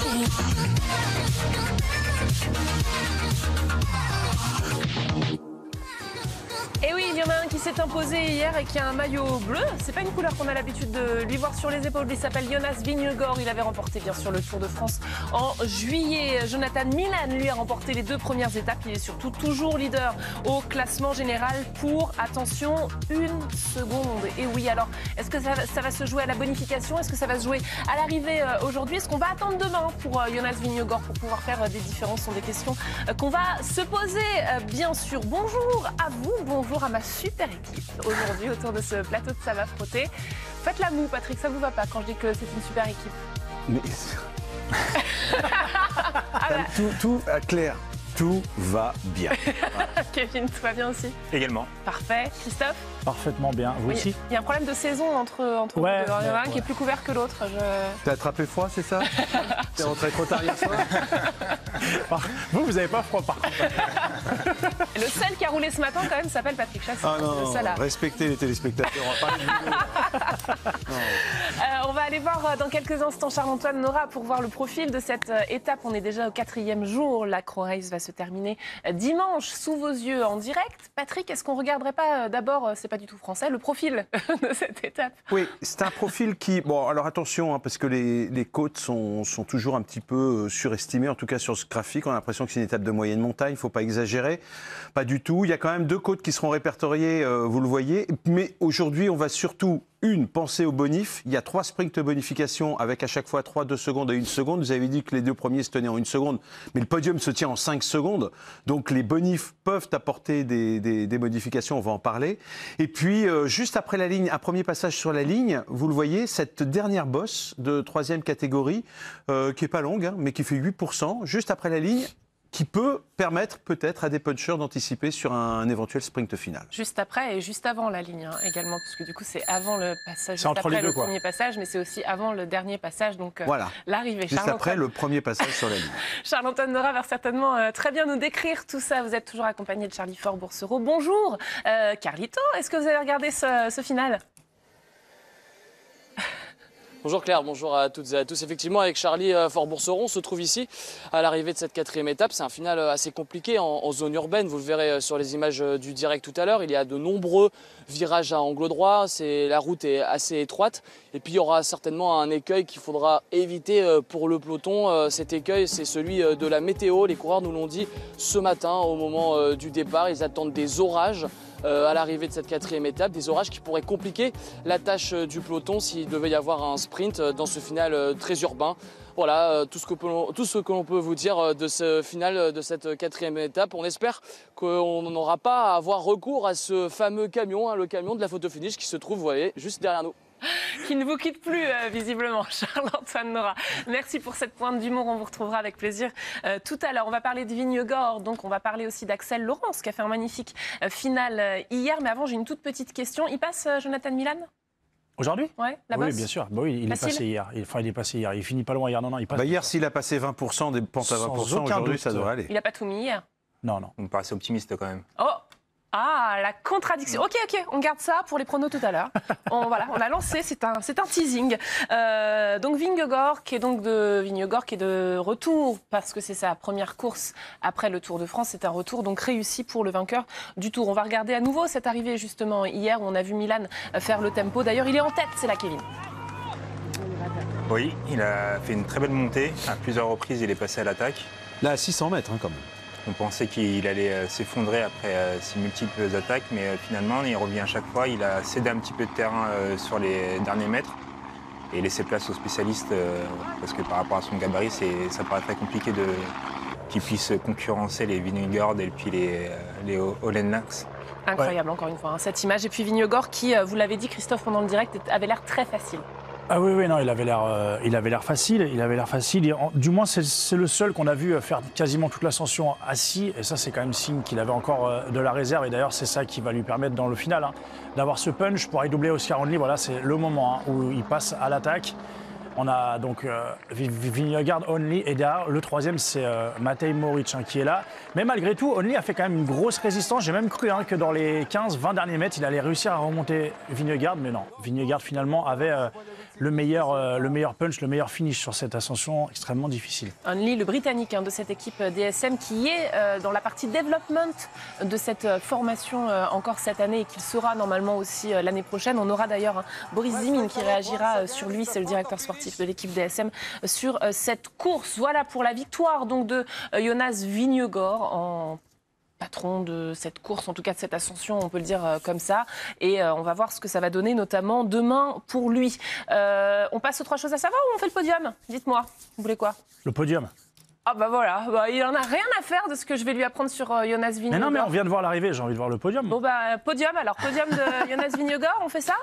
Et oui, il y en a un qui s'est imposé hier et qui a un maillot bleu. C'est pas une couleur qu'on a l'habitude de lui voir sur les épaules. Il s'appelle Jonas Vingegaard. Il avait remporté bien sûr le Tour de France en juillet. Jonathan Milan lui a remporté les deux premières étapes. Il est surtout toujours leader au classement général pour, attention, une seconde. Et oui, alors, est-ce que ça, va se jouer à la bonification? Est-ce que ça va se jouer à l'arrivée euh, aujourd'hui? Est-ce qu'on va attendre demain pour euh, Jonas Vingegaard pour pouvoir faire euh, des différences? Ce sont des questions qu'on va se poser, bien sûr. Bonjour à vous, bonjour à ma super équipe aujourd'hui autour de ce plateau de Ça va frotter. Faites la moue, Patrick, ça vous va pas quand je dis que c'est une super équipe Mais Ah bah, tout, tout clair, tout va bien. Kevin, tout va bien aussi Également. Parfait. Christophe Parfaitement bien. Vous Oui, aussi Il y a un problème de saison entre, entre Ouais, vous deux. Il y en a un ouais, qui est plus couvert que l'autre. Je... T'as attrapé froid, c'est ça T'es rentré trop tard hier soir Par- Vous, vous n'avez pas froid par contre. Le seul qui a roulé ce matin, quand même, s'appelle Patrick Chassé. Ah non, respectez les téléspectateurs, on va. Euh, on va aller voir euh, dans quelques instants Charles-Antoine Nora pour voir le profil de cette euh, étape. On est déjà au quatrième jour. La Croix Race va se terminer dimanche sous vos yeux en direct. Patrick, est-ce qu'on regarderait pas d'abord, c'est pas du tout français, le profil de cette étape Oui, c'est un profil qui. Bon, alors attention, hein, parce que les, les côtes sont, toujours un petit peu euh, surestimées, en tout cas sur ce graphique. On a l'impression que c'est une étape de moyenne montagne, il ne faut pas exagérer. Pas du tout. Il y a quand même deux côtes qui seront répertoriées, euh, vous le voyez. Mais aujourd'hui, on va surtout, une, penser au bonif. Il y a trois sprints de bonification avec à chaque fois 3, 2 secondes et 1 seconde. Vous avez dit que les deux premiers se tenaient en 1 seconde, mais le podium se tient en 5 secondes. Donc les bonifs peuvent apporter des, des- des modifications, on va en parler. Et puis, euh, juste après la ligne, un premier passage sur la ligne, vous le voyez, cette dernière bosse de troisième catégorie, euh, qui est pas longue, hein, mais qui fait 8%, juste après la ligne, qui peut permettre peut-être à des punchers d'anticiper sur un, éventuel sprint final. Juste après et juste avant la ligne hein, également, parce que du coup c'est avant le passage, juste entre après les deux, le quoi. premier passage, mais c'est aussi avant le dernier passage, donc euh, Voilà. l'arrivée. Juste Charles-Antoine- après le premier passage sur la ligne. Charles-Antoine Nora va certainement euh, très bien nous décrire tout ça. Vous êtes toujours accompagné de Charlie Fort Boursereau. Bonjour, Euh, Carlito. Est-ce que vous avez regardé ce, ce final? Bonjour Claire, bonjour à toutes et à tous. Effectivement, avec Charlie euh, Fort-Bourseron, on se trouve ici à l'arrivée de cette quatrième étape. C'est un final euh, assez compliqué en, zone urbaine. Vous le verrez euh, sur les images du direct tout à l'heure. Il y a de nombreux virages à angle droit. La route est assez étroite. Et puis il y aura certainement un écueil qu'il faudra éviter pour le peloton. Cet écueil, c'est celui de la météo. Les coureurs nous l'ont dit ce matin au moment du départ. Ils attendent des orages à l'arrivée de cette quatrième étape, des orages qui pourraient compliquer la tâche euh, du peloton s'il devait y avoir un sprint euh, dans ce final euh, très urbain. Voilà euh, tout ce que l'on peut vous dire euh, de ce final euh, de cette quatrième étape. On espère qu'on n'aura pas à avoir recours à ce fameux camion, hein, le camion de la photo finish qui se trouve, vous voyez, juste derrière nous. Qui ne vous quitte plus, euh, visiblement, Charles-Antoine Nora. Merci pour cette pointe d'humour. On vous retrouvera avec plaisir euh, tout à l'heure. On va parler de Vignegor, donc on va parler aussi d'Axel Laurence, qui a fait un magnifique euh, final euh, hier. Mais avant, j'ai une toute petite question. Il passe, euh, Jonathan Milan? Aujourd'hui? Ouais, la Oui, bosse bien sûr. Bah oui, il Facile est passé hier. Il, enfin, il est passé hier. Il finit pas loin hier. Non, non, il passe. Bah, hier, s'il a passé 20% des pentes à Sans 20%, aucun aujourd'hui, ça devrait aller. Il n'a pas tout mis hier. Non, non. Vous me paraissez optimiste quand même. Oh ah, la contradiction. Ok, ok, on garde ça pour les pronos tout à l'heure. On, voilà, on a lancé, c'est un, c'est un teasing. Euh, donc Vingegaard, qui est donc de Vingegaard, qui est de retour parce que c'est sa première course après le Tour de France. C'est un retour donc réussi pour le vainqueur du Tour. On va regarder à nouveau cette arrivée justement hier où on a vu Milan faire le tempo. D'ailleurs, il est en tête, c'est là Kevin. Oui, il a fait une très belle montée. À plusieurs reprises, il est passé à l'attaque. Là, à 600 mètres, hein, quand même. On pensait qu'il allait euh, s'effondrer après euh, ses multiples attaques, mais euh, finalement, il revient à chaque fois. Il a cédé un petit peu de terrain sur les derniers mètres et laissé place aux spécialistes parce que par rapport à son gabarit, ça paraît très compliqué de qu'il puisse concurrencer les Vingegaard et puis les, les Hollenlachs. Incroyable, encore une fois, hein, cette image. Et puis Vingegaard, qui, vous l'avez dit, Christophe, pendant le direct, avait l'air très facile. Ah oui, oui, non, il avait l'air, euh, il avait l'air facile. Il avait l'air facile. Du moins, c'est, le seul qu'on a vu euh, faire quasiment toute l'ascension assis. Et ça, c'est quand même signe qu'il avait encore euh, de la réserve. Et d'ailleurs, c'est ça qui va lui permettre dans le final hein, d'avoir ce punch pour aller doubler Oscar Only. Voilà, c'est le moment hein, où il passe à l'attaque. On a donc euh, Only et derrière, le troisième, c'est Matej Moric hein, qui est là. Mais malgré tout, Only a fait quand même une grosse résistance. J'ai même cru que dans les 15-20 derniers mètres, il allait réussir à remonter Vingegaard. Mais non, Vingegaard finalement avait le meilleur, euh, le meilleur punch, le meilleur finish sur cette ascension extrêmement difficile. Only, le Britannique hein, de cette équipe DSM, qui est euh, dans la partie development de cette euh, formation euh, encore cette année et qui sera normalement aussi euh, l'année prochaine. On aura d'ailleurs hein, Boris Zimin qui réagira euh, sur lui, c'est le directeur sportif de l'équipe DSM, sur euh, cette course. Voilà pour la victoire donc de euh, Jonas Vingegaard en patron de cette course, en tout cas de cette ascension, on peut le dire euh, comme ça. Et euh, on va voir ce que ça va donner, notamment demain pour lui. Euh, on passe aux trois choses à savoir ou on fait le podium? Dites-moi, vous voulez quoi? Le podium. Ah bah voilà, bah, il en a rien à faire de ce que je vais lui apprendre sur euh, Jonas Vingegaard. Mais non, mais on vient de voir l'arrivée, j'ai envie de voir le podium. Bon bah podium alors, podium de Jonas Vingegaard, on fait ça?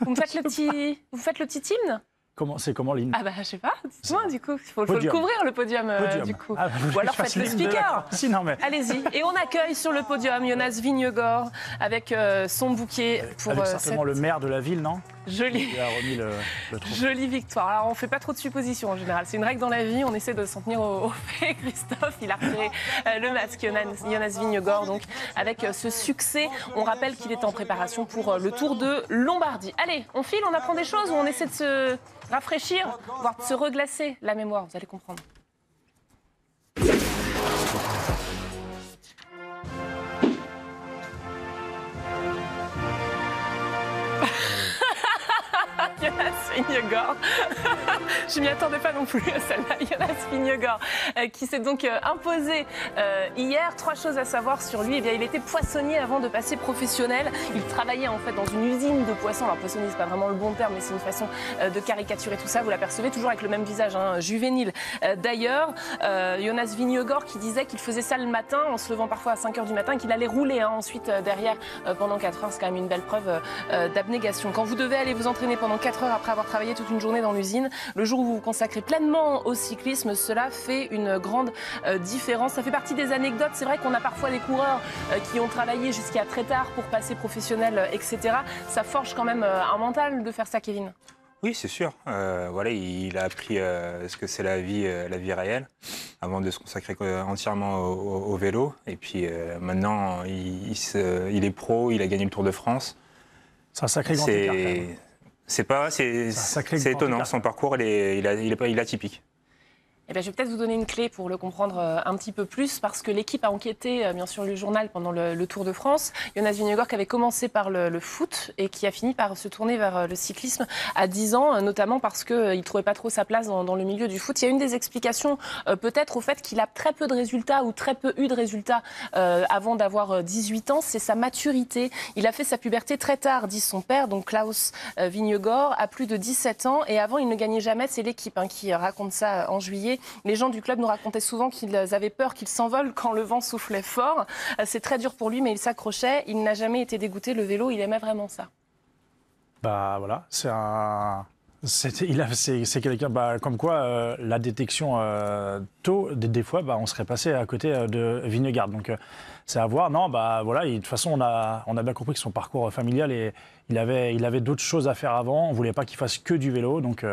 Vous me faites le petit, vous faites le petit hymne? Comment, c'est comment l'hymne Ah bah je sais pas, dites-moi du coup, il faut, faut le couvrir le podium, euh, Podium. du coup. Ah, Ou alors faites le la- speaker. Si, mais Allez-y. Et on accueille sur le podium Jonas Vingegaard avec euh, son bouquet pour avec euh, certainement cette le maire de la ville, non? Jolie, Il a remis le, le jolie victoire. Alors on fait pas trop de suppositions en général. C'est une règle dans la vie. On essaie de s'en tenir au, au fait. Christophe, il a retiré euh, le masque Jonas, Jonas Vingegaard. Donc avec euh, ce succès, on rappelle qu'il est en préparation pour euh, le Tour de Lombardie. Allez, on file, on apprend des choses ou on essaie de se rafraîchir, voire se reglacer la mémoire. Vous allez comprendre. Jonas Vingegaard. Je m'y attendais pas non plus à celle-là. Jonas Vingegaard, euh, qui s'est donc euh, imposé euh, hier. Trois choses à savoir sur lui. Eh bien, il était poissonnier avant de passer professionnel. Il travaillait en fait dans une usine de poissons. Alors poissonnier, c'est pas vraiment le bon terme, mais c'est une façon de caricaturer tout ça. Vous l'apercevez toujours avec le même visage, hein, juvénile. D'ailleurs, Jonas Vingegaard qui disait qu'il faisait ça le matin, en se levant parfois à 5 h du matin, qu'il allait rouler hein, ensuite derrière pendant 4 heures. C'est quand même une belle preuve d'abnégation. Quand vous devez aller vous entraîner pendant 4 heures après avoir travaillé toute une journée dans l'usine, le jour où vous vous consacrez pleinement au cyclisme, cela fait une grande euh, différence. Ça fait partie des anecdotes. C'est vrai qu'on a parfois des coureurs euh, qui ont travaillé jusqu'à très tard pour passer professionnel, euh, etc. Ça forge quand même euh, un mental de faire ça, Kevin. Oui, c'est sûr. Euh, voilà, il a appris euh, ce que c'est la vie, euh, la vie réelle, avant de se consacrer entièrement au, au- au vélo. Et puis euh, maintenant, il, il se- il est pro, il a gagné le Tour de France. C'est un sacré grand écart. C'est, pas, c'est, étonnant. Son parcours, il est, il a- il est pas, il est atypique. Eh bien, je vais peut-être vous donner une clé pour le comprendre euh, un petit peu plus, parce que l'équipe a enquêté, euh, bien sûr, le journal pendant le, Tour de France. Jonas Vingegaard qui avait commencé par le, foot et qui a fini par se tourner vers euh, le cyclisme à 10 ans, notamment parce qu'il ne trouvait pas trop sa place dans, le milieu du foot. Il y a une des explications peut-être au fait qu'il a très peu de résultats ou très peu eu de résultats avant d'avoir euh, 18 ans, c'est sa maturité. Il a fait sa puberté très tard, dit son père, donc Klaus Vingegaard, à plus de 17 ans. Et avant, il ne gagnait jamais. C'est l'équipe hein, qui raconte ça en juillet. Les gens du club nous racontaient souvent qu'ils avaient peur qu'il s'envole quand le vent soufflait fort. Euh, C'est très dur pour lui, mais il s'accrochait. Il n'a jamais été dégoûté. Le vélo, il aimait vraiment ça. Bah voilà, c'est un. C'est quelqu'un, bah, comme quoi euh, la détection euh, tôt, des, fois, bah, on serait passé à côté de Vingegaard. Donc c'est à voir. Non, bah voilà, il- de toute façon, on a, bien compris que son parcours familial, et, il avait, il avait d'autres choses à faire avant. On voulait pas qu'il fasse que du vélo. Donc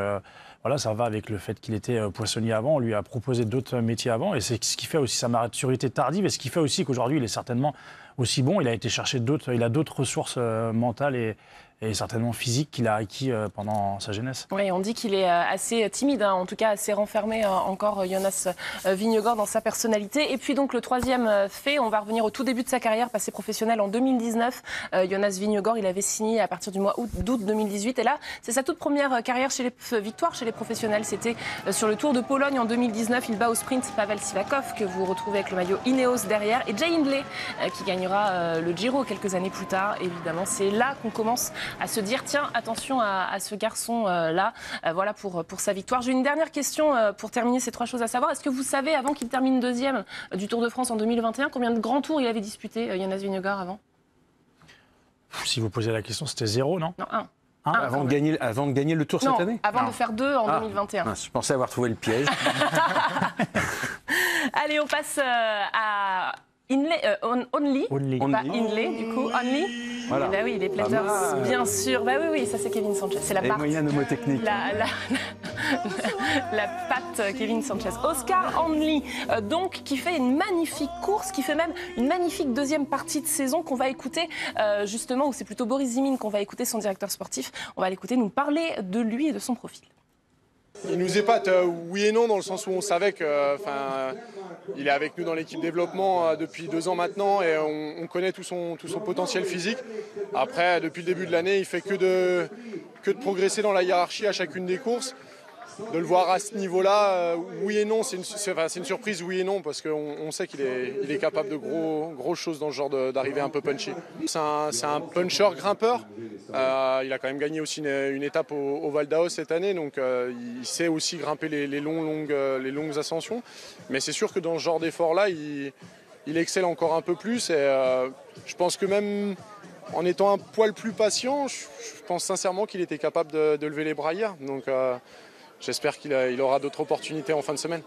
ça va avec le fait qu'il était euh, poissonnier avant. On lui a proposé d'autres métiers avant. Et c'est ce qui fait aussi sa maturité tardive et ce qui fait aussi qu'aujourd'hui, il est certainement aussi bon. Il a été chercher d'autres, il a d'autres ressources euh, mentales et, et certainement physiques qu'il a acquis euh, pendant sa jeunesse. Oui, on dit qu'il est euh, assez timide, hein, en tout cas assez renfermé euh, encore euh, Jonas euh, Vingegaard dans sa personnalité. Et puis donc le troisième euh, fait, on va revenir au tout début de sa carrière, passé professionnel en 2019. Euh, Jonas Vingegaard, il avait signé à partir du mois août- d'août 2018. Et là, c'est sa toute première euh, carrière chez les euh, victoire chez les professionnels. C'était euh, sur le Tour de Pologne en 2019. Il bat au sprint Pavel Sivakov que vous retrouvez avec le maillot Ineos derrière et Jay Hindley euh, qui gagnera euh, le Giro quelques années plus tard. Évidemment, c'est là qu'on commence à se dire tiens attention à, à ce garçon euh, là. Euh, voilà pour pour sa victoire. J'ai une dernière question euh, pour terminer ces trois choses à savoir. Est-ce que vous savez avant qu'il termine deuxième du Tour de France en 2021 combien de grands tours il avait disputé euh, Jonas Vingegaard avant? Si vous posez la question, c'était zéro, non? Non un. Hein Ah, Avant de, gagner, avant de gagner le tour Non, cette année? avant Non. de faire deux en Ah. 2021. Mince, Je pensais avoir trouvé le piège. Allez, on passe euh, à Inley, euh, on- Only. Only. Pas Only. Inlay, du coup, Only. Voilà. Ben oui, les Platters, mal. bien sûr. Bah oui, oui, ça c'est Kevin Sanchez. C'est la Et part. moyen nomotechnique. La, la, la patte Kevin Sanchez. Oscar Hanley, euh, donc, qui fait une magnifique course, qui fait même une magnifique deuxième partie de saison qu'on va écouter, euh, justement, où c'est plutôt Boris Zimine qu'on va écouter, son directeur sportif. On va l'écouter nous parler de lui et de son profil. Il nous épate, euh, oui et non, dans le sens où on savait que, euh, il est avec nous dans l'équipe développement euh, depuis deux ans maintenant et on, on connaît tout son, potentiel physique. Après, depuis le début de l'année, il fait que de progresser dans la hiérarchie à chacune des courses. De le voir à ce niveau-là, euh, oui et non, c'est une, surprise, oui et non, parce qu'on on sait qu'il est, capable de gros, choses dans ce genre d'arrivée un peu punchy. C'est un, un puncher grimpeur. Euh, il a quand même gagné aussi une, étape au, au Val d'Aos cette année, donc euh, il sait aussi grimper les, longues, ascensions. Mais c'est sûr que dans ce genre d'effort-là, il, excelle encore un peu plus. Et je pense que même en étant un poil plus patient, je, pense sincèrement qu'il était capable de, lever les bras hier. Donc j'espère qu'il aura d'autres opportunités en fin de semaine.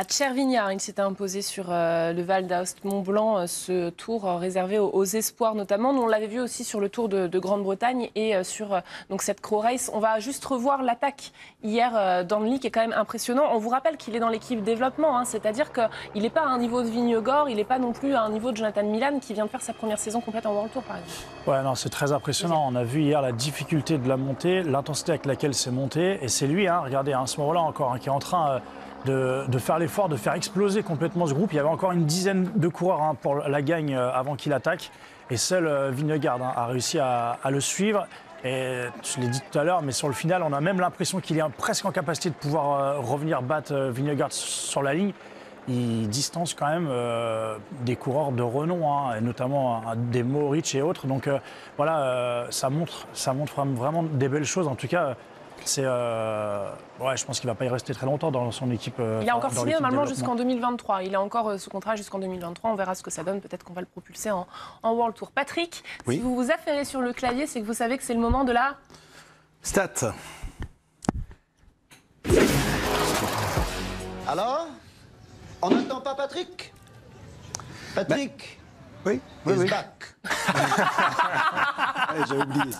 À Tchervignard, il s'était imposé sur euh, le Val d'Aoste Mont Blanc, euh, ce tour euh, réservé aux, espoirs notamment. Nous, on l'avait vu aussi sur le Tour de, de Grande-Bretagne et sur donc cette Crow Race. On va juste revoir l'attaque hier d'Anly qui est quand même impressionnant. On vous rappelle qu'il est dans l'équipe développement, hein, c'est-à-dire qu'il n'est pas à un niveau de Vignegor, il n'est pas non plus à un niveau de Jonathan Milan qui vient de faire sa première saison complète en World Tour par exemple. Ouais, non, c'est très impressionnant. On a vu hier la difficulté de la montée, l'intensité avec laquelle c'est monté. Et c'est lui, hein, regardez, hein, à ce moment-là encore, qui est en train de, faire l'effort, de faire exploser complètement ce groupe. Il y avait encore une dizaine de coureurs hein, pour la gagne euh, avant qu'il attaque. Et seul euh, Vingegaard hein, a réussi à, le suivre. Et je l'ai dit tout à l'heure, mais sur le final, on a même l'impression qu'il est presque en capacité de pouvoir euh, revenir battre euh, sur la ligne il distance quand même des coureurs de renom, hein, notamment des Mohoric et autres. Donc voilà, ça montre, ça montre vraiment des belles choses. En tout cas, c'est, euh, ouais, je pense qu'il va pas y rester très longtemps dans son équipe. euh, Il a encore signé normalement jusqu'en 2023. Il a encore euh, sous contrat jusqu'en 2023. On verra ce que ça donne. Peut-être qu'on va le propulser en, en World Tour. Patrick, Oui. si vous vous affairez sur le clavier, c'est que vous savez que c'est le moment de la. Stat. Alors On n'attend pas Patrick? Patrick? Oui, oui, J'avais oublié.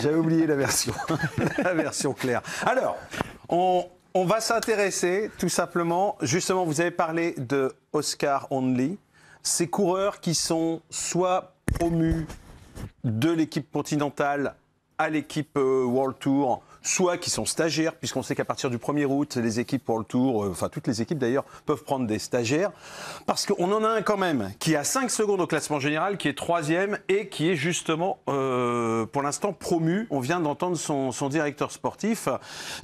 J'avais oublié la version, la version claire. Alors, on, on va s'intéresser tout simplement. Justement, vous avez parlé de Oscar Only. Ces coureurs qui sont soit promus de l'équipe continentale à l'équipe euh, World Tour, soit qui sont stagiaires, puisqu'on sait qu'à partir du 1er août, les équipes World Tour, euh, enfin toutes les équipes d'ailleurs, peuvent prendre des stagiaires. Parce qu'on en a un quand même qui a 5 secondes au classement général, qui est troisième et qui est justement euh, pour l'instant promu. On vient d'entendre son, directeur sportif,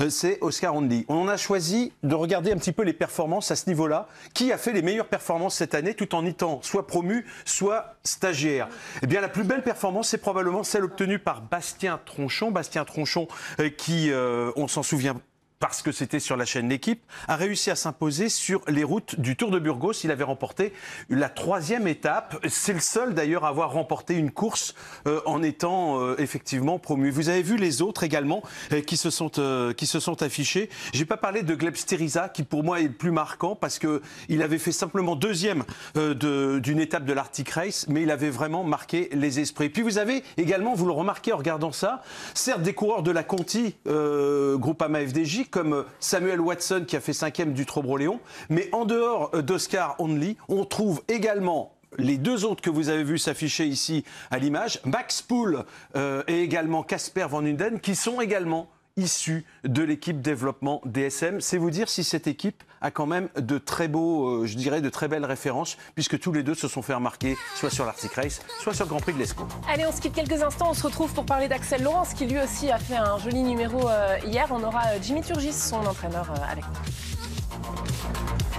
euh, c'est Oscar Ondy. On a choisi de regarder un petit peu les performances à ce niveau-là. Qui a fait les meilleures performances cette année tout en étant soit promu, soit stagiaire? Eh bien, la plus belle performance, c'est probablement celle obtenue par Bastien Tronchon. Bastien Tronchon, euh, euh, on s'en souvient parce que c'était sur la chaîne L'équipe, a réussi à s'imposer sur les routes du Tour de Burgos. Il avait remporté la troisième étape. C'est le seul d'ailleurs à avoir remporté une course euh, en étant euh, effectivement promu. Vous avez vu les autres également euh, qui, se sont, euh, qui se sont affichés. J'ai pas parlé de Gleb Steriza qui pour moi est le plus marquant parce que il avait fait simplement deuxième euh, d'une étape de l'Arctic Race, mais il avait vraiment marqué les esprits. Puis vous avez également, vous le remarquez en regardant ça, certes des coureurs de la Conti, euh, Groupama FDJ, comme Samuel Watson qui a fait cinquième du Trobroléon, mais en dehors euh, d'Oscar Only, on trouve également les deux autres que vous avez vus s'afficher ici à l'image, Max Poul euh, et également Casper Van Hunden, qui sont également issus de l'équipe développement DSM. C'est vous dire si cette équipe a quand même de très beaux, euh, je dirais, de très belles références, puisque tous les deux se sont fait remarquer, soit sur l'Arctic Race, soit sur le Grand Prix de l'Escaut. Allez, on se quitte quelques instants. On se retrouve pour parler d'Axel Laurence qui lui aussi a fait un joli numéro euh, hier. On aura euh, Jimmy Turgis, son entraîneur, avec nous.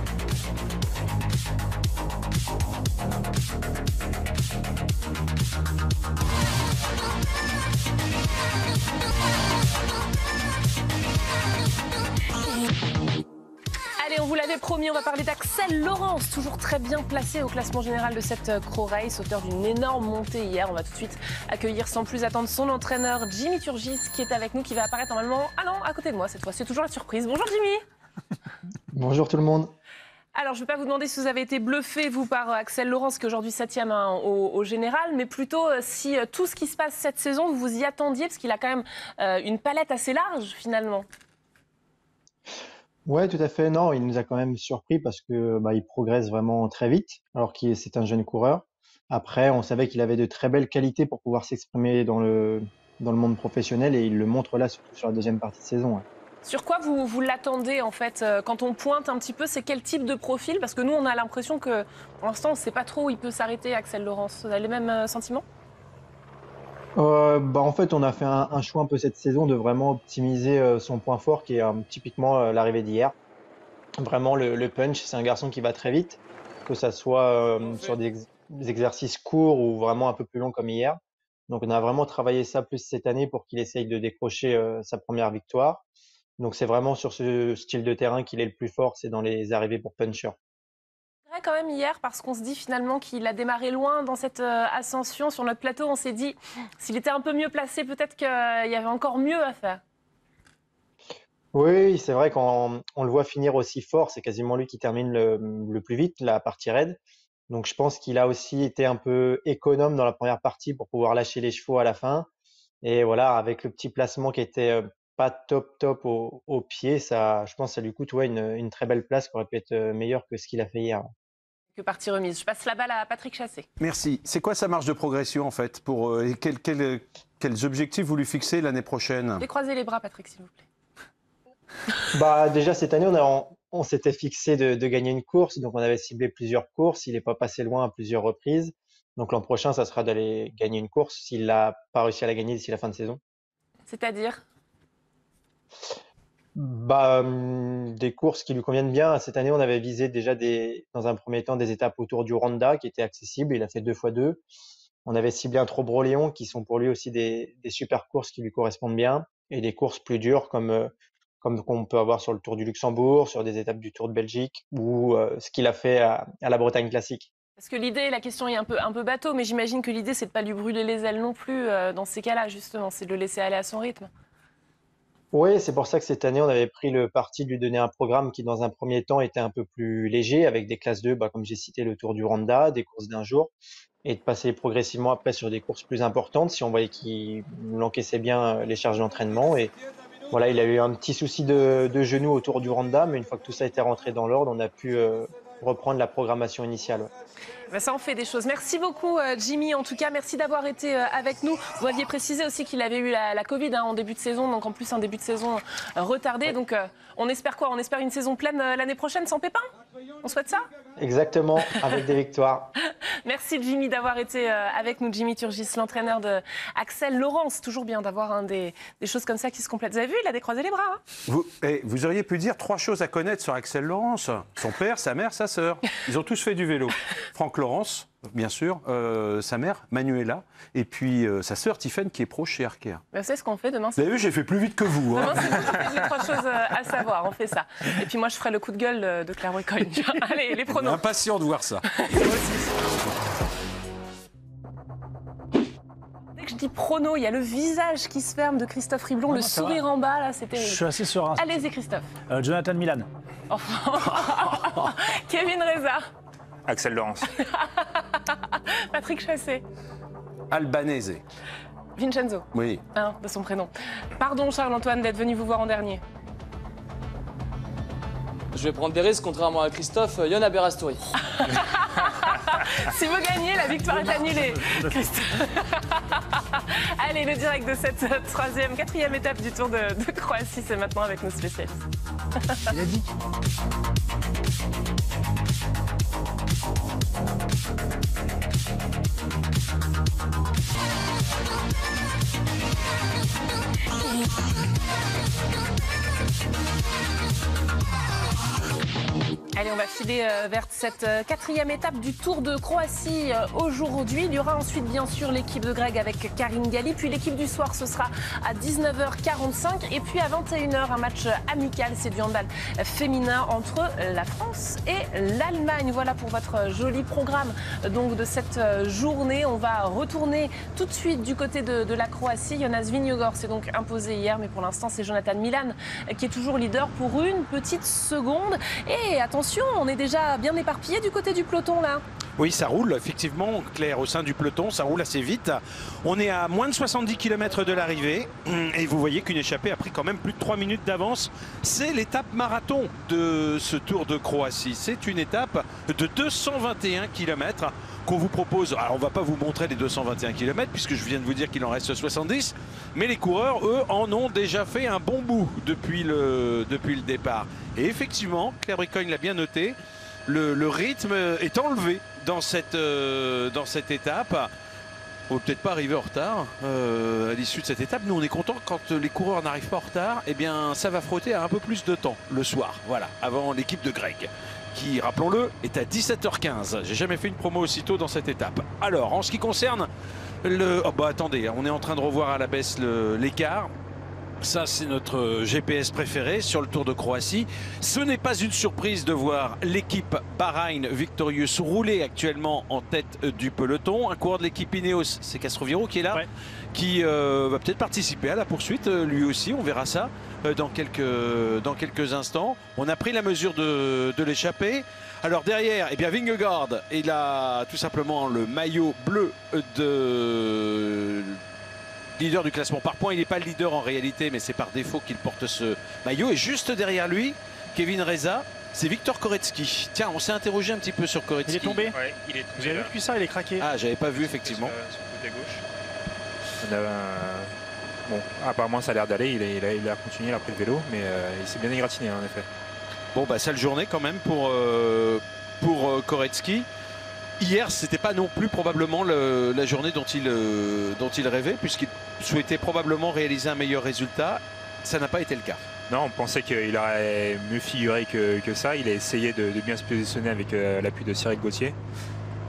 Allez, on vous l'avait promis, on va parler d'Axel Laurence, toujours très bien placé au classement général de cette euh, Crow Race, auteur d'une énorme montée hier. On va tout de suite accueillir sans plus attendre son entraîneur Jimmy Turgis qui est avec nous, qui va apparaître normalement, ah non, à côté de moi cette fois. C'est toujours la surprise. Bonjour Jimmy. Bonjour tout le monde. Alors, je ne vais pas vous demander si vous avez été bluffé, vous, par euh, Axel Laurence, qui est aujourd'hui septième hein, au, général, mais plutôt euh, si euh, tout ce qui se passe cette saison, vous vous y attendiez, parce qu'il a quand même une palette assez large, finalement. Ouais, tout à fait. Non, il nous a quand même surpris parce que bah, il progresse vraiment très vite, alors qu'il c'est un jeune coureur. Après, on savait qu'il avait de très belles qualités pour pouvoir s'exprimer dans le dans le monde professionnel et il le montre là, surtout sur la deuxième partie de saison. Sur quoi vous, vous l'attendez en fait euh, Quand on pointe un petit peu, c'est quel type de profil? Parce que nous, on a l'impression que pour l'instant, on ne sait pas trop où il peut s'arrêter, Axel Laurence. Vous avez les mêmes euh, sentiments Euh, bah, en fait, on a fait un, un choix un peu cette saison de vraiment optimiser euh, son point fort, qui est euh, typiquement euh, l'arrivée d'hier. Vraiment, le, le punch, c'est un garçon qui va très vite, que ça soit euh, sur des, ex- des exercices courts ou vraiment un peu plus longs comme hier. Donc, on a vraiment travaillé ça plus cette année pour qu'il essaye de décrocher euh, sa première victoire. Donc, c'est vraiment sur ce style de terrain qu'il est le plus fort, c'est dans les arrivées pour puncher. Vrai quand même hier, parce qu'on se dit finalement qu'il a démarré loin dans cette euh, ascension. Sur notre plateau, on s'est dit, s'il était un peu mieux placé, peut-être qu'il y avait encore mieux à faire. Oui, c'est vrai qu'on on le voit finir aussi fort, c'est quasiment lui qui termine le, le plus vite la partie raide. Donc je pense qu'il a aussi été un peu économe dans la première partie pour pouvoir lâcher les chevaux à la fin. Et voilà, avec le petit placement qui était euh, pas top top au, au pied, ça, je pense que ça lui coûte ouais, une, une très belle place qui aurait pu être euh, meilleure que ce qu'il a fait hier. Que partie remise. Je passe la balle à Patrick Chassé. Merci. C'est quoi sa marge de progression en fait pour euh, et quel- quel- Quels objectifs vous lui fixez l'année prochaine? Et croisez les bras, Patrick, s'il vous plaît. Bah déjà cette année on a on, on s'était fixé de, de gagner une course, donc on avait ciblé plusieurs courses. Il n'est pas passé loin à plusieurs reprises. Donc l'an prochain, ça sera d'aller gagner une course s'il n'a pas réussi à la gagner d'ici la fin de saison. C'est-à-dire? Bah, hum, des courses qui lui conviennent bien. Cette année, on avait visé déjà dans un premier temps des étapes autour du Rwanda qui étaient accessibles. Il a fait deux fois deux. On avait ciblé un Trobroléon qui sont pour lui aussi des, super courses qui lui correspondent bien et des courses plus dures comme euh, comme qu'on peut avoir sur le Tour du Luxembourg, sur des étapes du Tour de Belgique ou euh, ce qu'il a fait à, la Bretagne classique. Parce que l'idée, la question est un peu, un peu bateau, mais j'imagine que l'idée, c'est de pas lui brûler les ailes non plus euh, dans ces cas-là, justement. C'est de le laisser aller à son rythme. Oui, c'est pour ça que cette année, on avait pris le parti de lui donner un programme qui, dans un premier temps, était un peu plus léger, avec des classes 2, bah, comme j'ai cité, le Tour du Rwanda, des courses d'un jour, et de passer progressivement après sur des courses plus importantes, si on voyait qu'il encaissait bien euh, les charges d'entraînement. Et voilà, il a eu un petit souci de, de genou autour du Rwanda, mais une fois que tout ça été rentré dans l'ordre, on a pu euh, reprendre la programmation initiale. ouais. Ben, ça en fait des choses. Merci beaucoup, euh, Jimmy. En tout cas, merci d'avoir été euh, avec nous. Vous aviez précisé aussi qu'il avait eu la, la Covid hein, en début de saison, donc en plus un début de saison euh, retardé. Donc, on espère quoi? On espère une saison pleine l'année prochaine sans pépin On souhaite ça? Exactement, avec des victoires. Merci Jimmy d'avoir été euh, avec nous, Jimmy Turgis, l'entraîneur de Axel Laurence. Toujours bien d'avoir hein, des, des choses comme ça qui se complètent. Vous avez vu, il a décroisé les bras. hein. Vous, eh, vous auriez pu dire trois choses à connaître sur Axel Laurence. Son père, sa mère, sa sœur. Ils ont tous fait du vélo. Franck Laurence, bien sûr, euh, sa mère, Manuela, et puis euh, sa sœur, Tiffaine, qui est pro chez Arkea. Ben, vous savez ce qu'on fait demain Vous avez vu, j'ai fait plus vite que vous. hein. Demain, c'est trois choses euh, à savoir. On fait ça. Et puis moi, je ferai le coup de gueule de Claire Wickham. Allez, les pronoms. impatient de voir ça. Dès que je dis prono, il y a le visage qui se ferme de Christophe Riblon, Non, le sourire va. en bas, là, c'est Je suis assez serein. Allez-y, Christophe. Euh, Jonathan Milan. Kevin Reza, Axel Laurence. Patrick Chassé, Albanese. Vincenzo, Oui. hein, de son prénom. Pardon, Charles-Antoine, d'être venu vous voir en dernier. Je vais prendre des risques, contrairement à Christophe, euh, Yona Berastouri. Si vous gagnez, la victoire est annulée. Allez, le direct de cette troisième, quatrième étape du Tour de, de Croatie, c'est maintenant avec nos spécialistes. Il a dit. Allez, on va filer euh, vers cette euh, quatrième étape du Tour de Croatie euh, aujourd'hui. Il y aura ensuite, bien sûr, l'équipe de Greg avec Karine Galli. Puis l'équipe du soir, ce sera à 19h45. Et puis à 21h, un match amical, c'est du handball féminin entre la France et l'Allemagne. Voilà pour votre joli programme donc, de cette euh, journée. On va retourner tout de suite du côté de, la Croatie. Jonas Vingegaard s'est donc imposé hier, mais pour l'instant, c'est Jonathan Milan qui est toujours leader pour une petite seconde. Et attention, on est déjà bien éparpillé du côté du peloton là. Oui, ça roule, effectivement, Claire, au sein du peloton, ça roule assez vite. On est à moins de 70 km de l'arrivée et vous voyez qu'une échappée a pris quand même plus de 3 minutes d'avance. C'est l'étape marathon de ce Tour de Croatie. C'est une étape de 221 km qu'on vous propose. Alors on va pas vous montrer les 221 km puisque je viens de vous dire qu'il en reste 70, mais les coureurs, eux, en ont déjà fait un bon bout depuis le, départ. Et effectivement, Claire Bricogne l'a bien noté, le rythme est enlevé dans cette, euh, dans cette étape. On ne peut-être pas arriver en retard euh, à l'issue de cette étape. Nous, on est content quand les coureurs n'arrivent pas en retard. Eh bien, ça va frotter à un peu plus de temps le soir, voilà, avant l'équipe de Greg, qui, rappelons-le, est à 17h15. J'ai jamais fait une promo aussitôt dans cette étape. Alors, en ce qui concerne le... Oh bah attendez, on est en train de revoir à la baisse l'écart. Ça, c'est notre GPS préféré sur le Tour de Croatie. Ce n'est pas une surprise de voir l'équipe Bahreïn Victorious rouler actuellement en tête du peloton. Un coureur de l'équipe Ineos, c'est Castroviro qui est là, Ouais. qui euh, va peut-être participer à la poursuite, euh, lui aussi. On verra ça euh, dans quelques, dans quelques instants. On a pris la mesure de, de l'échappée. Alors derrière, eh bien Vingegaard, il a tout simplement le maillot bleu de leader du classement par points. Il n'est pas le leader en réalité, mais c'est par défaut qu'il porte ce maillot. Et juste derrière lui, Kevin Reza, c'est Victor Koretsky. Tiens, on s'est interrogé un petit peu sur Koretsky. Il est tombé Ouais, il est Vous avez vu depuis ça, il est craqué. Ah, j'avais pas vu effectivement. Sur, sur le côté gauche. On a un- Bon, apparemment ça a l'air d'aller, il a, il, a, il a continué, il a pris le vélo, mais euh, il s'est bien égratigné en effet. Bon, bah, sale journée quand même pour, euh, pour euh, Koretsky. Hier, c'était pas non plus probablement le- la journée dont il, euh, dont il rêvait, puisqu'il souhaitait probablement réaliser un meilleur résultat. Ça n'a pas été le cas. Non, on pensait qu'il aurait mieux figuré que, que ça. Il a essayé de, de bien se positionner avec euh, l'appui de Cyril Gauthier.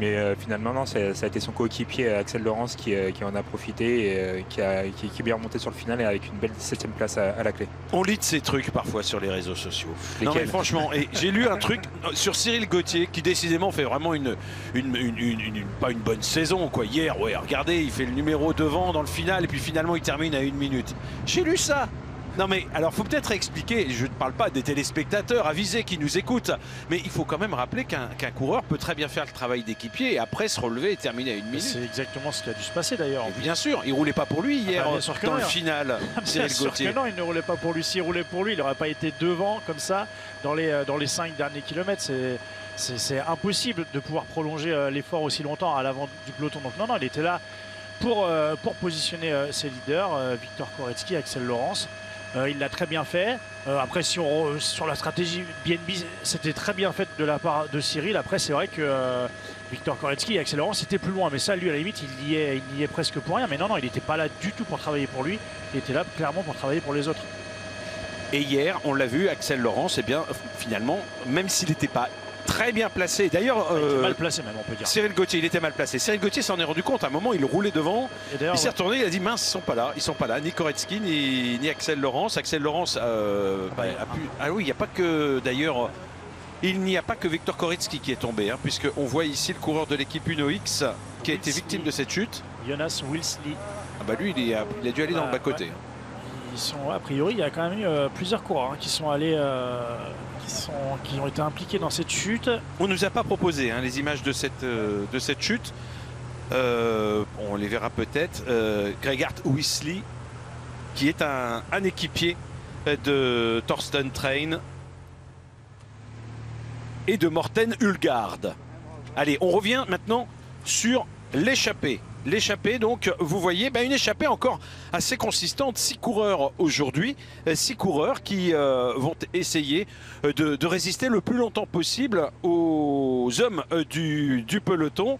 Mais euh, finalement, non, ça, ça a été son coéquipier Axel Laurence qui, euh, qui en a profité et euh, qui, a, qui, qui est bien remonté sur le final et avec une belle 17 e place à, à la clé. On lit de ces trucs parfois sur les réseaux sociaux. Non mais franchement, j'ai lu un truc sur Cyril Gauthier qui décidément fait vraiment une, une, une- une- une- pas une bonne saison quoi. Hier, ouais, regardez, il fait le numéro devant dans le final et puis finalement il termine à une minute. J'ai lu ça. Non mais alors faut peut-être expliquer, je ne parle pas des téléspectateurs avisés qui nous écoutent, mais il faut quand même rappeler qu'un coureur peut très bien faire le travail d'équipier et après se relever et terminer à une minute. C'est exactement ce qui a dû se passer d'ailleurs. Bien sûr, il roulait pas pour lui hier Ah bah, dans le final, Cyril Bien sûr que non, il ne roulait pas pour lui. S'il roulait pour lui, il n'aurait pas été devant comme ça dans les, euh, dans les 5 derniers kilomètres. C'est, c'est, impossible de pouvoir prolonger euh, l'effort aussi longtemps à l'avant du peloton. Donc non, non, il était là pour, euh, pour positionner ses leaders, Victor Koretsky, Axel Laurence. Euh, il l'a très bien fait. Euh, après, sur la stratégie BNB, c'était très bien fait de la part de Cyril. Après, c'est vrai que euh, Victor Koretsky Laurence étaient plus loin. Mais ça, lui, à la limite, il y est, il y est presque pour rien. Mais non, non, il n'était pas là du tout pour travailler pour lui. Il était là clairement pour travailler pour les autres. Et hier, on l'a vu, Axel Laurence, eh bien, finalement, même s'il n'était pas très bien placé, d'ailleurs, euh, mal placé, même, on peut dire. Cyril Gauthier, il était mal placé. Cyril Gauthier s'en est rendu compte. À un moment, il roulait devant. Il s'est retourné, il a dit mince, ils sont pas là, ils sont pas là, ni Koretsky ni, ni Axel Laurence. Axel Laurence, euh, bah, a pu- ah oui, il n'y a pas que d'ailleurs, il n'y a pas que Victor Koretsky qui est tombé, hein, puisque on voit ici le coureur de l'équipe Uno X qui a été victime de cette chute. Jonas Wilsley. Ah bah lui, il, est- il a dû aller dans le bas côté. Ils sont, a priori, il y a quand même eu euh, plusieurs coureurs hein, qui sont allés, qui, ont été impliqués dans cette chute. On nous a pas proposé hein, les images de cette, euh, de cette chute. Euh, on les verra peut-être. Euh, Gregard Wisley, qui est un, un équipier de Thorsten Train et de Morten Hulgaard. Allez, on revient maintenant sur l'échappée. L'échappée, donc, vous voyez, bah, une échappée encore assez consistante. Six coureurs aujourd'hui, euh, six coureurs qui euh, vont essayer euh, de, résister le plus longtemps possible aux hommes du, peloton.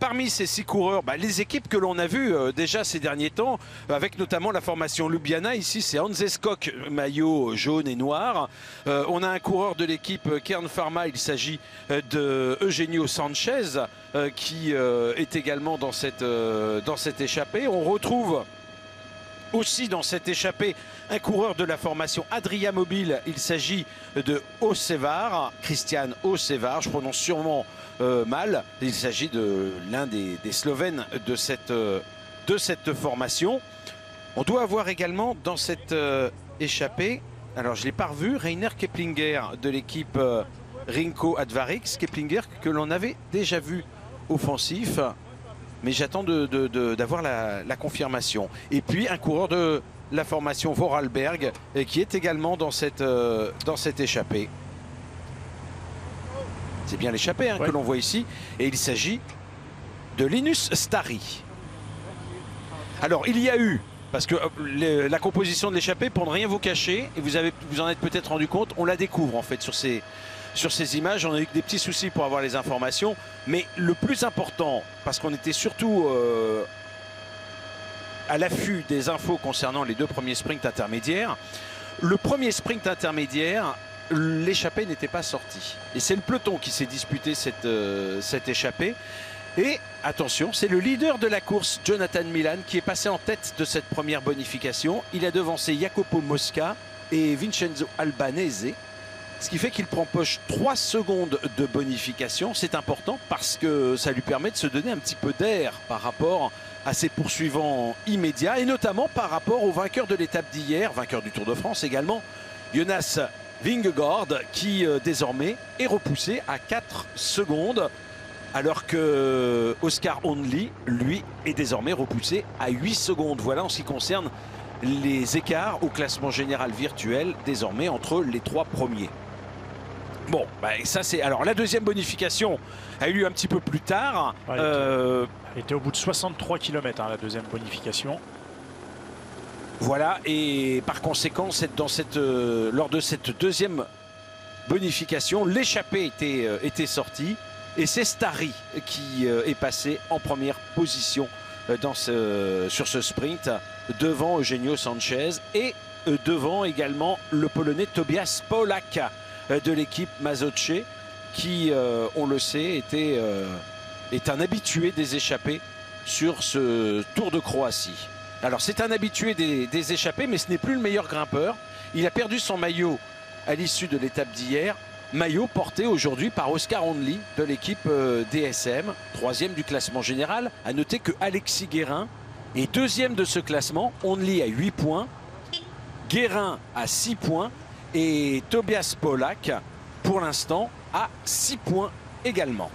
Parmi ces six coureurs, bah, les équipes que l'on a vues déjà ces derniers temps, avec notamment la formation Ljubljana. Ici, c'est Hans Skok, maillot jaune et noir. On a un coureur de l'équipe Kern Pharma, il s'agit de Eugenio Sanchez, euh, qui euh, est également dans cette, euh, dans cette échappée. On retrouve aussi dans cette échappée un coureur de la formation Adria Mobile. Il s'agit de Osevar, Christian Osevar, je prononce sûrement mal. Il s'agit de l'un des, Slovènes de cette, de cette formation. On doit avoir également dans cette échappée, alors je ne l'ai pas revu, Rainer Keplinger de l'équipe Rinko Advarix. Keplinger que l'on avait déjà vu offensif, mais j'attends d'avoir de, de, d'avoir la, la confirmation. Et puis un coureur de la formation Vorarlberg euh, qui est également dans cette, euh, dans cette échappée. C'est bien l'échappée hein, Ouais. que l'on voit ici. Et il s'agit de Linus Stari. Alors, il y a eu, parce que euh, le- la composition de l'échappée, pour ne rien vous cacher, et vous, avez, vous en êtes peut-être rendu compte, on la découvre en fait sur ces, sur ces images. On a eu des petits soucis pour avoir les informations. Mais le plus important, parce qu'on était surtout euh, à l'affût des infos concernant les deux premiers sprints intermédiaires, le premier sprint intermédiaire, l'échappée n'était pas sortie. Et c'est le peloton qui s'est disputé cette, euh, cette échappée. Et attention, c'est le leader de la course, Jonathan Milan, qui est passé en tête de cette première bonification. Il a devancé Jacopo Mosca et Vincenzo Albanese. Ce qui fait qu'il prend poche 3 secondes de bonification. C'est important parce que ça lui permet de se donner un petit peu d'air par rapport à ses poursuivants immédiats et notamment par rapport au vainqueur de l'étape d'hier, vainqueur du Tour de France également, Jonas Vingegaard, qui euh, désormais est repoussé à 4 secondes alors que Oscar Only, lui, est désormais repoussé à 8 secondes. Voilà en ce qui concerne les écarts au classement général virtuel désormais entre les trois premiers. Bon, bah, ça c'est. Alors la deuxième bonification a eu lieu un petit peu plus tard. Ouais, elle était- Euh, Elle était au bout de 63 km, la deuxième bonification. Voilà, et par conséquent, cette- dans cette, euh, lors de cette deuxième bonification, l'échappée était, euh, était sortie et c'est Starry qui est passé en première position dans ce, sur ce sprint devant Eugenio Sanchez et devant également le Polonais Tobias Polak de l'équipe Mazoche qui, euh, on le sait, était, euh, est un habitué des échappées sur ce Tour de Croatie. Alors c'est un habitué des, des échappées, mais ce n'est plus le meilleur grimpeur. Il a perdu son maillot à l'issue de l'étape d'hier. Maillot porté aujourd'hui par Oscar Only de l'équipe euh, DSM, troisième du classement général. À noter que Alexis Guérin est deuxième de ce classement. Only à 8 points, Guérin à 6 points et Tobias Polak, pour l'instant, à 6 points également.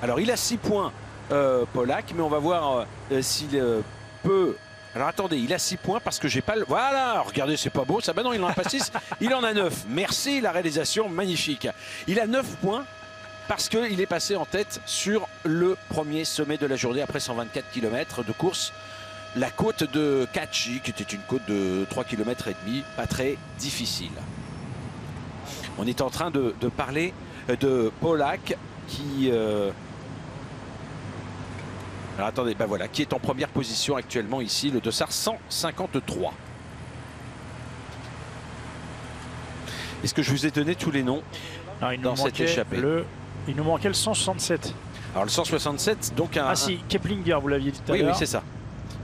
Alors il a 6 points, euh, Polak, mais on va voir euh, s'il euh, peut. Alors attendez, il a 6 points parce que j'ai pas le. Voilà, regardez, c'est pas beau ça. Ben non, il en a pas 6, il en a 9. Merci, la réalisation magnifique. Il a 9 points parce qu'il est passé en tête sur le premier sommet de la journée après 124 km de course. La côte de Kachi, qui était une côte de 3 km et demi, pas très difficile. On est en train de, de parler de Polak qui. euh, alors attendez, ben voilà, qui est en première position actuellement ici, le Dossard 153. Est-ce que je vous ai donné tous les noms il, nous Dans cette échappée. le, il nous manquait le 167. Alors le 167, donc un. Ah si, Keplinger, vous l'aviez dit tout à Oui, oui, c'est ça.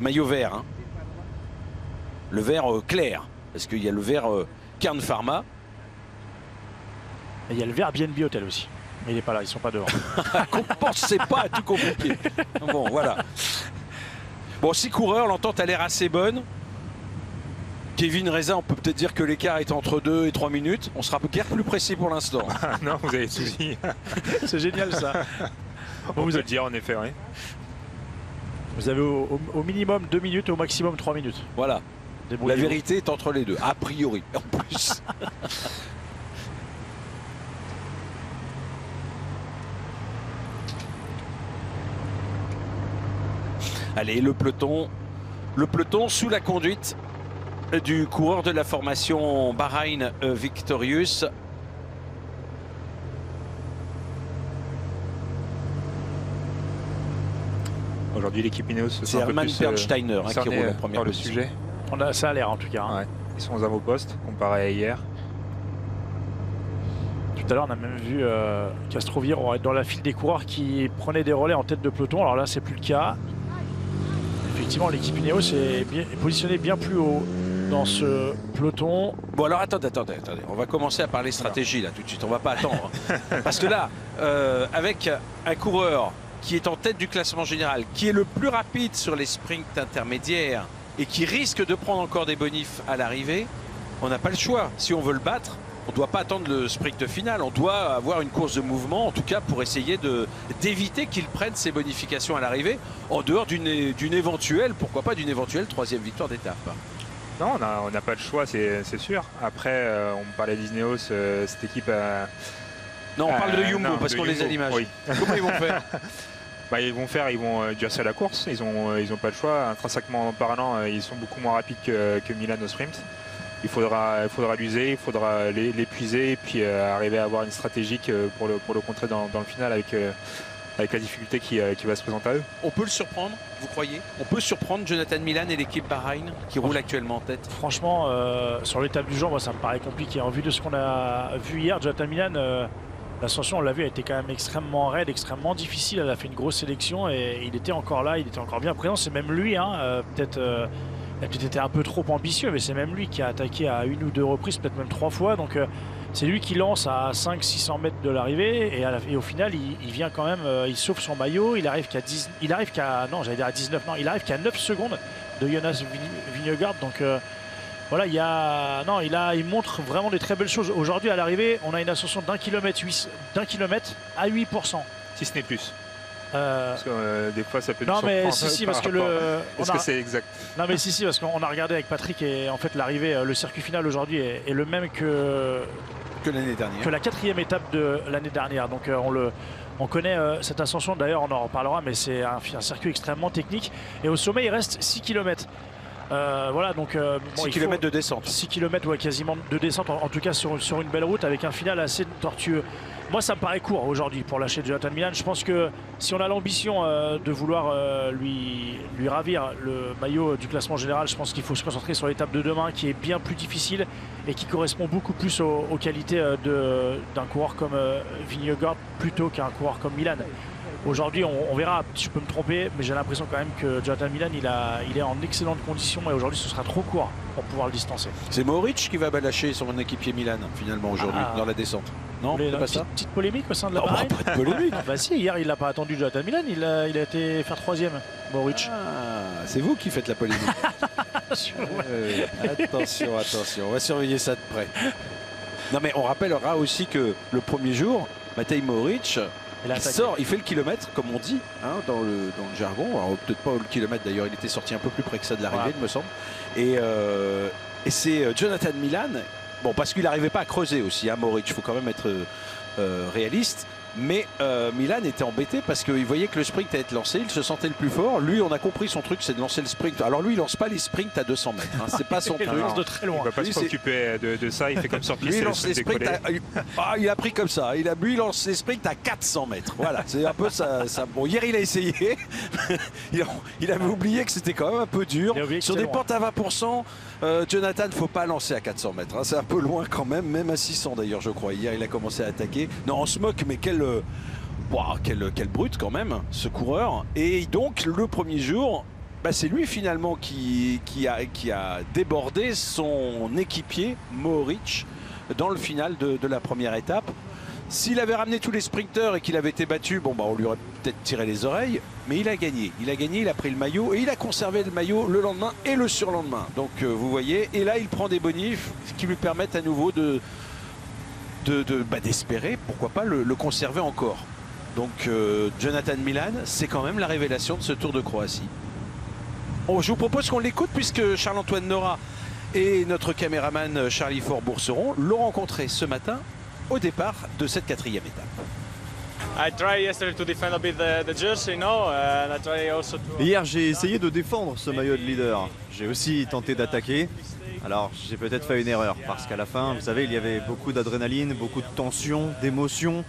Maillot vert. hein. Le vert euh, clair, parce qu'il y a le vert euh, Kern Pharma. Et il y a le Airbnb Hotel aussi. Mais il n'est pas là, ils sont pas dehors. Pensez pas à tout compliquer. Bon, voilà. Bon, six coureurs, l'entente a l'air assez bonne. Kevin Reza, on peut peut-être dire que l'écart est entre 2 et 3 minutes. On sera guère plus précis pour l'instant. Ah non, vous avez tout dit. c'est génial ça. On vous a le dire en effet, oui. Vous avez au, au- au minimum 2 minutes, au maximum 3 minutes. Voilà. La vérité est entre les deux, a priori. En plus. Allez, le peloton, le peloton sous la conduite du coureur de la formation Bahreïn euh, Victorious. Aujourd'hui, l'équipe Ineos se C'est sent un peu Hermann plus euh, Bernsteiner hein, qui roule en euh, première le sujet. On a, ça a l'air en tout cas. hein. Ouais. Ils sont aux avant-postes comparé à hier. Tout à l'heure, on a même vu euh, Castrovir être dans la file des coureurs qui prenaient des relais en tête de peloton. Alors là, c'est plus le cas. Effectivement, l'équipe Ineos est, bien- est positionnée bien plus haut dans ce peloton. Bon alors attendez, attendez, attendez. On va commencer à parler stratégie là tout de suite. On va pas attendre. Parce que là, euh, avec un coureur qui est en tête du classement général, qui est le plus rapide sur les sprints intermédiaires et qui risque de prendre encore des bonifs à l'arrivée, on n'a pas le choix. Si on veut le battre, on ne doit pas attendre le sprint final. On doit avoir une course de mouvement, en tout cas pour essayer d'éviter qu'il prenne ses bonifications à l'arrivée, en dehors d'une éventuelle, pourquoi pas d'une éventuelle troisième victoire d'étape. Non, on n'a pas le choix, c'est sûr. Après, euh, on parlait d'Isneos, euh, cette équipe a. Non, on parle de Euh, Jumbo parce qu'on les a l'image. oui. Comment ils vont faire? Bah, ils vont faire, ils vont euh, durcir la course. Ils ont, euh, ils ont pas le choix. Intrinsèquement parlant, euh, ils sont beaucoup moins rapides que, que Milan au sprint. Il faudra, il faudra l'user, il faudra l'é- l'épuiser et puis euh, arriver à avoir une stratégie que- pour le, pour le contrer dans, dans le final avec, euh, avec la difficulté qui, euh, qui va se présenter à eux. On peut le surprendre, vous croyez? On peut surprendre Jonathan Milan et l'équipe Bahreïn qui roule actuellement en tête Franchement, euh, sur l'étape du jour, moi, ça me paraît compliqué. En vue de ce qu'on a vu hier, Jonathan Milan, euh, l'ascension, on l'a vu, a été quand même extrêmement raide, extrêmement difficile. Elle a fait une grosse sélection et il était encore là, il était encore bien présent. C'est même lui, hein, euh, peut-être. Il a peut-être été un peu trop ambitieux, mais c'est même lui qui a attaqué à une ou deux reprises, peut-être même trois fois. Donc euh, c'est lui qui lance à 500-600 mètres de l'arrivée et, au final, il, vient quand même, euh, il sauve son maillot. Il arrive qu'à 10, il arrive qu'à non, j'allais dire à 19, non, il arrive qu'à 9 secondes de Jonas Vingegaard. Donc euh, voilà, il y a non, il a, il montre vraiment des très belles choses. Aujourd'hui, à l'arrivée, on a une ascension d'un kilomètre, d'un kilomètre à 8% Si ce n'est plus. Euh, Parce que euh, des fois, ça peut nous non mais si si par parce que le Est-ce a- que c'est exact non mais si si parce qu'on a regardé avec Patrick et en fait l'arrivée euh, le circuit final aujourd'hui est, est le même que que l'année dernière. que la quatrième étape de l'année dernière donc euh, on le on connaît euh, cette ascension d'ailleurs on en reparlera mais c'est un, un circuit extrêmement technique et au sommet il reste 6 km voilà donc euh, bon, 6 il faut- km de descente. 6 km ouais, quasiment de descente, en, en tout cas sur, sur une belle route avec un final assez tortueux. Moi, ça me paraît court aujourd'hui pour lâcher Jonathan Milan. Je pense que si on a l'ambition euh, de vouloir euh, lui, lui ravir le maillot du classement général, je pense qu'il faut se concentrer sur l'étape de demain qui est bien plus difficile et qui correspond beaucoup plus aux, qualités euh, d'un coureur comme Vingegaard plutôt qu'un coureur comme Milan. Aujourd'hui, on, on verra, je peux me tromper, mais j'ai l'impression quand même que Jonathan Milan, il, a, il est en excellente condition et aujourd'hui, ce sera trop court pour pouvoir le distancer. C'est Mohoric qui va lâcher son équipier Milan finalement aujourd'hui Ah. dans la descente. Non, c'est pas petite, ça petite polémique au sein de la Non, pas de polémique. Bah si, hier il l'a pas attendu Jonathan Milan, il a, il a été faire troisième, Boric. Ah, c'est vous qui faites la polémique. Euh, attention, attention, on va surveiller ça de près. Non mais on rappellera aussi que le premier jour, Matej Mohoric, Il sort, il fait le kilomètre comme on dit hein, dans, le, dans le jargon. Alors peut-être pas le kilomètre d'ailleurs, il était sorti un peu plus près que ça de l'arrivée, il me semble. Et, euh, et c'est euh, Jonathan Milan, bon parce qu'il n'arrivait pas à creuser aussi, hein, Mohoric, il faut quand même être euh, réaliste. Mais euh, Milan était embêté parce qu'il voyait que le sprint allait être lancé, il se sentait le plus fort. Lui, on a compris son truc, c'est de lancer le sprint. Alors lui, il lance pas les sprints à 200 mètres, hein, c'est pas son Il truc. lance de très Il loin. ne va pas Lui, se c'est- préoccuper de, de ça, il fait comme sur Lui, piste, il lance les sprints. à- il- Ah, il a pris comme ça. Il a, lui, il lance les sprints à 400 mètres. Voilà, c'est un peu ça. ça- Bon, hier, il a essayé. il, a- il avait oublié que c'était quand même un peu dur. Il Sur des loin. pentes à 20%, euh, Jonathan, faut pas lancer à 400 mètres. hein. C'est un peu loin quand même, même à 600 d'ailleurs, je crois. Hier, il a commencé à attaquer. Non, on se moque, mais quel. Euh, Ouah, quel, quel brut quand même, ce coureur. Et donc, le premier jour, bah, c'est lui finalement qui, a, débordé son équipier, Mohoric, dans le final de, de la première étape. S'il avait ramené tous les sprinteurs et qu'il avait été battu, bon, bah, on lui aurait peut-être tiré les oreilles, mais il a gagné. Il a gagné, il a pris le maillot et il a conservé le maillot le lendemain et le surlendemain. Donc, euh, vous voyez, et là, il prend des bonifs qui lui permettent à nouveau de, de, de- bah, d'espérer, pourquoi pas, le, le conserver encore. Donc euh, Jonathan Milan, c'est quand même la révélation de ce Tour de Croatie. Je vous propose qu'on l'écoute puisque Charles-Antoine Nora et notre caméraman Charlie Fort-Bourseron l'ont rencontré ce matin au départ de cette quatrième étape. I tried yesterday to defend a bit the, the jersey, no, and I try also to. Hier, j'ai essayé de défendre ce maillot de leader. J'ai aussi tenté d'attaquer. Alors, j'ai peut-être fait une erreur parce qu'à la fin, vous savez, il y avait beaucoup d'adrénaline, beaucoup de tension, d'émotion.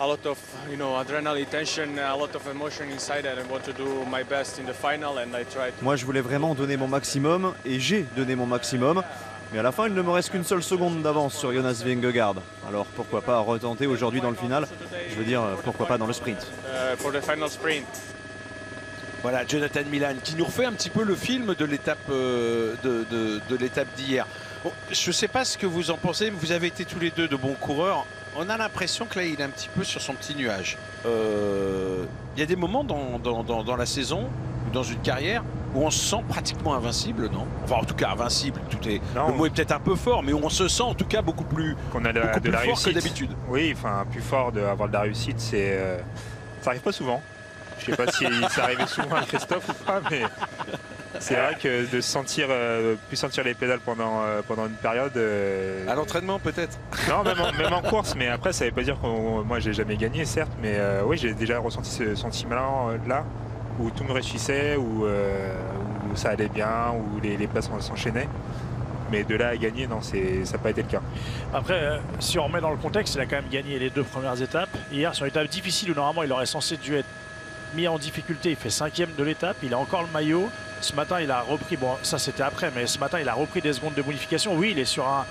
A lot of, you know, adrenaline, tension, a lot of emotion inside, and I want to do my best in the final, and I tried. Moi, je voulais vraiment donner mon maximum et j'ai donné mon maximum. Mais à la fin, il ne me reste qu'une seule seconde d'avance sur Jonas Vingegaard. Alors pourquoi pas retenter aujourd'hui dans le final? Je veux dire, pourquoi pas dans le sprint? Uh, for the final sprint. Voilà, Jonathan Milan qui nous refait un petit peu le film de l'étape euh, de, de- de l'étape d'hier. Bon, je ne sais pas ce que vous en pensez, mais vous avez été tous les deux de bons coureurs. On a l'impression que là, il est un petit peu sur son petit nuage. Euh, Il y a des moments dans, dans- dans- dans la saison ou dans une carrière où on se sent pratiquement invincible, non? Enfin, en tout cas, invincible, tout est, le mot est peut-être un peu fort, mais où on se sent en tout cas beaucoup plus, qu'on a de, beaucoup de plus la fort réussite. que d'habitude. Oui, enfin, plus fort d'avoir de la réussite, c'est. euh, ça arrive pas souvent. Je sais pas si ça arrivait souvent à Christophe ou pas, mais c'est vrai que de se sentir, euh, plus sentir les pédales pendant, euh, pendant une période. euh, À l'entraînement, peut-être non, même en, même en course, mais après, ça veut pas dire que moi j'ai jamais gagné, certes, mais euh, oui, j'ai déjà ressenti ce sentiment-là, où tout me réussissait, où, euh, où ça allait bien, où les, les places s'enchaînaient. Mais de là à gagner, non, c'est- ça n'a pas été le cas. Après, euh, si on remet dans le contexte, il a quand même gagné les deux premières étapes. Hier, sur l'étape difficile où normalement il aurait censé dû être mis en difficulté, il fait cinquième de l'étape, il a encore le maillot. Ce matin, il a repris, bon, ça c'était après, mais ce matin, il a repris des secondes de bonification. Oui, il est sur un.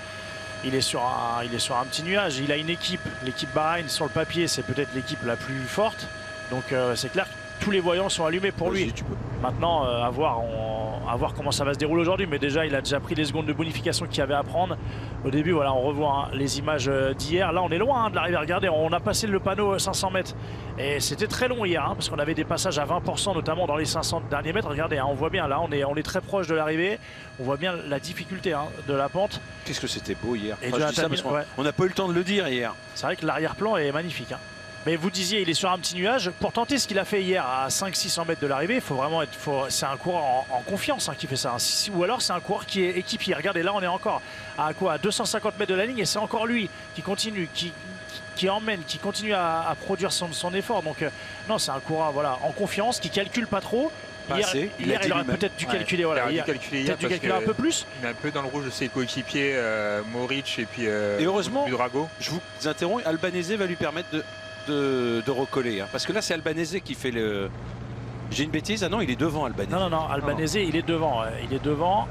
Il est, sur un, il est sur un petit nuage. Il a une équipe. L'équipe Bahreïn, sur le papier, c'est peut-être l'équipe la plus forte. Donc euh, c'est clair que tous les voyants sont allumés pour lui. Maintenant, euh, à, voir, on- à voir comment ça va se dérouler aujourd'hui. Mais déjà, il a déjà pris les secondes de bonification qu'il y avait à prendre. Au début, voilà, on revoit hein, les images euh, d'hier. Là, on est loin hein, de l'arrivée. Regardez, on a passé le panneau euh, 500 mètres. Et c'était très long hier, hein, parce qu'on avait des passages à 20%, notamment dans les 500 derniers mètres. Regardez, on voit bien, là, on est, on est très proche de l'arrivée. On voit bien la difficulté de la pente. Qu'est-ce que c'était beau hier Et Enfin, je dis ça Jonathan parce qu'on Miller, ouais. on n'a pas eu le temps de le dire hier. C'est vrai que l'arrière-plan est magnifique. Mais vous disiez, il est sur un petit nuage. Pour tenter ce qu'il a fait hier à 500-600 mètres de l'arrivée, il faut vraiment être. faut- C'est un coureur en, en confiance hein, qui fait ça. hein. Si- Ou alors c'est un coureur qui est équipier. Regardez, là on est encore à quoi À 250 mètres de la ligne et c'est encore lui qui continue, qui, qui- qui emmène, qui continue à, à produire son, son effort. Donc euh, non, c'est un coureur voilà, en confiance, qui calcule pas trop. Hier, il hier, il aurait peut-être dû Ouais, calculer. il Voilà, hier, calculer hier peut-être dû calculer un peu plus. Il est un peu dans le rouge de ses coéquipiers, euh, Moric et puis euh, Et heureusement- Budrago. Je vous interromps, Albanese va lui permettre de, de, recoller. hein. parce que là, c'est Albanese qui fait le. J'ai une bêtise Ah non, il est devant Albanese. Non, non, non, Albanese, il est devant. euh, Il est devant.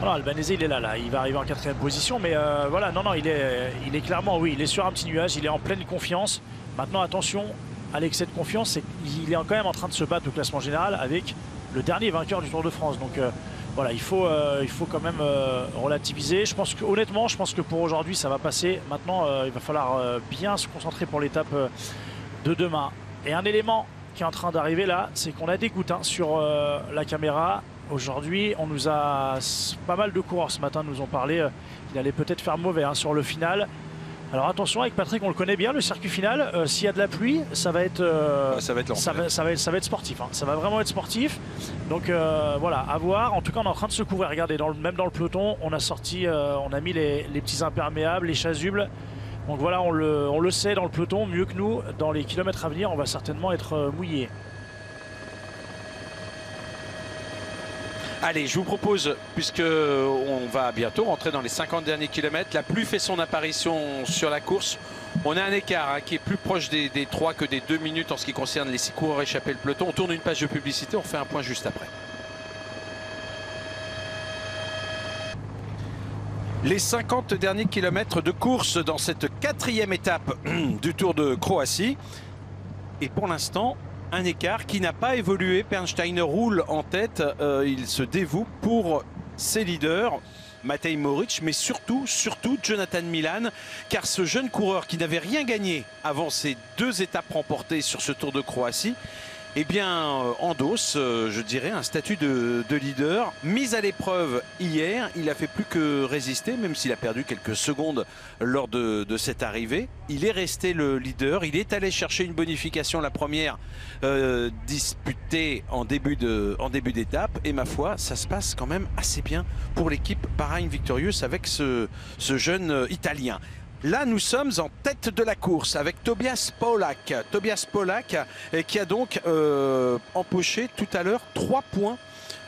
Non, non, Albanese, il est là, là. Il va arriver en quatrième position. Mais euh, voilà, non, non, il est, il est clairement, oui, il est sur un petit nuage. Il est en pleine confiance. Maintenant, attention à l'excès de confiance. Qu'il est quand même en train de se battre au classement général avec le dernier vainqueur du Tour de France. Donc euh, voilà, il faut, euh, il faut quand même euh, relativiser. Je pense que, honnêtement, je pense que pour aujourd'hui, ça va passer. Maintenant, euh, il va falloir bien se concentrer pour l'étape de demain. Et un élément qui est en train d'arriver là, c'est qu'on a des gouttes hein, sur la caméra. Aujourd'hui, on nous a pas mal de coureurs ce matin nous ont parlé qu'il allait peut-être faire mauvais hein, sur le final. Alors attention avec Patrick, on le connaît bien, le circuit final. euh, S'il y a de la pluie, ça va être, euh, ça va être ça l'enfer. va, ça va être, ça va être sportif. hein. Ça va vraiment être sportif. Donc euh, voilà, à voir. En tout cas, on est en train de se couvrir. Regardez, dans le- même dans le peloton, on a sorti, euh, on a mis les, les petits imperméables, les chasubles. Donc voilà, on le, on le sait dans le peloton, mieux que nous. Dans les kilomètres à venir, on va certainement être mouillé. Allez, je vous propose, puisque on va bientôt rentrer dans les 50 derniers kilomètres, la pluie fait son apparition sur la course. On a un écart hein, qui est plus proche des, des 3 que des 2 minutes en ce qui concerne les 6 coureurs échappés le peloton. On tourne une page de publicité, on fait un point juste après. Les 50 derniers kilomètres de course dans cette quatrième étape du Tour de Croatie. Et pour l'instant, un écart qui n'a pas évolué. Pernsteiner roule en tête. Euh, il se dévoue pour ses leaders. Matej Moric, mais surtout, surtout Jonathan Milan, car ce jeune coureur qui n'avait rien gagné avant ces deux étapes remportées sur ce Tour de Croatie, eh bien, euh, endosse, euh, je dirais, un statut de, de leader. Mis à l'épreuve hier, il a fait plus que résister, même s'il a perdu quelques secondes lors de, cette arrivée. Il est resté le leader. Il est allé chercher une bonification, la première euh, disputée en début d'étape. Et ma foi, ça se passe quand même assez bien pour l'équipe Bahrain Victorious avec ce, jeune Italien. Là, nous sommes en tête de la course avec Tobias Polak. Tobias Polak euh, qui a donc euh, empoché tout à l'heure 3 points.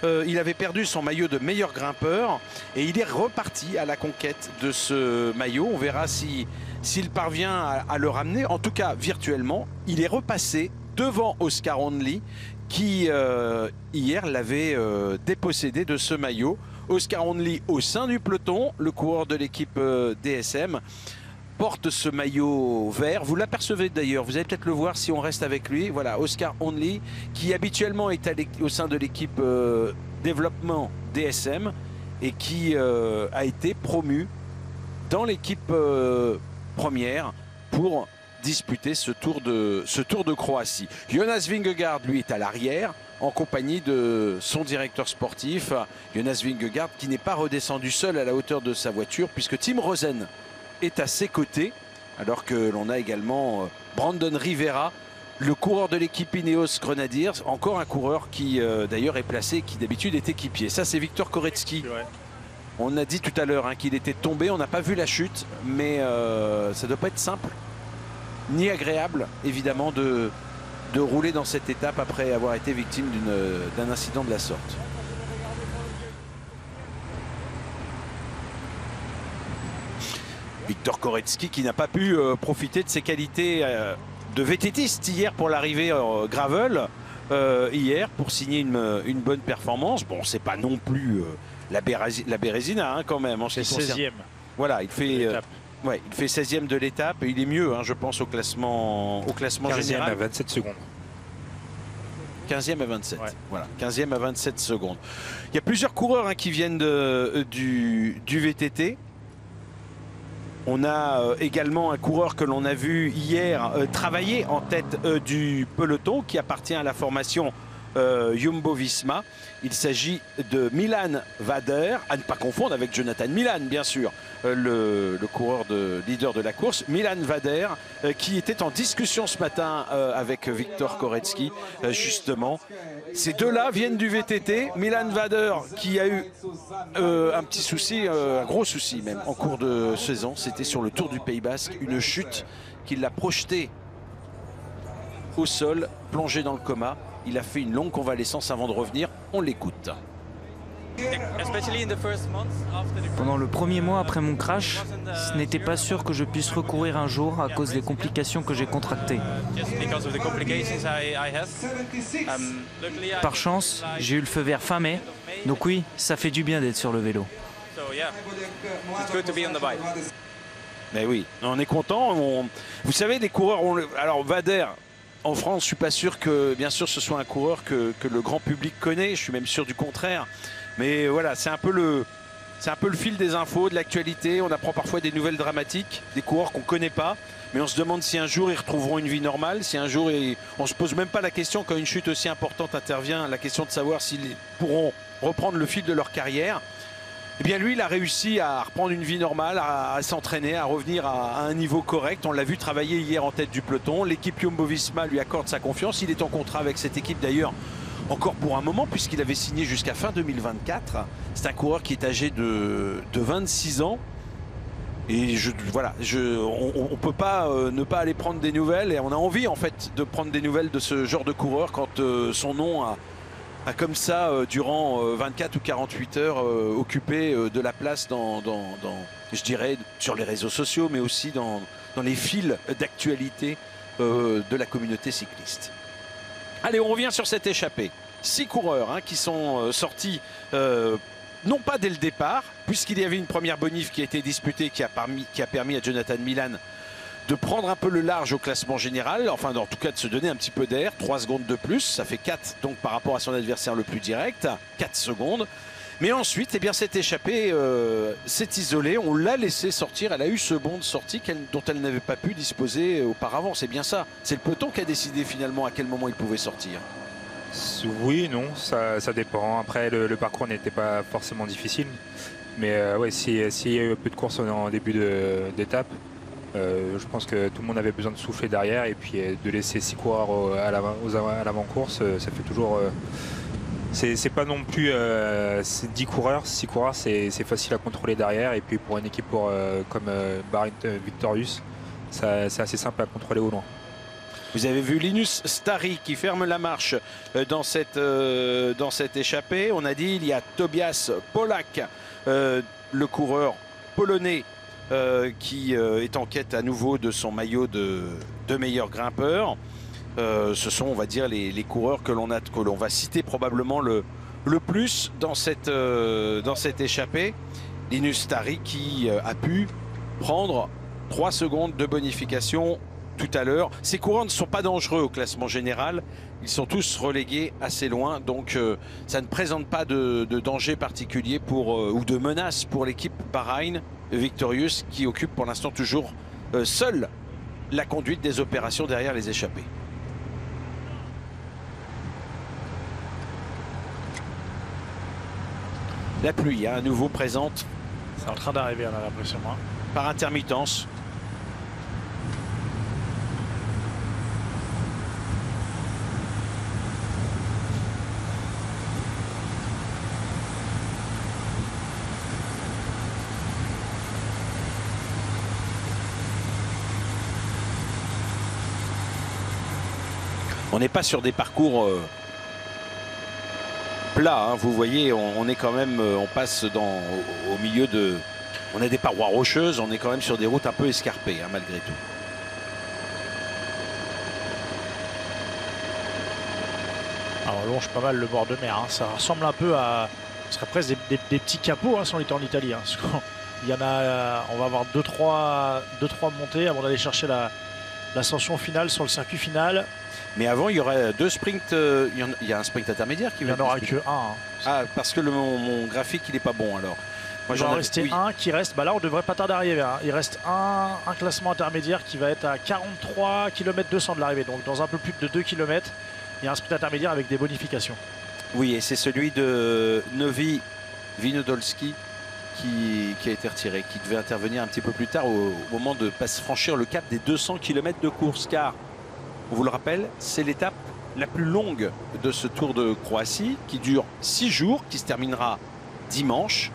Euh, il avait perdu son maillot de meilleur grimpeur et il est reparti à la conquête de ce maillot. On verra si s'il parvient à, le ramener. En tout cas, virtuellement, il est repassé devant Oscar Onley qui hier l'avait dépossédé de ce maillot. Oscar Onley au sein du peloton, le coureur de l'équipe DSM porte ce maillot vert. Vous l'apercevez d'ailleurs, vous allez peut-être le voir si on reste avec lui. Voilà, Oscar Only, qui habituellement est au sein de l'équipe euh, développement DSM et qui euh, a été promu dans l'équipe euh, première pour disputer ce tour de, ce tour de Croatie. Jonas Vingegaard, lui, est à l'arrière en compagnie de son directeur sportif, Jonas Vingegaard, qui n'est pas redescendu seul à la hauteur de sa voiture, puisque Tim Rosen est à ses côtés, alors que l'on a également euh, Brandon Rivera, le coureur de l'équipe Ineos Grenadiers, encore un coureur qui euh, d'ailleurs est placé, qui d'habitude est équipier. Ça c'est Victor Koretsky. On a dit tout à l'heure hein, qu'il était tombé, on n'a pas vu la chute, mais euh, ça ne doit pas être simple, ni agréable évidemment de, de rouler dans cette étape après avoir été victime d'un incident de la sorte. Victor Koretsky qui n'a pas pu euh, profiter de ses qualités euh, de vététiste hier pour l'arrivée euh, gravel hier pour signer une, bonne performance. Bon, c'est pas non plus la, la Bérésina hein, quand même. C'est 16e. Voilà, il fait, ouais, il fait 16e de l'étape et il est mieux, hein, je pense, au classement, au classement 15e général. à 27 secondes. 15e à 27. Voilà, 15e à 27 secondes. Il y a plusieurs coureurs hein, qui viennent de, du, du VTT. On a euh, également un coureur que l'on a vu hier euh, travailler en tête euh, du peloton qui appartient à la formation Jumbo Visma. Il s'agit de Milan Vader, à ne pas confondre avec Jonathan Milan, bien sûr, le, coureur de, leader de la course. Milan Vader, qui était en discussion ce matin avec Victor Koretsky, justement. Ces deux-là viennent du VTT. Milan Vader, qui a eu un petit souci, un gros souci même, en cours de saison. C'était sur le Tour du Pays Basque, une chute qui l'a projeté au sol, plongé dans le coma. Il a fait une longue convalescence avant de revenir. On l'écoute. Pendant le premier mois après mon crash, ce n'était pas sûr que je puisse recourir un jour à cause des complications que j'ai contractées. Par chance, j'ai eu le feu vert fin mai, donc oui, ça fait du bien d'être sur le vélo. Mais oui, on est content. Vous savez, les coureurs, alors Vader, en France, je suis pas sûr que, bien sûr, ce soit un coureur que, le grand public connaît. Je suis même sûr du contraire. Mais voilà, c'est un peu le, c'est un peu le fil des infos, de l'actualité. On apprend parfois des nouvelles dramatiques, des coureurs qu'on ne connaît pas. Mais on se demande si un jour ils retrouveront une vie normale, si un jour ils... on se pose même pas la question quand une chute aussi importante intervient, la question de savoir s'ils pourront reprendre le fil de leur carrière. Eh bien lui, il a réussi à reprendre une vie normale, à, s'entraîner, à revenir à, un niveau correct. On l'a vu travailler hier en tête du peloton. L'équipe Jumbo-Visma lui accorde sa confiance. Il est en contrat avec cette équipe d'ailleurs encore pour un moment puisqu'il avait signé jusqu'à fin 2024. C'est un coureur qui est âgé de, 26 ans. Et voilà, on ne peut pas euh, ne pas aller prendre des nouvelles et on a envie en fait de prendre des nouvelles de ce genre de coureur quand euh, son nom a, comme ça, euh, durant 24 euh, ou 48 heures, euh, occupé de la place dans, je dirais, sur les réseaux sociaux, mais aussi dans, les fils d'actualité de la communauté cycliste. Allez, on revient sur cette échappée. Six coureurs hein, qui sont sortis, non pas dès le départ, puisqu'il y avait une première bonif qui a été disputée, a, qui a permis à Jonathan Milan de prendre un peu le large au classement général, enfin en tout cas de se donner un petit peu d'air, 3 secondes de plus, ça fait 4 donc par rapport à son adversaire le plus direct, 4 secondes. Mais ensuite, eh bien, cette échappée euh, s'est isolée, on l'a laissé sortir, elle a eu ce bond de sortie dont elle n'avait pas pu disposer auparavant, c'est bien ça. C'est le peloton qui a décidé finalement à quel moment il pouvait sortir. Oui, non, ça, dépend. Après, le, parcours n'était pas forcément difficile. Mais euh, ouais, s'il y a eu un peu de course en début d'étape, euh, je pense que tout le monde avait besoin de souffler derrière et puis euh, de laisser six coureurs à l'avant-course, euh, ça fait toujours. c'est pas non plus 10 coureurs, 6 coureurs, c'est facile à contrôler derrière. Et puis pour une équipe comme Barrett Victorious, c'est assez simple à contrôler au loin. Vous avez vu Linus Stari qui ferme la marche dans cette, dans cette échappée. On a dit il y a Tobias Polak, le coureur polonais euh, qui euh, est en quête à nouveau de son maillot de, meilleur grimpeur. Euh, ce sont, on va dire, les, coureurs que l'on va citer probablement le, plus dans cette, échappée. Linus Tari qui a pu prendre 3 secondes de bonification tout à l'heure. Ces coureurs ne sont pas dangereux au classement général. Ils sont tous relégués assez loin, donc ça ne présente pas de, danger particulier ou de menace pour l'équipe Bahreïn victorieuse qui occupe pour l'instant toujours euh, seul la conduite des opérations derrière les échappés. La pluie, hein, à nouveau présente. C'est en train d'arriver, on a l'impression. Hein. Par intermittence. On n'est pas sur des parcours euh, plats. Hein. Vous voyez, on, est quand même, euh, on passe au, milieu de, on a des parois rocheuses. On est quand même sur des routes un peu escarpées, hein, malgré tout. Alors, on longe pas mal le bord de mer. Hein. Ça ressemble un peu à, ce serait presque des, petits capots si on était en Italie. A, on va avoir deux trois, deux, montées avant d'aller chercher la, l'ascension finale sur le circuit final. Mais avant, il y aurait deux sprints. Euh, il, y a un sprint intermédiaire qui Il n'y en aura que un. Hein. Ah, parce que le, mon, mon, graphique, il n'est pas bon alors. Moi, il va en rester oui. un qui reste. Bah là, on devrait pas tarder d'arriver. Hein. Il reste un, un, classement intermédiaire qui va être à 43 km 200 de l'arrivée. Donc, dans un peu plus de 2 km, il y a un sprint intermédiaire avec des bonifications. Oui, et c'est celui de Novi Vinodolski qui, qui, a été retiré, qui devait intervenir un petit peu plus tard au, au moment de pas franchir le cap des 200 km de course. Car, on vous le rappelle, c'est l'étape la plus longue de ce Tour de Croatie qui dure 6 jours, qui se terminera dimanche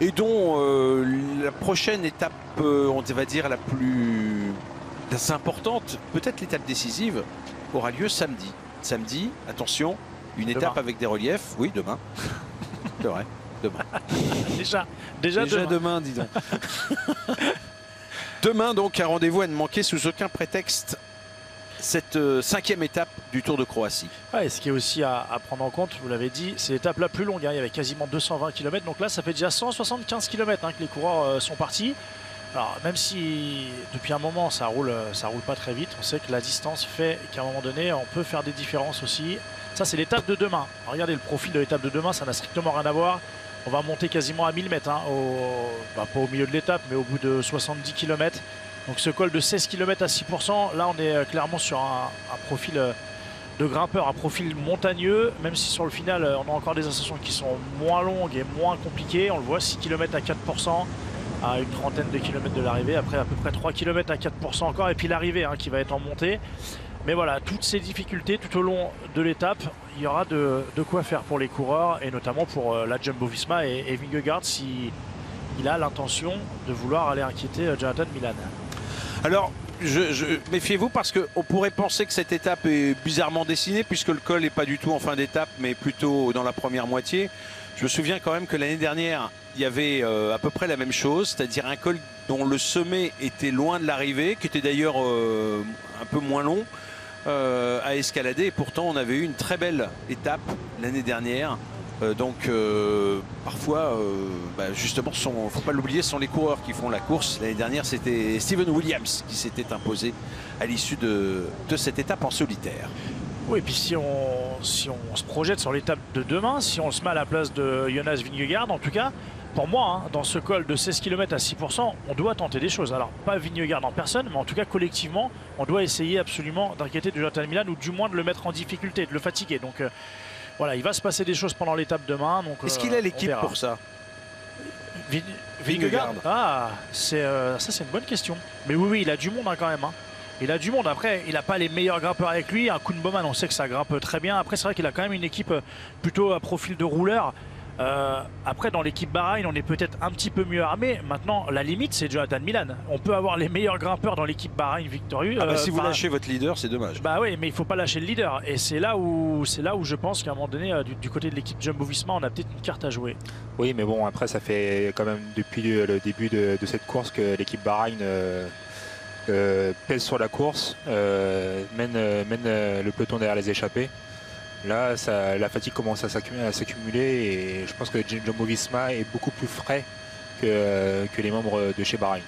et dont euh, la prochaine étape, euh, on va dire la plus importante, peut-être l'étape décisive, aura lieu samedi. Samedi, attention, une demain. étape avec des reliefs. Oui, demain. C'est vrai, demain. déjà, déjà, déjà demain. demain, dis donc. demain, donc, un rendez-vous à ne manquer sous aucun prétexte cette euh, cinquième étape du Tour de Croatie. Ce qui est aussi à, prendre en compte, vous l'avez dit, c'est l'étape la plus longue. Hein. Il y avait quasiment 220 km. Donc là, ça fait déjà 175 km hein, que les coureurs euh, sont partis. Alors, même si depuis un moment ça roule, ça roule pas très vite, on sait que la distance fait qu'à un moment donné, on peut faire des différences aussi. Ça, c'est l'étape de demain. Regardez le profil de l'étape de demain, ça n'a strictement rien à voir. On va monter quasiment à 1000 mètres, hein, bah, pas au milieu de l'étape, mais au bout de 70 km. Donc ce col de 16 km à 6%, là on est clairement sur un, profil de grimpeur, un profil montagneux, même si sur le final on a encore des ascensions qui sont moins longues et moins compliquées. On le voit, 6 km à 4% à une trentaine de kilomètres de l'arrivée, après à peu près 3 km à 4% encore, et puis l'arrivée hein, qui va être en montée. Mais voilà, toutes ces difficultés tout au long de l'étape, il y aura de, quoi faire pour les coureurs, et notamment pour la Jumbo-Visma et, et Vingegaard si il a l'intention de vouloir aller inquiéter Jonathan Milan. Alors, je, méfiez-vous parce qu'on pourrait penser que cette étape est bizarrement dessinée puisque le col n'est pas du tout en fin d'étape mais plutôt dans la première moitié. Je me souviens quand même que l'année dernière, il y avait euh, à peu près la même chose, c'est-à-dire un col dont le sommet était loin de l'arrivée, qui était d'ailleurs euh, un peu moins long euh, à escalader. Et pourtant, on avait eu une très belle étape l'année dernière. Euh, donc euh, parfois, euh, bah, justement, il ne faut pas l'oublier, ce sont les coureurs qui font la course. L'année dernière, c'était Steven Williams qui s'était imposé à l'issue de, cette étape en solitaire. Oui, et puis si on, se projette sur l'étape de demain, si on se met à la place de Jonas Vingegaard, en tout cas, pour moi, hein, dans ce col de 16 km à 6%, on doit tenter des choses. Alors, pas Vingegaard en personne, mais en tout cas, collectivement, on doit essayer absolument d'inquiéter Jonathan Milan ou du moins de le mettre en difficulté, de le fatiguer. Donc, voilà, il va se passer des choses pendant l'étape demain. Est-ce qu'il a l'équipe pour ça? Vin Vingegaard? Ah, c'est euh, ça c'est une bonne question. Mais oui, oui, il a du monde hein, quand même. Hein. Il a du monde. Après, il n'a pas les meilleurs grimpeurs avec lui. Un Kuhn Bowman, on sait que ça grimpe très bien. Après, c'est vrai qu'il a quand même une équipe plutôt à profil de rouleur. Euh, après, dans l'équipe Bahreïn, on est peut-être un petit peu mieux armé. Maintenant, la limite, c'est Jonathan Milan. On peut avoir les meilleurs grimpeurs dans l'équipe Bahreïn victorieux. Ah bah, si vous lâchez votre leader, c'est dommage. Bah oui, mais il faut pas lâcher le leader. Et c'est là où c'est là où je pense qu'à un moment donné, euh, du, du, côté de l'équipe Jumbo-Visma, on a peut-être une carte à jouer. Oui, mais bon, après, ça fait quand même depuis le début de, de cette course que l'équipe Bahreïn euh, euh, pèse sur la course, euh, mène, mène le peloton derrière les échappés. Là, la fatigue commence à s'accumuler et je pense que Jumbo Visma est beaucoup plus frais que, les membres de chez Bahreïn.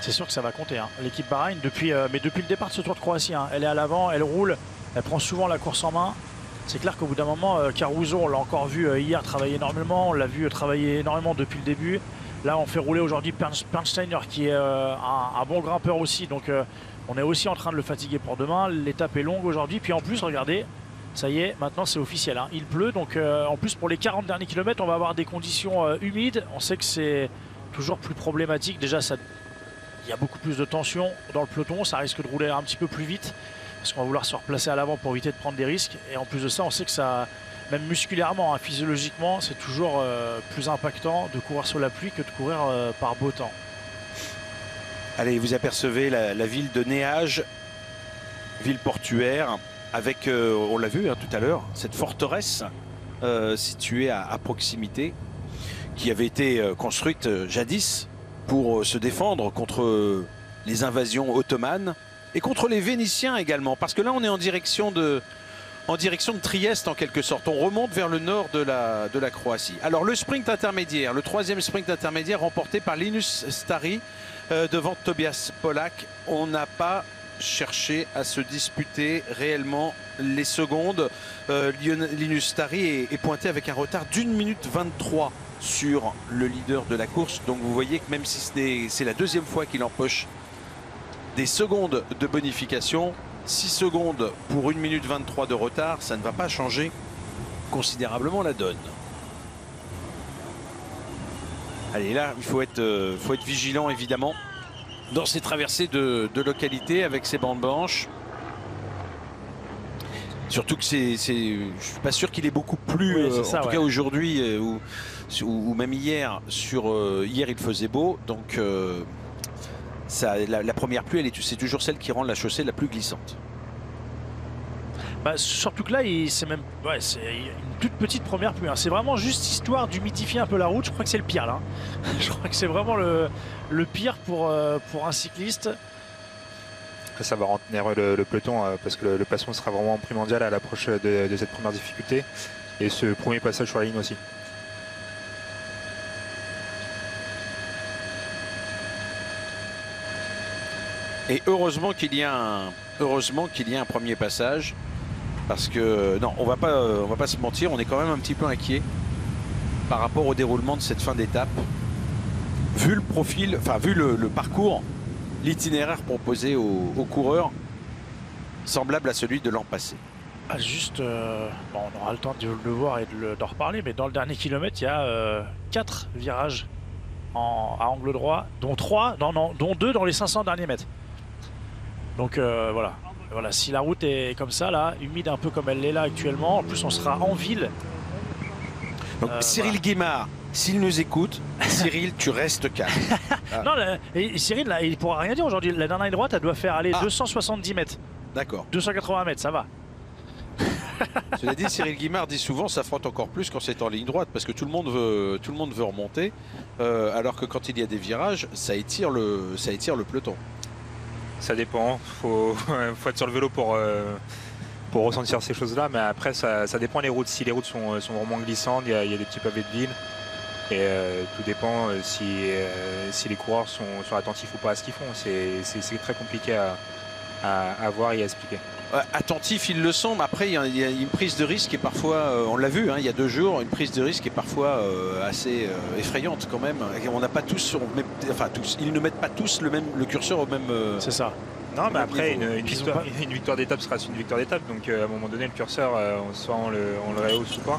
C'est sûr que ça va compter. Hein. L'équipe Bahreïn, depuis, euh, mais depuis le départ de ce Tour de Croatie, hein, elle est à l'avant, elle roule, elle prend souvent la course en main. C'est clair qu'au bout d'un moment, euh, Caruso, on l'a encore vu euh, hier travailler énormément, on l'a vu travailler énormément depuis le début. Là, on fait rouler aujourd'hui Pernsteiner qui est un, bon grimpeur aussi. On est aussi en train de le fatiguer pour demain. L'étape est longue aujourd'hui. Puis en plus, regardez, ça y est, maintenant c'est officiel. Hein. Il pleut. Donc, euh, en plus, pour les 40 derniers kilomètres, on va avoir des conditions euh, humides. On sait que c'est toujours plus problématique. Déjà, il y a beaucoup plus de tension dans le peloton. Ça risque de rouler un petit peu plus vite parce qu'on va vouloir se replacer à l'avant pour éviter de prendre des risques. Et en plus de ça, on sait que ça, même musculairement, hein, physiologiquement, c'est toujours euh, plus impactant de courir sur la pluie que de courir par beau temps. Allez, vous apercevez la, ville de Néage, ville portuaire, avec, euh, on l'a vu hein, tout à l'heure, cette forteresse euh, située à, à, proximité, qui avait été euh, construite jadis pour se défendre contre les invasions ottomanes et contre les Vénitiens également. Parce que là, on est en direction de, en direction de Trieste en quelque sorte. On remonte vers le nord de la, Croatie. Alors le sprint intermédiaire, le troisième sprint intermédiaire remporté par Linus Stari euh, devant Tobias Polak. On n'a pas cherché à se disputer réellement les secondes. Euh, Linus Stari est, est, pointé avec un retard d'une minute 23 sur le leader de la course. Donc vous voyez que même si c'est la deuxième fois qu'il empoche des secondes de bonification, 6 secondes pour 1 minute 23 de retard, ça ne va pas changer considérablement la donne. Allez, là, il faut être, euh, faut être vigilant, évidemment, dans ces traversées de, de localité avec ces bandes blanches. Surtout que c'est, je suis pas sûr qu'il est beaucoup plus, Oui, euh, en tout ouais. cas aujourd'hui euh, ou, ou même hier. Sur hier, il faisait beau, donc ça, la, la première pluie, elle est- c'est toujours celle qui rend la chaussée la plus glissante. Bah, surtout que là, il- c'est même ouais, c'est une toute petite première pluie. hein. C'est vraiment juste histoire d'humidifier un peu la route. Je crois que c'est le pire là. hein. Je crois que c'est vraiment le, le pire pour, euh, pour un cycliste. Ça va retenir le, le peloton euh, parce que le, le placement sera vraiment primordial à l'approche de, de cette première difficulté et ce premier passage sur la ligne aussi. Et heureusement qu'il y a un, heureusement qu'il y a un premier passage, parce que non, on va pas, euh, on va pas se mentir, on est quand même un petit peu inquiet par rapport au déroulement de cette fin d'étape. Vu le profil, enfin vu le, parcours, l'itinéraire proposé aux, coureurs, semblable à celui de l'an passé. Ah, juste, euh, bon, on aura le temps de le voir et de d'en reparler, mais dans le dernier kilomètre, il y a 4 virages en, à angle droit, dont 3, non, non, dont 2 dans les 500 derniers mètres. Donc euh, voilà. voilà, si la route est comme ça, là, humide un peu comme elle l'est là actuellement, en plus on sera en ville. Donc Euh, Cyril voilà. Guimard, s'il nous écoute, Cyril, tu restes calme. Ah. Non, là, et Cyril, là, il pourra rien dire aujourd'hui. La dernière ligne droite, elle doit faire aller Ah. 270 mètres. D'accord. 280 mètres, ça va. Cela dit, Cyril Guimard dit souvent ça frotte encore plus quand c'est en ligne droite parce que tout le monde veut, tout le monde veut remonter, euh, alors que quand il y a des virages, ça étire le, ça étire le peloton. Ça dépend, faut, faut être sur le vélo pour, euh, pour ressentir ces choses-là, mais après ça, ça dépend des routes. Si les routes sont, sont vraiment glissantes, il y, a, des petits pavés de ville, et euh, tout dépend euh, si, euh, si les coureurs sont, sont attentifs ou pas à ce qu'ils font. C'est très compliqué à, à voir et à expliquer. Euh, attentifs, ils le sont, mais après il y a, une prise de risque qui est parfois, euh, on l'a vu, hein, il y a deux jours, une prise de risque qui est parfois euh, assez euh, effrayante quand même. Et on n'a pas tous, on met- enfin tous, ils ne mettent pas tous le même, le curseur au même. euh, C'est ça. Non, mais après, une, victoire, pas- une victoire d'étape sera une victoire d'étape. Donc, euh, à un moment donné, le curseur, euh, on- soit on le, on le rehausse ou pas.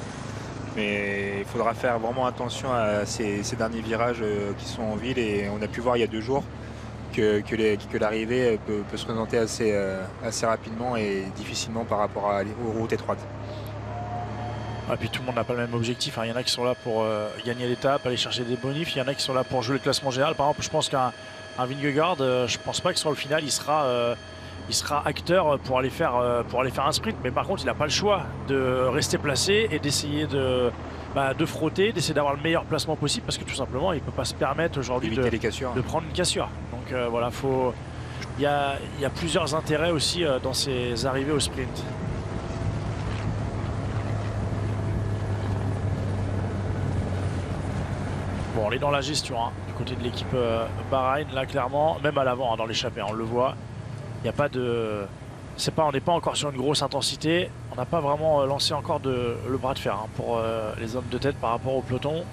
Mais il faudra faire vraiment attention à ces, ces derniers virages euh, qui sont en ville. Et on a pu voir il y a deux jours que, l'arrivée peut, se présenter assez, euh, assez rapidement et difficilement par rapport à, aux routes étroites. Et puis tout le monde n'a pas le même objectif. hein. Il y en a qui sont là pour euh, gagner l'étape, aller chercher des bonifs. Il y en a qui sont là pour jouer le classement général. Par exemple, je pense qu'un un Vingegaard, euh, je pense pas que sur le final, il sera, acteur pour aller faire un sprint. Mais par contre, il n'a pas le choix de rester placé et d'essayer de, bah, de frotter, d'essayer d'avoir le meilleur placement possible parce que tout simplement, il ne peut pas se permettre aujourd'hui de, prendre une cassure. Donc euh, voilà, faut. Il y a, il y a plusieurs intérêts aussi euh, dans ces arrivées au sprint. Bon, on est dans la gestion hein, du côté de l'équipe euh, Bahreïn, là clairement, même à l'avant, hein, dans l'échappée, on le voit. Il n'y a pas de. C'est pas, on n'est pas encore sur une grosse intensité. On n'a pas vraiment euh, lancé encore de, le bras de fer hein, pour euh, les hommes de tête par rapport au peloton.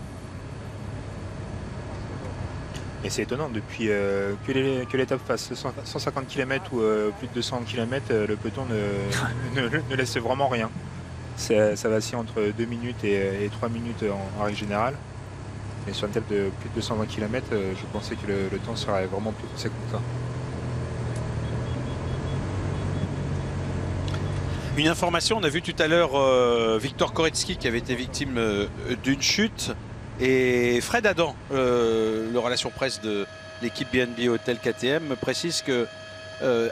Et c'est étonnant, depuis euh, que l'étape fasse 100 150 km ou euh, plus de 200 km, le peloton ne, ne- ne laisse vraiment rien. Ça, ça vacille entre 2 minutes et, et 3 minutes en, en règle générale. Et sur une étape de plus de 220 km, je pensais que le, le temps serait vraiment plus conséquent que ça. Une information, on a vu tout à l'heure euh, Victor Koretsky qui avait été victime euh, d'une chute et Fred Adam, euh, le relation presse de l'équipe BNB Hotel KTM, précise que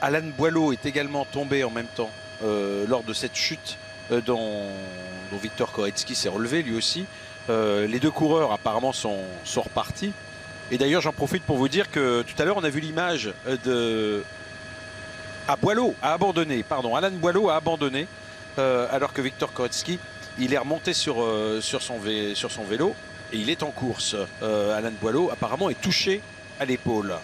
Alan Boileau est également tombé en même temps lors de cette chute dont, Victor Koretsky s'est relevé lui aussi. Les deux coureurs apparemment sont, sont repartis. Et d'ailleurs j'en profite pour vous dire que tout à l'heure on a vu l'image de à Boileau a abandonné, pardon, Alan Boileau a abandonné, euh, alors que Victor Koretsky, il est remonté sur, euh, sur, son, vé- sur son vélo et il est en course. Euh, Alan Boileau apparemment est touché à l'épaule.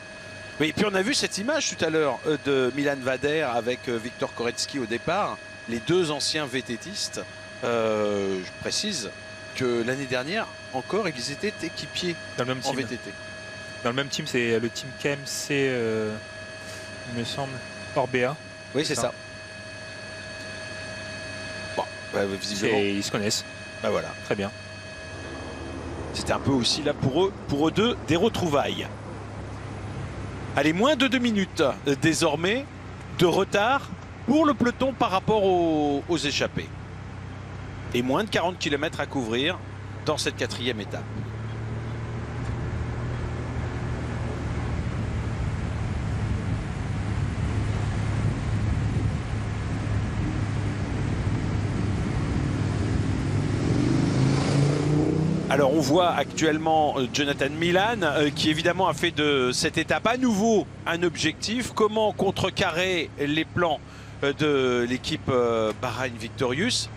Et puis on a vu cette image tout à l'heure euh, de Milan Vader avec Victor Koretsky au départ, les deux anciens VTTistes. Euh, je précise que l'année dernière, encore, ils étaient équipiers Dans le même en team. VTT. Dans le même team, c'est le team KMC, il me semble, Orbea. Oui, c'est ça. Bon, bah, visiblement. Ils se connaissent. Bah voilà. Très bien. C'était un peu aussi là pour eux, pour eux deux, des retrouvailles. Allez, moins de deux minutes euh, désormais de retard pour le peloton par rapport aux, aux échappés. Et moins de 40 km à couvrir dans cette quatrième étape. Alors on voit actuellement euh, Jonathan Milan euh, qui évidemment a fait de cette étape à nouveau un objectif. Comment contrecarrer les plans euh, de l'équipe Bahrain Victorious?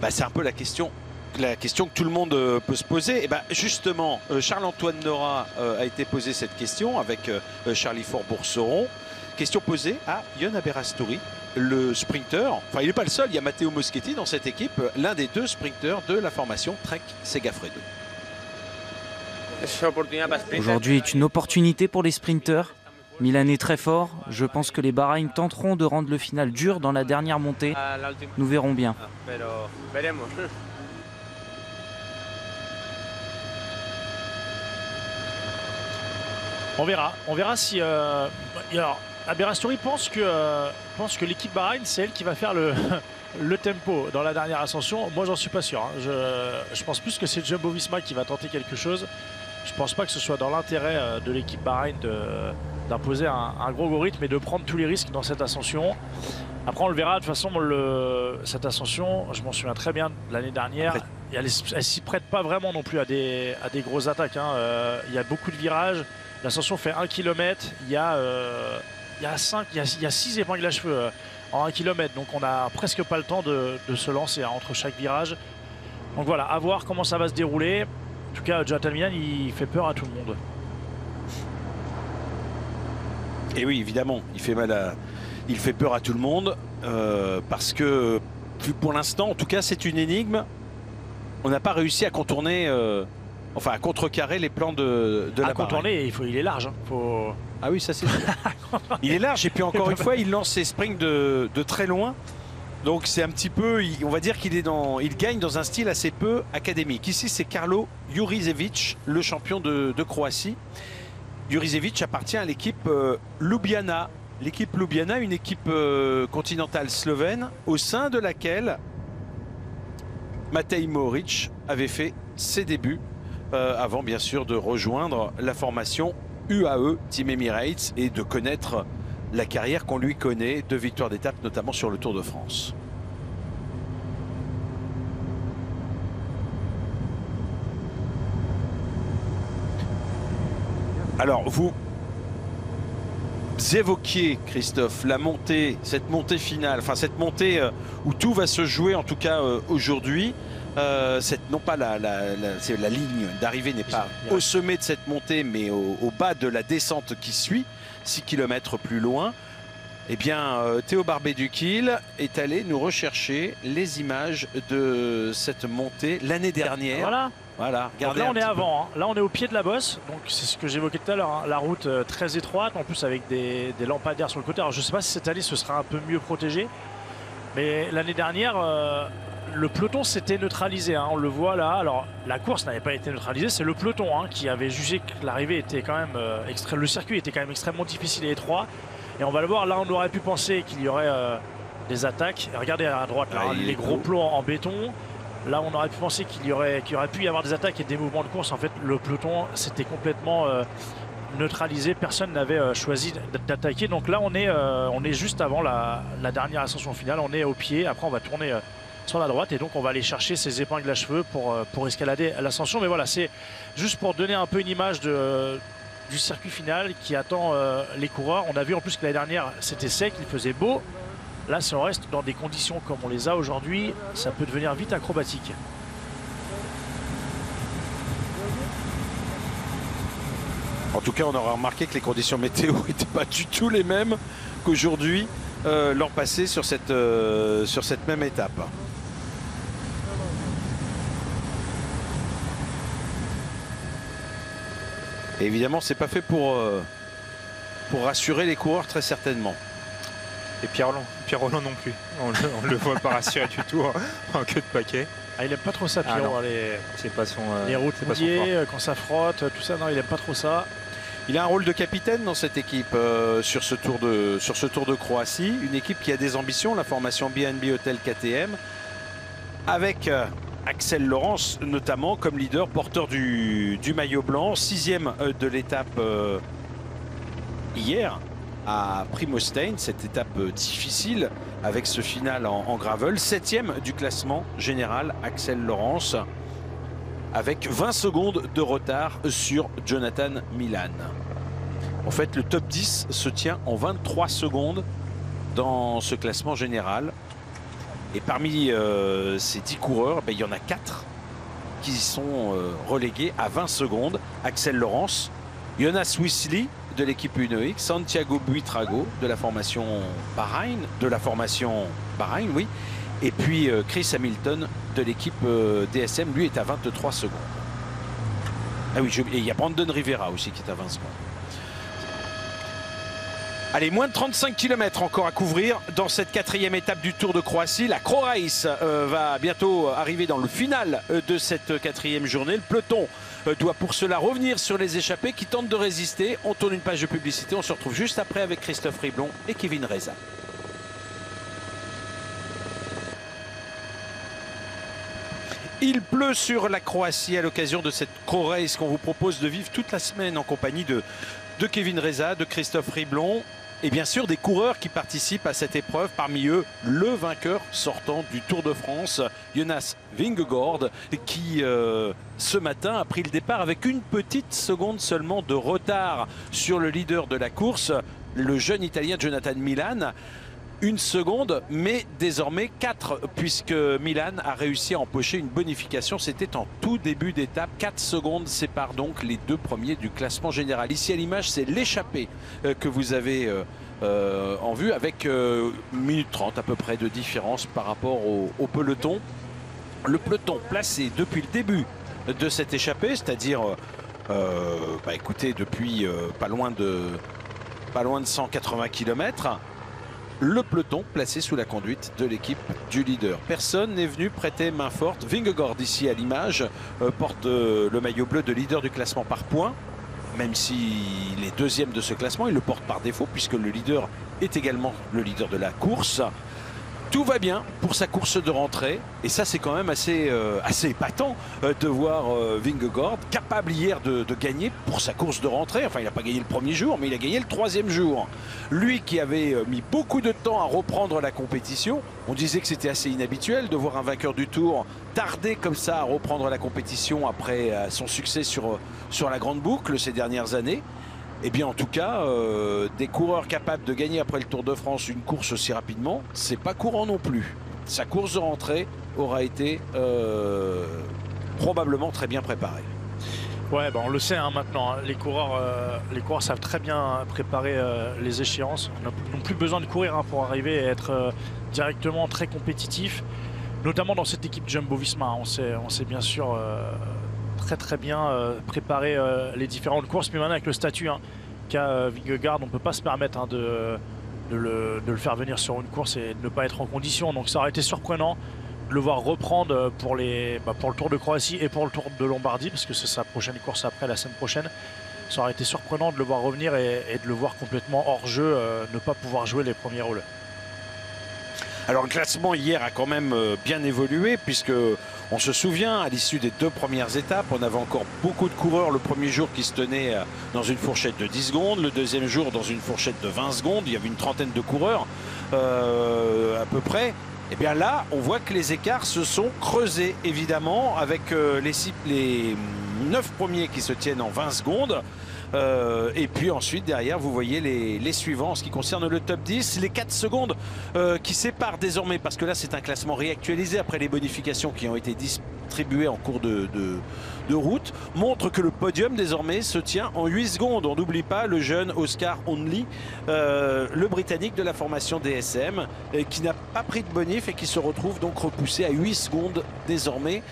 Bah, C'est un peu la question, la question que tout le monde peut se poser. Et ben justement, Charles-Antoine Nora a été posé cette question avec Charlie Fort-Bourseron. Question posée à Yon Aberastouri, le sprinter. Enfin, il n'est pas le seul, il y a Matteo Moschetti dans cette équipe, l'un des deux sprinters de la formation Trek Segafredo. Aujourd'hui est une opportunité pour les sprinteurs. Milan est très fort. Je pense que les Bahreïn tenteront de rendre le final dur dans la dernière montée. Nous verrons bien. On verra. On verra si. Euh... Alors, Aberastori pense que, euh, pense que l'équipe Bahreïn, c'est elle qui va faire le, le tempo dans la dernière ascension. Moi, j'en suis pas sûr. hein. Je, je pense plus que c'est Jumbo Visma qui va tenter quelque chose. Je pense pas que ce soit dans l'intérêt euh, de l'équipe Bahreïn d'imposer un, un gros gros rythme et de prendre tous les risques dans cette ascension. Après, on le verra. De toute façon, le- cette ascension, je m'en souviens très bien de l'année dernière. Elle ne s'y prête pas vraiment non plus à des, à des grosses attaques. hein. Euh, il y a beaucoup de virages. L'ascension fait 1 km. Il y a, euh, il y a 5, il y a, il y a 6 épingles à cheveux euh, en 1 km. Donc on n'a presque pas le temps de, de se lancer hein, entre chaque virage. Donc voilà, à voir comment ça va se dérouler. En tout cas, Jonathan Milan, il fait peur à tout le monde. Et oui, évidemment, il fait mal à, il fait peur à tout le monde euh, parce que pour l'instant, en tout cas, c'est une énigme. On n'a pas réussi à contourner, euh, enfin à contrecarrer les plans de, de à la contourner, il, faut, il est large. hein. Faut... Ah oui, ça c'est il est large et puis encore une fois, il lance ses springs de, de très loin. Donc c'est un petit peu, on va dire qu'il est dans, il gagne dans un style assez peu académique. Ici, c'est Carlo Jurizevic, le champion de, de Croatie. Jurizevic appartient à l'équipe euh, Ljubljana. L'équipe Ljubljana, une équipe euh, continentale slovène, au sein de laquelle Matej Mohoric avait fait ses débuts, euh, avant bien sûr de rejoindre la formation UAE Team Emirates et de connaître la carrière qu'on lui connaît de victoires d'étape, notamment sur le Tour de France. Alors, vous évoquiez, Christophe, la montée, cette montée finale, enfin cette montée euh, où tout va se jouer, en tout cas euh, aujourd'hui. Euh, cette, non pas la, la- la- c'est la ligne d'arrivée n'est pas au sommet de cette montée, mais au, au bas de la descente qui suit, 6 km plus loin. Eh bien, euh, Théo Barbet-Duquil est allé nous rechercher les images de cette montée l'année dernière. Voilà. Voilà, Donc là, on est avant. hein. Là, on est au pied de la bosse. Donc, c'est ce que j'évoquais tout à l'heure. hein. La route euh, très étroite, en plus avec des, des lampadaires sur le côté. Alors, je ne sais pas si cette année, ce sera un peu mieux protégé. Mais l'année dernière, euh, le peloton s'était neutralisé. hein. On le voit là. Alors, la course n'avait pas été neutralisée. C'est le peloton hein, qui avait jugé que l'arrivée était quand même. euh, extré- Le circuit était quand même extrêmement difficile et étroit. Et on va le voir. Là, on aurait pu penser qu'il y aurait euh, des attaques. Regardez à droite, là, Ah, hein, les gros plots en béton. Là, on aurait pu penser qu'il y aurait, qu'il y aurait pu y avoir des attaques et des mouvements de course. En fait, le peloton s'était complètement euh, neutralisé. Personne n'avait euh, choisi d'attaquer. Donc là, on est, euh, on est juste avant la, la dernière ascension finale. On est au pied. Après, on va tourner euh, sur la droite et donc on va aller chercher ses épingles à cheveux pour, euh, pour escalader l'ascension. Mais voilà, c'est juste pour donner un peu une image du circuit final qui attend euh, les coureurs. On a vu en plus que l'année dernière, c'était sec, il faisait beau. Là, si on reste dans des conditions comme on les a aujourd'hui, ça peut devenir vite acrobatique. En tout cas, on aura remarqué que les conditions météo n'étaient pas du tout les mêmes qu'aujourd'hui, euh, l'an passé, sur cette, euh, sur cette même étape. Et évidemment, c'est pas fait pour, euh, pour rassurer les coureurs, très certainement. Et Pierre Roland, Pierre Roland non plus. On le, on le voit pas rassuré du tout en, en queue de paquet. Ah, il aime pas trop ça, Ah, Pierrot, non. hein, les, C'est pas son. euh, les routes c'est pas son mouillées, fort. euh, quand ça frotte, tout ça. Non, il aime pas trop ça. Il a un rôle de capitaine dans cette équipe euh, sur, ce tour de, sur ce Tour de Croatie. Une équipe qui a des ambitions, la formation BNB Hotel KTM, avec euh, Axel Laurence notamment comme leader, porteur du, maillot blanc, sixième euh, de l'étape euh, hier à Primostein, cette étape euh, difficile avec ce final en, en gravel, septième du classement général Axel Laurence avec 20 secondes de retard sur Jonathan Milan. En fait, le top 10 se tient en 23 secondes dans ce classement général. Et parmi euh, ces 10 coureurs, ben, il y en a 4 qui sont euh, relégués à 20 secondes. Axel Laurence, Jonas Wisley de l'équipe UNEX, Santiago Buitrago de la formation Bahreïn, de la formation Bahreïn, oui. Et puis euh, Chris Hamilton de l'équipe DSM, lui est à 23 secondes. Ah oui, et il y a Brandon Rivera aussi qui est à 20 secondes. Allez, moins de 35 km encore à couvrir dans cette quatrième étape du Tour de Croatie. La Cro Race euh, va bientôt arriver dans le final euh, de cette quatrième journée. Le peloton euh, doit pour cela revenir sur les échappés qui tentent de résister. On tourne une page de publicité. On se retrouve juste après avec Christophe Riblon et Kevin Reza. Il pleut sur la Croatie à l'occasion de cette Cro Race qu'on vous propose de vivre toute la semaine en compagnie de, de Kevin Reza, de Christophe Riblon et bien sûr des coureurs qui participent à cette épreuve. Parmi eux, le vainqueur sortant du Tour de France, Jonas Vingegaard, qui euh, ce matin a pris le départ avec une petite seconde seulement de retard sur le leader de la course, le jeune Italien Jonathan Milan une seconde, mais désormais 4, puisque Milan a réussi à empocher une bonification. C'était en tout début d'étape. 4 secondes séparent donc les deux premiers du classement général. Ici à l'image, c'est l'échappée euh, que vous avez euh, euh, en vue, avec euh, une minute 30 à peu près de différence par rapport au, peloton. Le peloton placé depuis le début de cette échappée, c'est-à-dire, bah, écoutez, depuis pas loin de pas loin de 180 km le peloton placé sous la conduite de l'équipe du leader. Personne n'est venu prêter main forte. Vingegaard ici à l'image euh, porte euh, le maillot bleu de leader du classement par points. Même s'il est deuxième de ce classement, il le porte par défaut puisque le leader est également le leader de la course. Tout va bien pour sa course de rentrée et ça c'est quand même assez, euh, épatant euh, de voir euh, Vingegaard capable hier de, gagner pour sa course de rentrée. Enfin il n'a pas gagné le premier jour mais il a gagné le troisième jour. Lui qui avait euh, mis beaucoup de temps à reprendre la compétition, on disait que c'était assez inhabituel de voir un vainqueur du tour tarder comme ça à reprendre la compétition après son succès sur la grande boucle ces dernières années. Eh bien, en tout cas, euh, des coureurs capables de gagner après le Tour de France une course aussi rapidement, c'est pas courant non plus. Sa course de rentrée aura été euh, probablement très bien préparée. Ouais, bah on le sait hein, maintenant. hein. Les, coureurs, euh, les coureurs savent très bien préparer les échéances. On n'a plus besoin de courir hein, pour arriver à être directement très compétitif, notamment dans cette équipe Jumbo Visma. On sait, on sait bien sûr très très bien euh, préparé euh, les différentes courses. Puis maintenant avec le statut hein, qu'a euh, Vingegaard, on ne peut pas se permettre hein, de, le, faire venir sur une course et de ne pas être en condition. Donc ça aurait été surprenant de le voir reprendre pour, les, bah, pour le Tour de Croatie et pour le Tour de Lombardie, parce que c'est sa prochaine course après la semaine prochaine. Ça aurait été surprenant de le voir revenir et, de le voir complètement hors jeu, ne pas pouvoir jouer les premiers rôles. Alors le classement hier a quand même bien évolué puisque on se souvient à l'issue des deux premières étapes, on avait encore beaucoup de coureurs le premier jour qui se tenaient euh, dans une fourchette de 10 secondes, le deuxième jour dans une fourchette de 20 secondes, il y avait une trentaine de coureurs euh, à peu près. Et bien là, on voit que les écarts se sont creusés évidemment avec euh, les, les 9 premiers qui se tiennent en 20 secondes. Euh, et puis ensuite, derrière, vous voyez les, suivants en ce qui concerne le top 10. Les 4 secondes euh, qui séparent désormais, parce que là, c'est un classement réactualisé après les bonifications qui ont été distribuées en cours de, route, montrent que le podium désormais se tient en 8 secondes. On n'oublie pas le jeune Oscar Only, euh, le Britannique de la formation DSM, qui n'a pas pris de bonif et qui se retrouve donc repoussé à 8 secondes désormais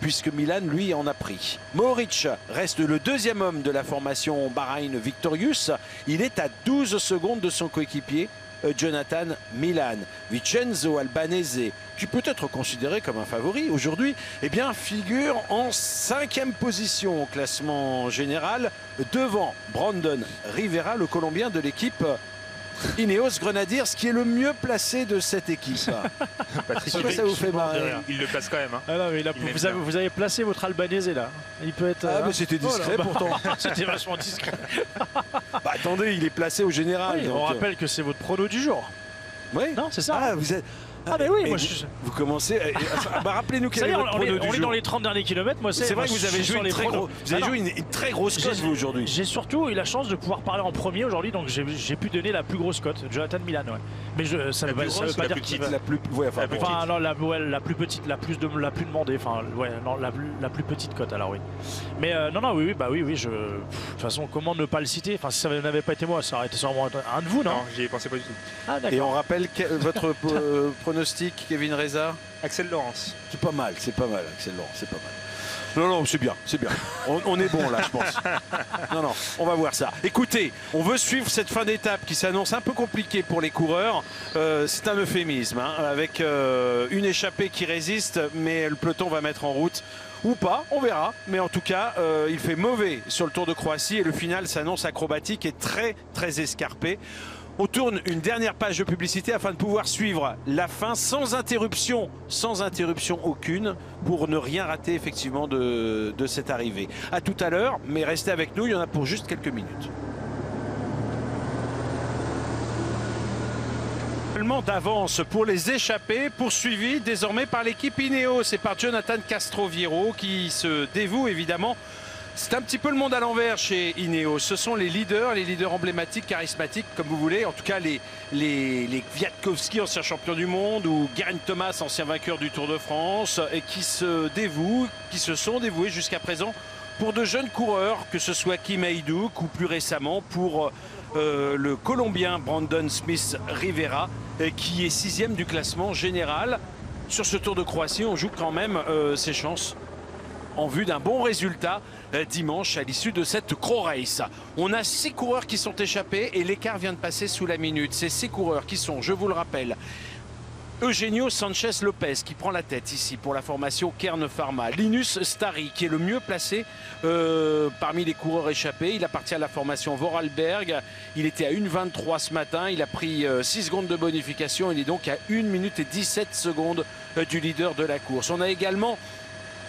puisque Milan, lui, en a pris. Mohoric reste le deuxième homme de la formation Bahreïn Victorious. Il est à 12 secondes de son coéquipier, euh, Jonathan Milan. Vincenzo Albanese, qui peut être considéré comme un favori aujourd'hui, eh bien, figure en cinquième position au classement général, devant Brandon Rivera, le Colombien de l'équipe Ineos Grenadiers, qui est le mieux placé de cette équipe. Patrick, ça vous fait marrer il le place quand même. hein. Ah non, mais là, Il l'aime vous, avez, bien. vous avez placé votre Albanese là. Il peut être. Ah, euh, mais c'était discret oh là, bah, pourtant. C'était vachement discret. Bah, attendez, il est placé au général. Oui, donc, on euh, rappelle que c'est votre prono du jour. Oui. Non, c'est ça. Ah, vous êtes. Ah, mais oui, moi vous, je vous commencez. bah, Rappelez-nous quel est est, on, votre on est, prono du on est jour. dans les 30 derniers kilomètres. Moi, c'est C'est vrai que vous avez joué une les très, gros- vous avez Ah, joué une, une très grosse cote vous aujourd'hui. J'ai surtout eu la chance de pouvoir parler en premier aujourd'hui, donc j'ai j'ai pu donner la plus grosse cote, Jonathan Milan. Ouais. Mais je, ça La ne veut plus pas, grosse la dire plus petite va- La plus, ouais, enfin, La plus bon. Enfin, non, la, ouais, la plus petite, la plus, de, la plus demandée. Enfin, ouais, non, la, plus- la petite cote, alors oui. Mais euh, non, non, oui, oui, bah oui, oui. Je, de toute façon, comment ne pas le citer? Enfin, si ça n'avait pas été moi, ça aurait été sûrement un de vous, non, Non, j'y ai pensé pas du tout. Ah, Et on rappelle votre euh, pronostic, Kevin Reza Axel Laurence. C'est pas mal, c'est pas mal, Axel Laurent, c'est pas mal. Non, non, c'est bien, c'est bien. On, on est bon là, je pense. Non, non, on va voir ça. Écoutez, on veut suivre cette fin d'étape qui s'annonce un peu compliquée pour les coureurs. Euh, c'est un euphémisme, hein, avec euh, une échappée qui résiste, mais le peloton va mettre en route. Ou pas, on verra. Mais en tout cas, euh, il fait mauvais sur le Tour de Croatie et le final s'annonce acrobatique et très, très escarpé. On tourne une dernière page de publicité afin de pouvoir suivre la fin sans interruption, sans interruption aucune, pour ne rien rater effectivement de, cette arrivée. À tout à l'heure, mais restez avec nous, il y en a pour juste quelques minutes. D'avance pour les échappés, poursuivis désormais par l'équipe Ineos et par Jonathan Castroviero qui se dévoue évidemment c'est un petit peu le monde à l'envers chez Ineos. Ce sont les leaders, les leaders emblématiques, charismatiques, comme vous voulez. En tout cas, les, les, les Kwiatkowski, ancien champion du monde, ou Geraint Thomas, ancien vainqueur du Tour de France, qui se dévouent, qui se sont dévoués jusqu'à présent pour de jeunes coureurs, que ce soit Kim Haydouk ou plus récemment pour euh, le Colombien Brandon Smith Rivera, euh, qui est sixième du classement général. Sur ce Tour de Croatie, on joue quand même euh, ses chances en vue d'un bon résultat dimanche à l'issue de cette Crow Race. On a six coureurs qui sont échappés et l'écart vient de passer sous la minute. Ces six coureurs qui sont, je vous le rappelle, Eugenio Sanchez Lopez qui prend la tête ici pour la formation Kern Pharma. Linus Stari qui est le mieux placé euh, parmi les coureurs échappés. Il appartient à la formation Vorarlberg. Il était à 1,23 ce matin. Il a pris euh, 6 secondes de bonification. Il est donc à 1 minute et 17 secondes euh, du leader de la course. On a également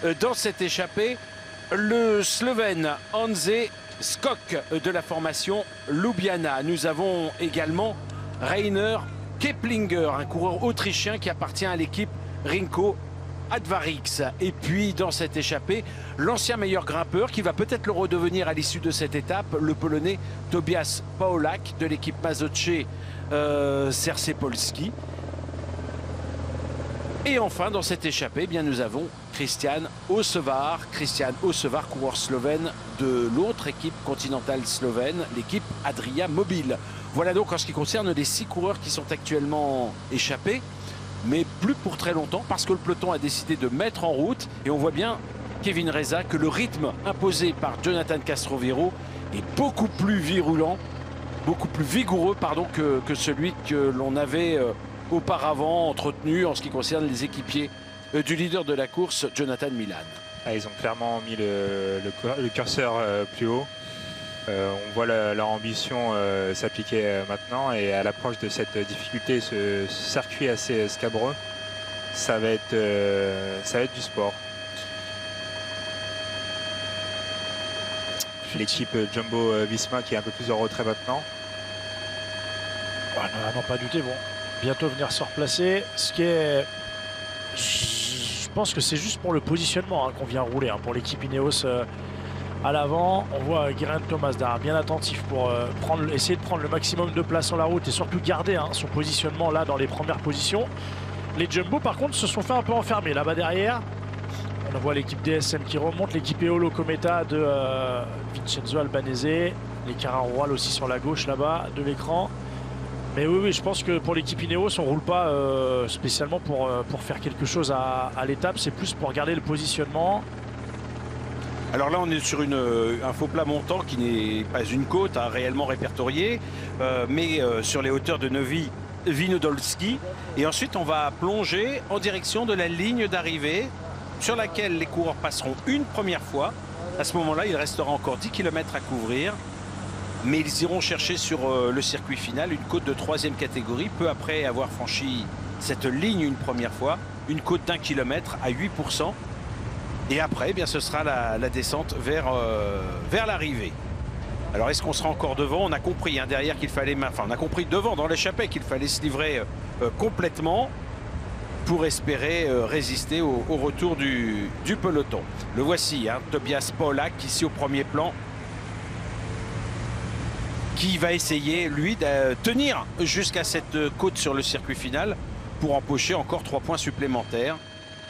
euh, dans cette échappée le Slovène Hanze Skok de la formation Ljubljana. Nous avons également Rainer Keplinger, un coureur autrichien qui appartient à l'équipe Rinko Advarix. Et puis dans cette échappée, l'ancien meilleur grimpeur qui va peut-être le redevenir à l'issue de cette étape, le polonais Tobias Paulak de l'équipe Mazoche euh. Et enfin, dans cette échappée, eh bien, nous avons Christian Osevar. Christian Osevar, coureur slovène de l'autre équipe continentale slovène, l'équipe Adria Mobile. Voilà donc en ce qui concerne les six coureurs qui sont actuellement échappés, mais plus pour très longtemps parce que le peloton a décidé de mettre en route. Et on voit bien Kevin Reza que le rythme imposé par Jonathan Castrovero est beaucoup plus virulent, beaucoup plus vigoureux que, celui que l'on avait euh, auparavant entretenu en ce qui concerne les équipiers du leader de la course, Jonathan Milan. Ah, ils ont clairement mis le, le- le curseur euh, plus haut. Euh, on voit la- leur ambition euh, s'appliquer euh, maintenant et à l'approche de cette difficulté, ce, ce circuit assez scabreux, ça va être, euh, ça va être du sport. L'équipe Jumbo euh, Visma qui est un peu plus en retrait maintenant. Ah non, pas douter, bon, bientôt venir se replacer. Ce qui est. Je pense que c'est juste pour le positionnement hein, qu'on vient rouler. hein, pour l'équipe Ineos euh, à l'avant, on voit Geraint Thomas derrière, bien attentif pour euh, essayer de prendre le maximum de place sur la route et surtout garder hein, son positionnement là dans les premières positions. Les Jumbo, par contre, se sont fait un peu enfermer là-bas derrière. On voit l'équipe DSM qui remonte, l'équipe Eolo Cometa de euh, Vincenzo Albanese, les Cararoal aussi sur la gauche là-bas de l'écran. Mais oui, je pense que pour l'équipe Ineos, on roule pas euh, spécialement pour, euh, pour faire quelque chose à, l'étape, c'est plus pour garder le positionnement. Alors là, on est sur une, euh, un faux plat montant qui n'est pas une côte hein, réellement répertoriée, euh, mais sur les hauteurs de Novi Vinodolski. Et ensuite, on va plonger en direction de la ligne d'arrivée sur laquelle les coureurs passeront une première fois. À ce moment-là, il restera encore 10 km à couvrir. Mais ils iront chercher sur euh, le circuit final une côte de troisième catégorie, peu après avoir franchi cette ligne une première fois, une côte d'un kilomètre à 8%. Et après, eh bien, ce sera la, descente vers, euh, vers l'arrivée. Alors, est-ce qu'on sera encore devant? On a compris hein, derrière qu'il fallait, enfin, on a compris devant dans l'échappée qu'il fallait se livrer euh, complètement pour espérer résister au, retour du, peloton. Le voici, hein, Tobias Polak ici au premier plan, qui va essayer, lui, de tenir jusqu'à cette côte sur le circuit final pour empocher encore trois points supplémentaires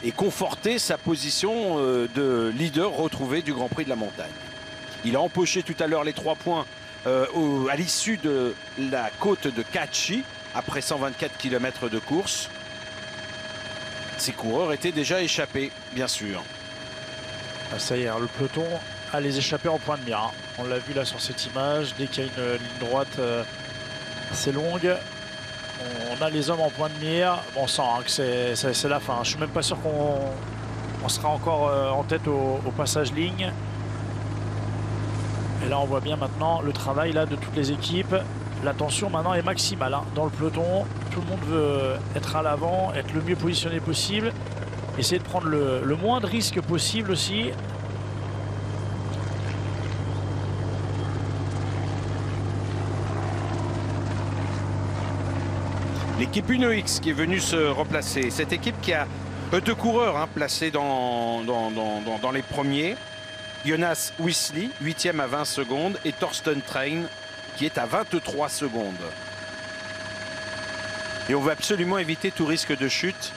et conforter sa position euh, de leader retrouvé du Grand Prix de la montagne. Il a empoché tout à l'heure les trois points euh, à l'issue de la côte de Kachi après 124 km de course. Ces coureurs étaient déjà échappés, bien sûr. Ah, ça y est, le peloton a les échappés en point de mire. hein. On l'a vu là sur cette image, dès qu'il y a une ligne droite euh, assez longue, on a les hommes en point de mire. Bon, on sent hein, que c'est- la fin. Je suis même pas sûr qu'on on sera encore euh, en tête au, passage ligne. Et là, on voit bien maintenant le travail là de toutes les équipes. La tension maintenant est maximale hein, dans le peloton. Tout le monde veut être à l'avant, être le mieux positionné possible. Essayer de prendre le, le moins de risques possible aussi. L'équipe Uno X qui est venue se replacer. Cette équipe qui a deux coureurs hein, placés dans, dans, les premiers. Jonas Wisley, 8e à 20 secondes, et Thorsten Train, qui est à 23 secondes. Et on veut absolument éviter tout risque de chute.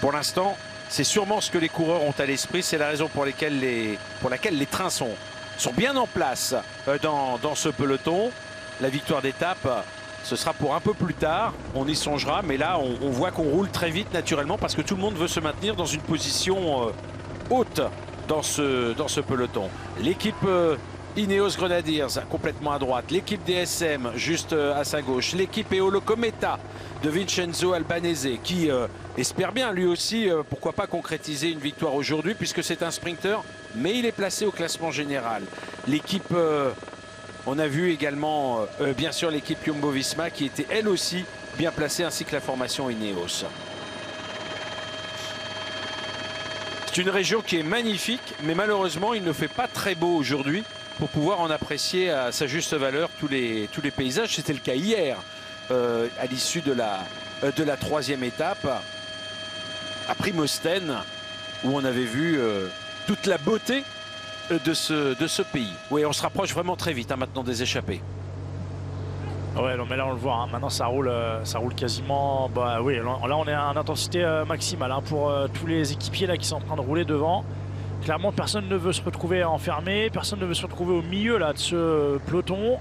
Pour l'instant, c'est sûrement ce que les coureurs ont à l'esprit. C'est la raison pour, les, pour laquelle les trains sont, sont bien en place euh, dans, dans ce peloton. La victoire d'étape, ce sera pour un peu plus tard. On y songera. Mais là, on, voit qu'on roule très vite naturellement parce que tout le monde veut se maintenir dans une position euh, haute dans ce, peloton. L'équipe euh, Ineos Grenadiers complètement à droite. L'équipe DSM juste euh, à sa gauche. L'équipe Eolo Cometa de Vincenzo Albanese qui espère bien lui aussi, pourquoi pas concrétiser une victoire aujourd'hui puisque c'est un sprinter, mais il est placé au classement général. L'équipe, on a vu également euh, bien sûr l'équipe Jumbo Visma qui était elle aussi bien placée ainsi que la formation Ineos. C'est une région qui est magnifique, mais malheureusement, il ne fait pas très beau aujourd'hui pour pouvoir en apprécier à sa juste valeur tous les, paysages. C'était le cas hier, euh, à l'issue de la, euh, troisième étape, à Primosten, où on avait vu euh, toute la beauté euh, de ce, de ce pays. Oui, on se rapproche vraiment très vite hein, maintenant des échappés. Ouais, non, mais là on le voit, hein, maintenant ça roule, euh, ça roule quasiment. Bah oui, là on est à une intensité euh, maximale hein, pour euh, tous les équipiers là qui sont en train de rouler devant. Clairement, personne ne veut se retrouver enfermé, personne ne veut se retrouver au milieu là de ce peloton.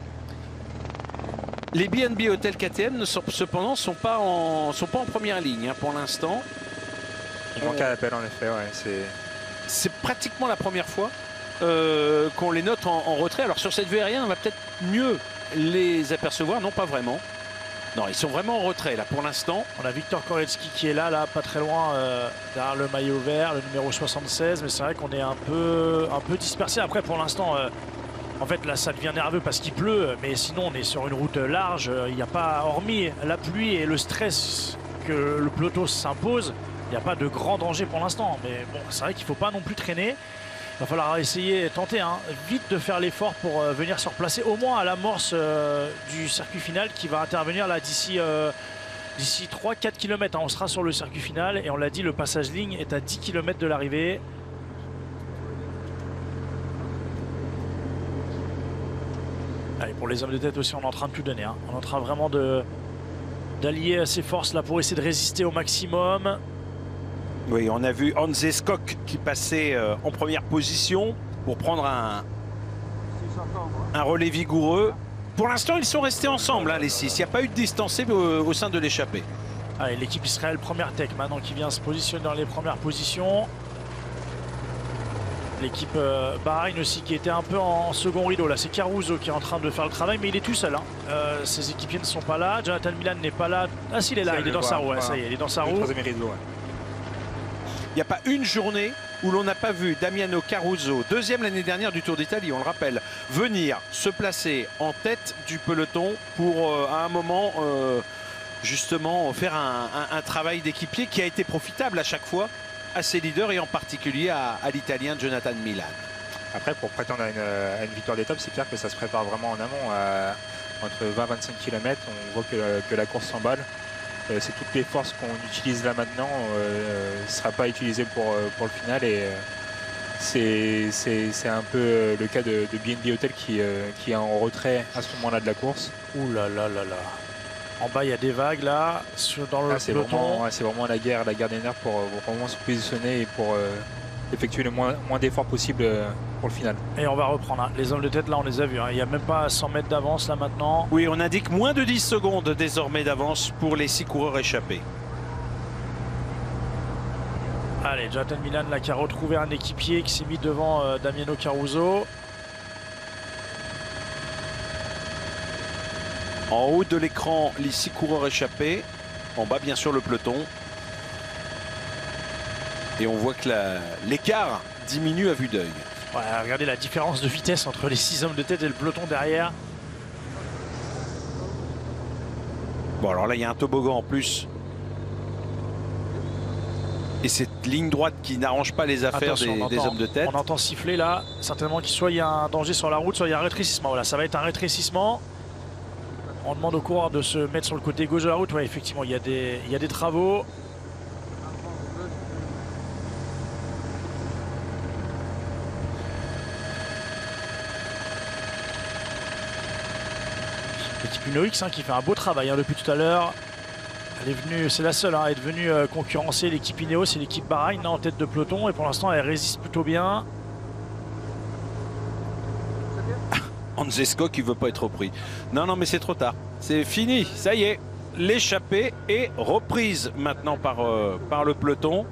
Les BNB Hotel KTM ne sont, cependant sont pas en sont pas en première ligne hein, pour l'instant. Il manque à l'appel en effet, ouais. C'est c'est pratiquement la première fois euh, qu'on les note en, retrait. Alors sur cette vue aérienne, on va peut-être mieux les apercevoir. Non, pas vraiment. Non, ils sont vraiment en retrait là pour l'instant. On a Victor Koretsky qui est là, là, pas très loin, euh, derrière le maillot vert, le numéro 76. Mais c'est vrai qu'on est un peu, un dispersé. Après, pour l'instant, euh, en fait, là, ça devient nerveux parce qu'il pleut. Mais sinon, on est sur une route large. Il n'y a pas, hormis la pluie et le stress que le peloton s'impose, il n'y a pas de grand danger pour l'instant. Mais bon, c'est vrai qu'il ne faut pas non plus traîner. Va falloir essayer, tenter hein, vite de faire l'effort pour euh, venir se replacer au moins à l'amorce euh, du circuit final qui va intervenir là d'ici euh, d'ici 3-4 km. On sera sur le circuit final et on l'a dit, le passage ligne est à 10 km de l'arrivée. Allez, pour les hommes de tête aussi, on est en train de tout donner. hein. On est en train vraiment d'allier ses forces là pour essayer de résister au maximum. Oui, on a vu Hans Skok qui passait euh, en première position pour prendre un, un relais vigoureux. Pour l'instant, ils sont restés ensemble, hein, les six. Il n'y a pas eu de distancé au, au sein de l'échappée. Allez, l'équipe Israël première tech maintenant qui vient se positionner dans les premières positions. L'équipe euh, Bahreïn aussi qui était un peu en second rideau. Là, c'est Caruso qui est en train de faire le travail, mais il est tout seul. hein. Euh, ses équipiers ne sont pas là. Jonathan Milan n'est pas là. Ah si, il est là, Ça, il est dans sa roue. ouais, ça y est, il est dans sa roue. troisième rideau, ouais. Il n'y a pas une journée où l'on n'a pas vu Damiano Caruso, deuxième l'année dernière du Tour d'Italie, on le rappelle, venir se placer en tête du peloton pour, euh, à un moment, euh, justement, faire un, travail d'équipier qui a été profitable à chaque fois à ses leaders et en particulier à, l'Italien Jonathan Milan. Après, pour prétendre à une, victoire d'étape, c'est clair que ça se prépare vraiment en amont. à- entre 20 et 25 km, on voit que la course s'emballe. Euh, c'est toutes les forces qu'on utilise là maintenant euh, ne sera pas utilisé pour, euh, pour le final. Et euh, c'est un peu euh, le cas de, de BNB Hotel qui, euh, qui est en retrait à ce moment-là de la course. Ouh là là là là. En bas, il y a des vagues là, sur- dans le Ah, c'est vraiment, ouais, vraiment la guerre, la guerre des nerfs pour, euh, pour vraiment se positionner et pour euh, effectuer le moins, moins d'efforts possible euh, pour le final. Et on va reprendre. hein. Les hommes de tête, là, on les a vus. hein. Il n'y a même pas 100 mètres d'avance là maintenant. Oui, on indique moins de 10 secondes désormais d'avance pour les six coureurs échappés. Allez, Jonathan Milan là, qui a retrouvé un équipier qui s'est mis devant euh, Damiano Caruso. En haut de l'écran, les six coureurs échappés. En bas, bien sûr, le peloton. Et on voit que l'écart diminue à vue d'œil. Regardez la différence de vitesse entre les 6 hommes de tête et le peloton derrière. Bon, alors là, il y a un toboggan en plus. Et cette ligne droite qui n'arrange pas les affaires des, hommes de tête. On entend siffler là. Certainement qu'il soit il y a un danger sur la route, soit il y a un rétrécissement. Voilà, ça va être un rétrécissement. On demande aux coureurs de se mettre sur le côté gauche de la route. Ouais, effectivement, il y a des, il y a des travaux. L'équipe Uno X hein, qui fait un beau travail hein, depuis tout à l'heure. Elle est venue, c'est la seule hein, à être venue euh, concurrencer l'équipe Ineos et l'équipe Bahreïn en tête de peloton. Et pour l'instant, elle résiste plutôt bien. Anzesco qui veut pas être repris. Non, non, mais c'est trop tard. C'est fini, ça y est. L'échappée est reprise maintenant par, euh, par le peloton.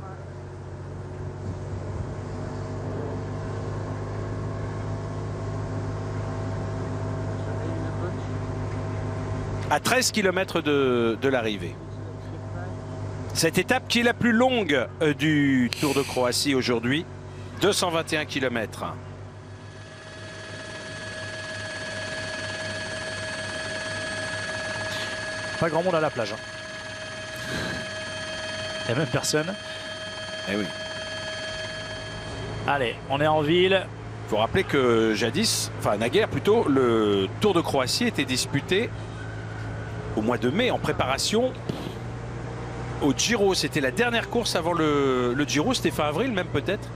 À 13 km de, de l'arrivée. Cette étape qui est la plus longue euh, du Tour de Croatie aujourd'hui, 221 km. Pas grand monde à la plage. hein. Il n'y a même personne. Eh oui. Allez, on est en ville. Il faut rappeler que jadis, enfin naguère plutôt, le Tour de Croatie était disputé au mois de mai en préparation au Giro. C'était la dernière course avant le, le Giro, c'était fin avril même peut-être.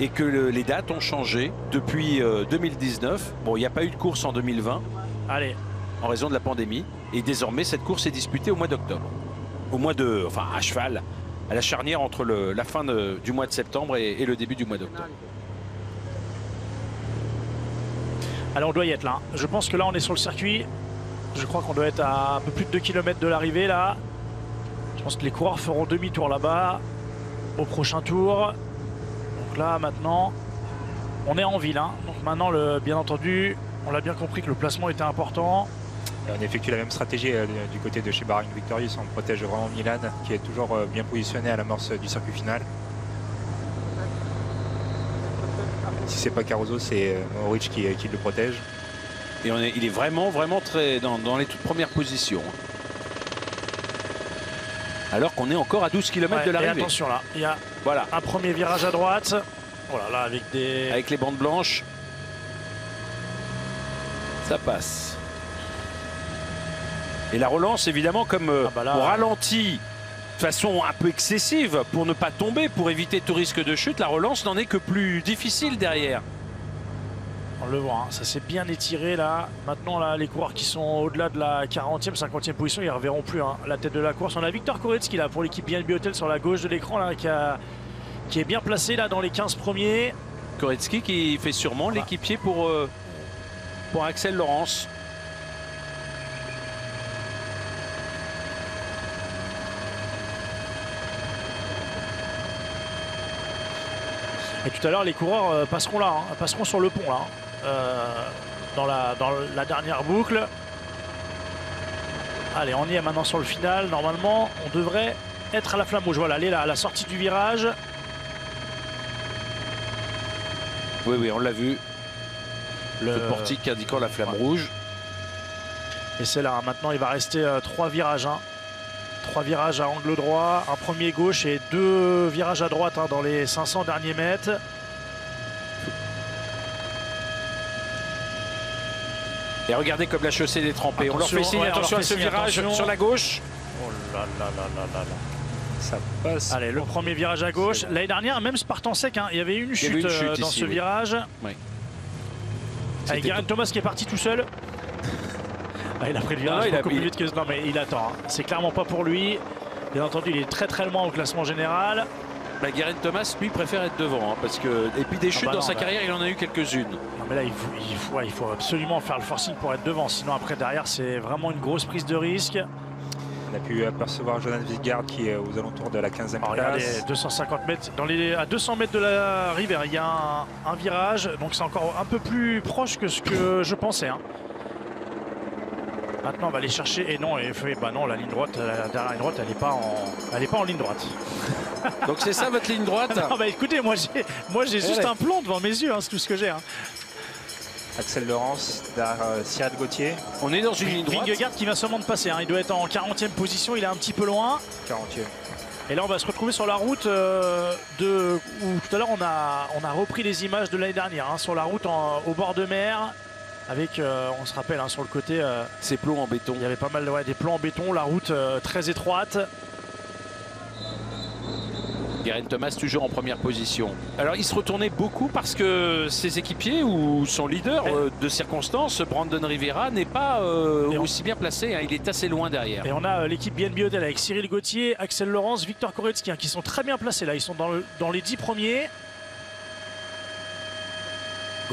Et que le- les dates ont changé depuis euh, 2019. Bon, il n'y a pas eu de course en 2020 Allez, en raison de la pandémie. Et désormais, cette course est disputée au mois d'octobre. Au mois de. Enfin, à cheval, à la charnière entre le- la fin de- du mois de septembre et- et le début du mois d'octobre. allez, on doit y être là. Je pense que là, on est sur le circuit. Je crois qu'on doit être à un peu plus de 2 km de l'arrivée là. Je pense que les coureurs feront demi-tour là-bas au prochain tour. Donc là, maintenant, on est en ville. hein. Donc maintenant, le, bien entendu, on l'a bien compris que le placement était important. On effectue la même stratégie euh, du côté de chez Bahrain Victorious. On protège vraiment Milan, qui est toujours euh, bien positionné à l'amorce du circuit final. Si c'est pas Caruso, c'est euh, qui, qui le protège. Et on est, il est vraiment, vraiment très dans, dans les toutes premières positions. Alors qu'on est encore à 12 km Ouais, de l'arrivée. attention là, il y a Voilà, un premier virage à droite. Voilà, là, avec des. avec les bandes blanches. Ça passe. Et la relance, évidemment, comme euh, Ah bah là- on ralentit de façon un peu excessive pour ne pas tomber, pour éviter tout risque de chute, la relance n'en est que plus difficile derrière. Le hein, ça s'est bien étiré là. Maintenant, là, les coureurs qui sont au-delà de la 40e, 50e position, ils ne reverront plus hein, la tête de la course. On a Victor Koretsky là pour l'équipe BNB Hotel sur la gauche de l'écran là, qui, a- qui est bien placé là dans les 15 premiers. Koretsky qui fait sûrement Voilà. l'équipier pour, euh, pour Axel Laurence. Et tout à l'heure, les coureurs euh, passeront là, hein, passeront sur le pont là, dans, la, dans la dernière boucle. Allez, on y est maintenant sur le final. Normalement, on devrait être à la flamme rouge. Voilà, elle est là, à la sortie du virage. Oui, oui, on l'a vu. Le, portique indiquant la flamme rouge. Et c'est là, maintenant il va rester euh, trois virages. hein. Trois virages à angle droit, un premier gauche et deux virages à droite hein, dans les 500 derniers mètres. Et regardez comme la chaussée est trempée. on leur fait signe, ouais, attention à ce signe, virage attention. sur la gauche. Oh là là là là là là. Ça passe. Allez, le premier virage à gauche. L'année dernière, même Spartan sec, hein, il y avait une chute, avait une euh, chute dans ici, ce oui. virage. Oui. Avec Thomas qui est parti tout seul. Ah, il a pris le virage non, il a- beaucoup plus il- vite que... Non mais il attend. hein. C'est clairement pas pour lui. Bien entendu, il est très très loin au classement général. Bah, Guérin Thomas, lui, préfère être devant. hein, parce que... Et puis des chutes bah dans sa bah. carrière, il en a eu quelques-unes. Non, mais là, il faut, il, faut, ouais, il faut absolument faire le forcing pour être devant. Sinon, après, derrière, c'est vraiment une grosse prise de risque. On a pu apercevoir Jonathan Vigard qui est aux alentours de la 15e Alors, regardez, place. 250 mètres. Dans les, à 200 mètres de la rivière, il y a un, un virage. Donc, c'est encore un peu plus proche que ce que je pensais. hein. Maintenant, on va aller chercher. Et non, et, fait- bah non la ligne droite, la dernière ligne droite, elle n'est pas, en, elle est pas en ligne droite. Donc c'est ça votre ligne droite? Non, bah écoutez, moi, j'ai moi, j'ai juste ouais. un plan devant mes yeux. hein, c'est tout ce que j'ai. hein. Axel Laurence, derrière euh, Cyril Gauthier, On est dans une ligne droite. Vingegaard qui vient seulement de passer. hein. Il doit être en 40e position. Il est un petit peu loin. 40e. Et là, on va se retrouver sur la route euh, de où tout à l'heure on a on a repris les images de l'année dernière hein, sur la route en- au bord de mer avec euh, on se rappelle hein, sur le côté euh, Ces plombs en béton. il y avait pas mal ouais, des plans en béton, la route euh, très étroite. Guérin Thomas toujours en première position. Alors il se retournait beaucoup parce que ses équipiers ou son leader euh, de circonstance, Brandon Rivera, n'est pas euh, on- aussi bien placé. hein. Il est assez loin derrière. Et on a euh, l'équipe BNB Hotel avec Cyril Gauthier, Axel Laurence, Victor Koretsky hein, qui sont très bien placés là. Ils sont dans, le- dans les 10 premiers.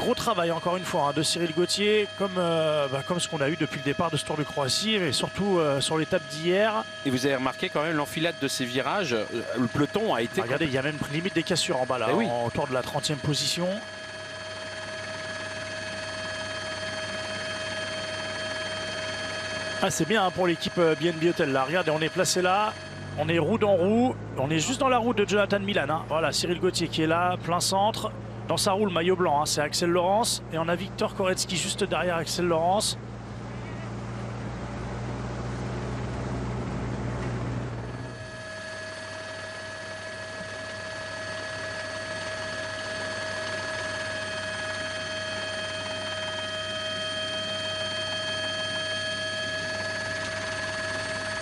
Gros travail encore une fois hein, de Cyril Gauthier, comme, euh, bah, comme ce qu'on a eu depuis le départ de ce Tour de Croatie, et surtout euh, sur l'étape d'hier. Et vous avez remarqué quand même l'enfilade de ces virages. euh, Le peloton a été. Ah, Regardez, il y a même limite des cassures en bas là, Eh oui. en- autour de la 30e position. Ah, c'est bien hein, pour l'équipe BNB Hotel là. Regardez, on est placé là. On est roue dans roue. On est juste dans la roue de Jonathan Milan. hein. Voilà, Cyril Gauthier qui est là, plein centre. Dans sa roue, maillot blanc, hein, c'est Axel Laurence. Et on a Victor Koretsky juste derrière Axel Laurence.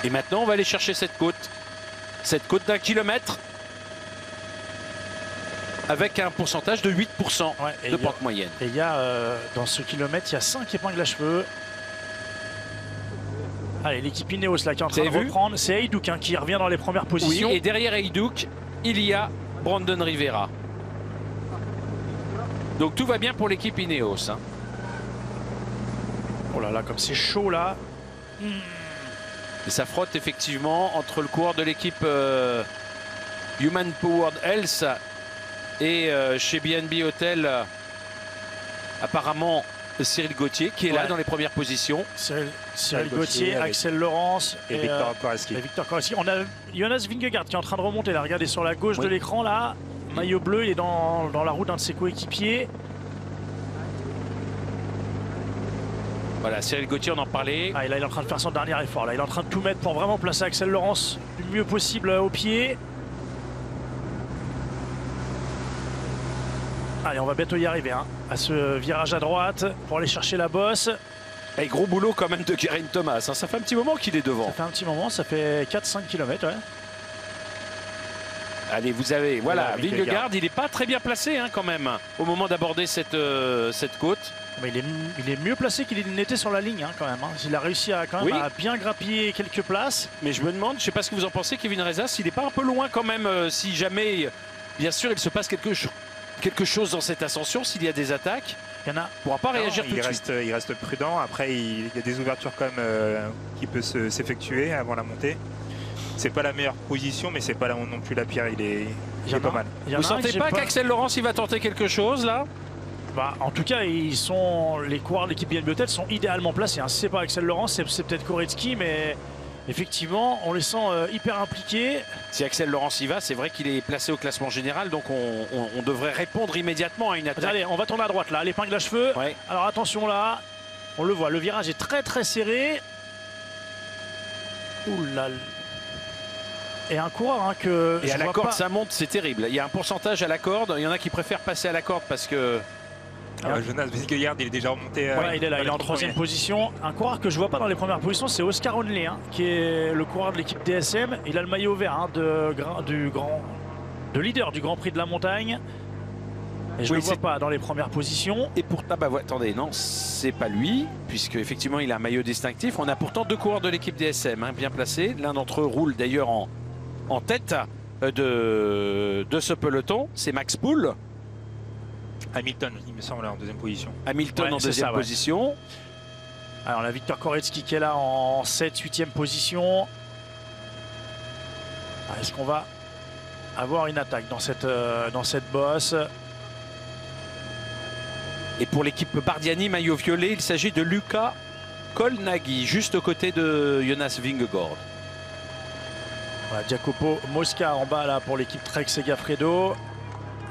Et maintenant, on va aller chercher cette côte. Cette côte d'un kilomètre. Avec un pourcentage de 8% Ouais, et de a- pente moyenne. Et il y a, euh, dans ce kilomètre, il y a 5 épingles à cheveux. Allez, l'équipe Ineos là qui est en train de reprendre. C'est Haydouk hein, qui revient dans les premières Oui, positions. et derrière Haydouk, il y a Brandon Rivera. Donc tout va bien pour l'équipe Ineos. hein. Oh là là, comme c'est chaud là. Et ça frotte effectivement entre le coureur de l'équipe euh, Human Powered Health Et euh, chez BNB Hotel, euh, apparemment, Cyril Gauthier qui est là dans les premières positions. Cyril, Cyril Gauthier Axel Laurence Et Victor euh, Koreski. et Victor Koreski. On a Jonas Vingegaard qui est en train de remonter là. Regardez sur la gauche Oui. de l'écran là. Maillot bleu, il est dans, dans la roue d'un de ses coéquipiers. Voilà, Cyril Gauthier, on en parlait. Ah, et là, il est en train de faire son dernier effort. Là, il est en train de tout mettre pour vraiment placer Axel Laurence du mieux possible euh, au pied. Allez, on va bientôt y arriver hein, à ce virage à droite pour aller chercher la bosse. Et gros boulot quand même de Geraint Thomas. hein. Ça fait un petit moment qu'il est devant. Ça fait un petit moment, ça fait 4-5 km. Ouais. Allez, vous avez, voilà, Voilà, Vingegaard. Il n'est pas très bien placé hein, quand même au moment d'aborder cette, euh, cette côte. Mais il, est, il est mieux placé qu'il n'était sur la ligne hein, quand même. hein. Il a réussi à, quand même, Oui. à bien grappiller quelques places. Mais je me demande, je ne sais pas ce que vous en pensez, Kevin Reza, s'il n'est pas un peu loin quand même, euh, si jamais, bien sûr, il se passe quelque, cho- quelque chose dans cette ascension, s'il y a des attaques, Il y en a. il ne pourra pas Non, réagir tout il, de reste, suite. il reste prudent. Après, il, il y a des ouvertures quand même euh, qui peuvent se- s'effectuer avant la montée. C'est pas la meilleure position, mais c'est pas là non plus la pire. Il est, il est pas mal. Vous un sentez pas qu'Axel Laurence, il va tenter quelque chose là? Bah, en tout cas, ils sont, les coureurs de l'équipe Hotel sont idéalement placés. hein. Si c'est pas Axel Laurent, c'est c'est peut-être Koretsky, mais effectivement, on les sent euh, hyper impliqués. Si Axel Laurence y va, c'est vrai qu'il est placé au classement général, donc on, on- on devrait répondre immédiatement à une attaque. Regardez, on va tourner à droite là, l'épingle à cheveux. Ouais. Alors attention là, on le voit, le virage est très très serré. Ouh là là. Et un coureur hein, que. Et je à la corde, pas- ça monte, c'est terrible. Il y a un pourcentage à la corde. Il y en a qui préfèrent passer à la corde parce que. Ah, Jonas Vingegaard, il est déjà remonté. euh, Voilà, il est là, il est en trois troisième position. Un coureur que je vois pas dans les premières positions, c'est Oscar Onley, hein, qui est le coureur de l'équipe DSM. Il a le maillot vert hein, de, du grand, de leader du Grand Prix de la montagne. Et je Oui, ne le vois pas dans les premières positions. Et pour ah bah ouais, attendez, non, c'est pas lui, puisque effectivement il a un maillot distinctif. On a pourtant deux coureurs de l'équipe DSM hein, bien placés. L'un d'entre eux roule d'ailleurs en, en tête euh, de, de ce peloton. C'est Max Poul. Hamilton, il me semble, en deuxième position. Hamilton Ouais, en c'est deuxième ça, ouais. position. Alors, la Victor Koretsky qui est là en 7-8e position. Ah, Est-ce qu'on va avoir une attaque dans cette, euh, dans cette bosse? Et pour l'équipe Bardiani, maillot violet, il s'agit de Luca Kolnagi, juste aux côtés de Jonas Vingegaard. Voilà, Jacopo Mosca en bas là pour l'équipe Trek Segafredo.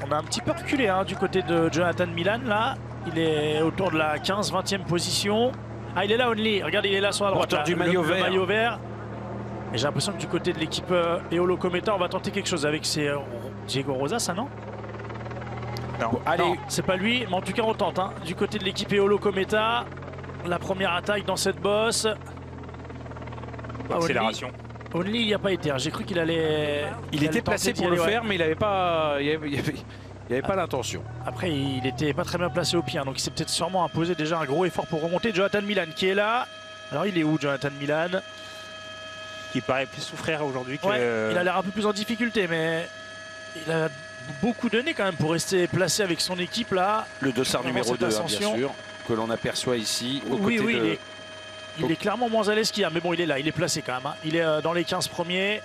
On a un petit peu reculé hein, du côté de Jonathan Milan là. Il est autour de la 15-20e position. Ah il est là Only, regardez il est là sur la droite. Là, du le- maillot le vert. maillot vert. Et j'ai l'impression que du côté de l'équipe euh, Eolo Cometa on va tenter quelque chose avec ces euh, Diego Rosa ça non? Non. Allez, c'est pas lui, mais en tout cas on tente. hein. Du côté de l'équipe Eolo Cometa, la première attaque dans cette bosse. Ah, Accélération. Only il n'y a pas été. hein. J'ai cru qu'il allait. il allait était placé pour le aller, ouais. faire, mais il n'avait pas, il avait, il avait- il avait pas l'intention. Après, il était pas très bien placé au pied, hein, donc il s'est peut-être sûrement imposé déjà un gros effort pour remonter. Jonathan Milan qui est là. Alors, il est où, Jonathan Milan? Qui paraît plus souffrir aujourd'hui. Ouais, Il a l'air un peu plus en difficulté, mais il a beaucoup donné quand même pour rester placé avec son équipe là. Le dossard numéro cette 2, bien ascension. sûr, que l'on aperçoit ici. Aux oui, côtés oui, de- il, est, il est clairement moins à l'aise qu'hier, mais bon, il est là, il est placé quand même. hein. Il est euh, dans les 15 premiers.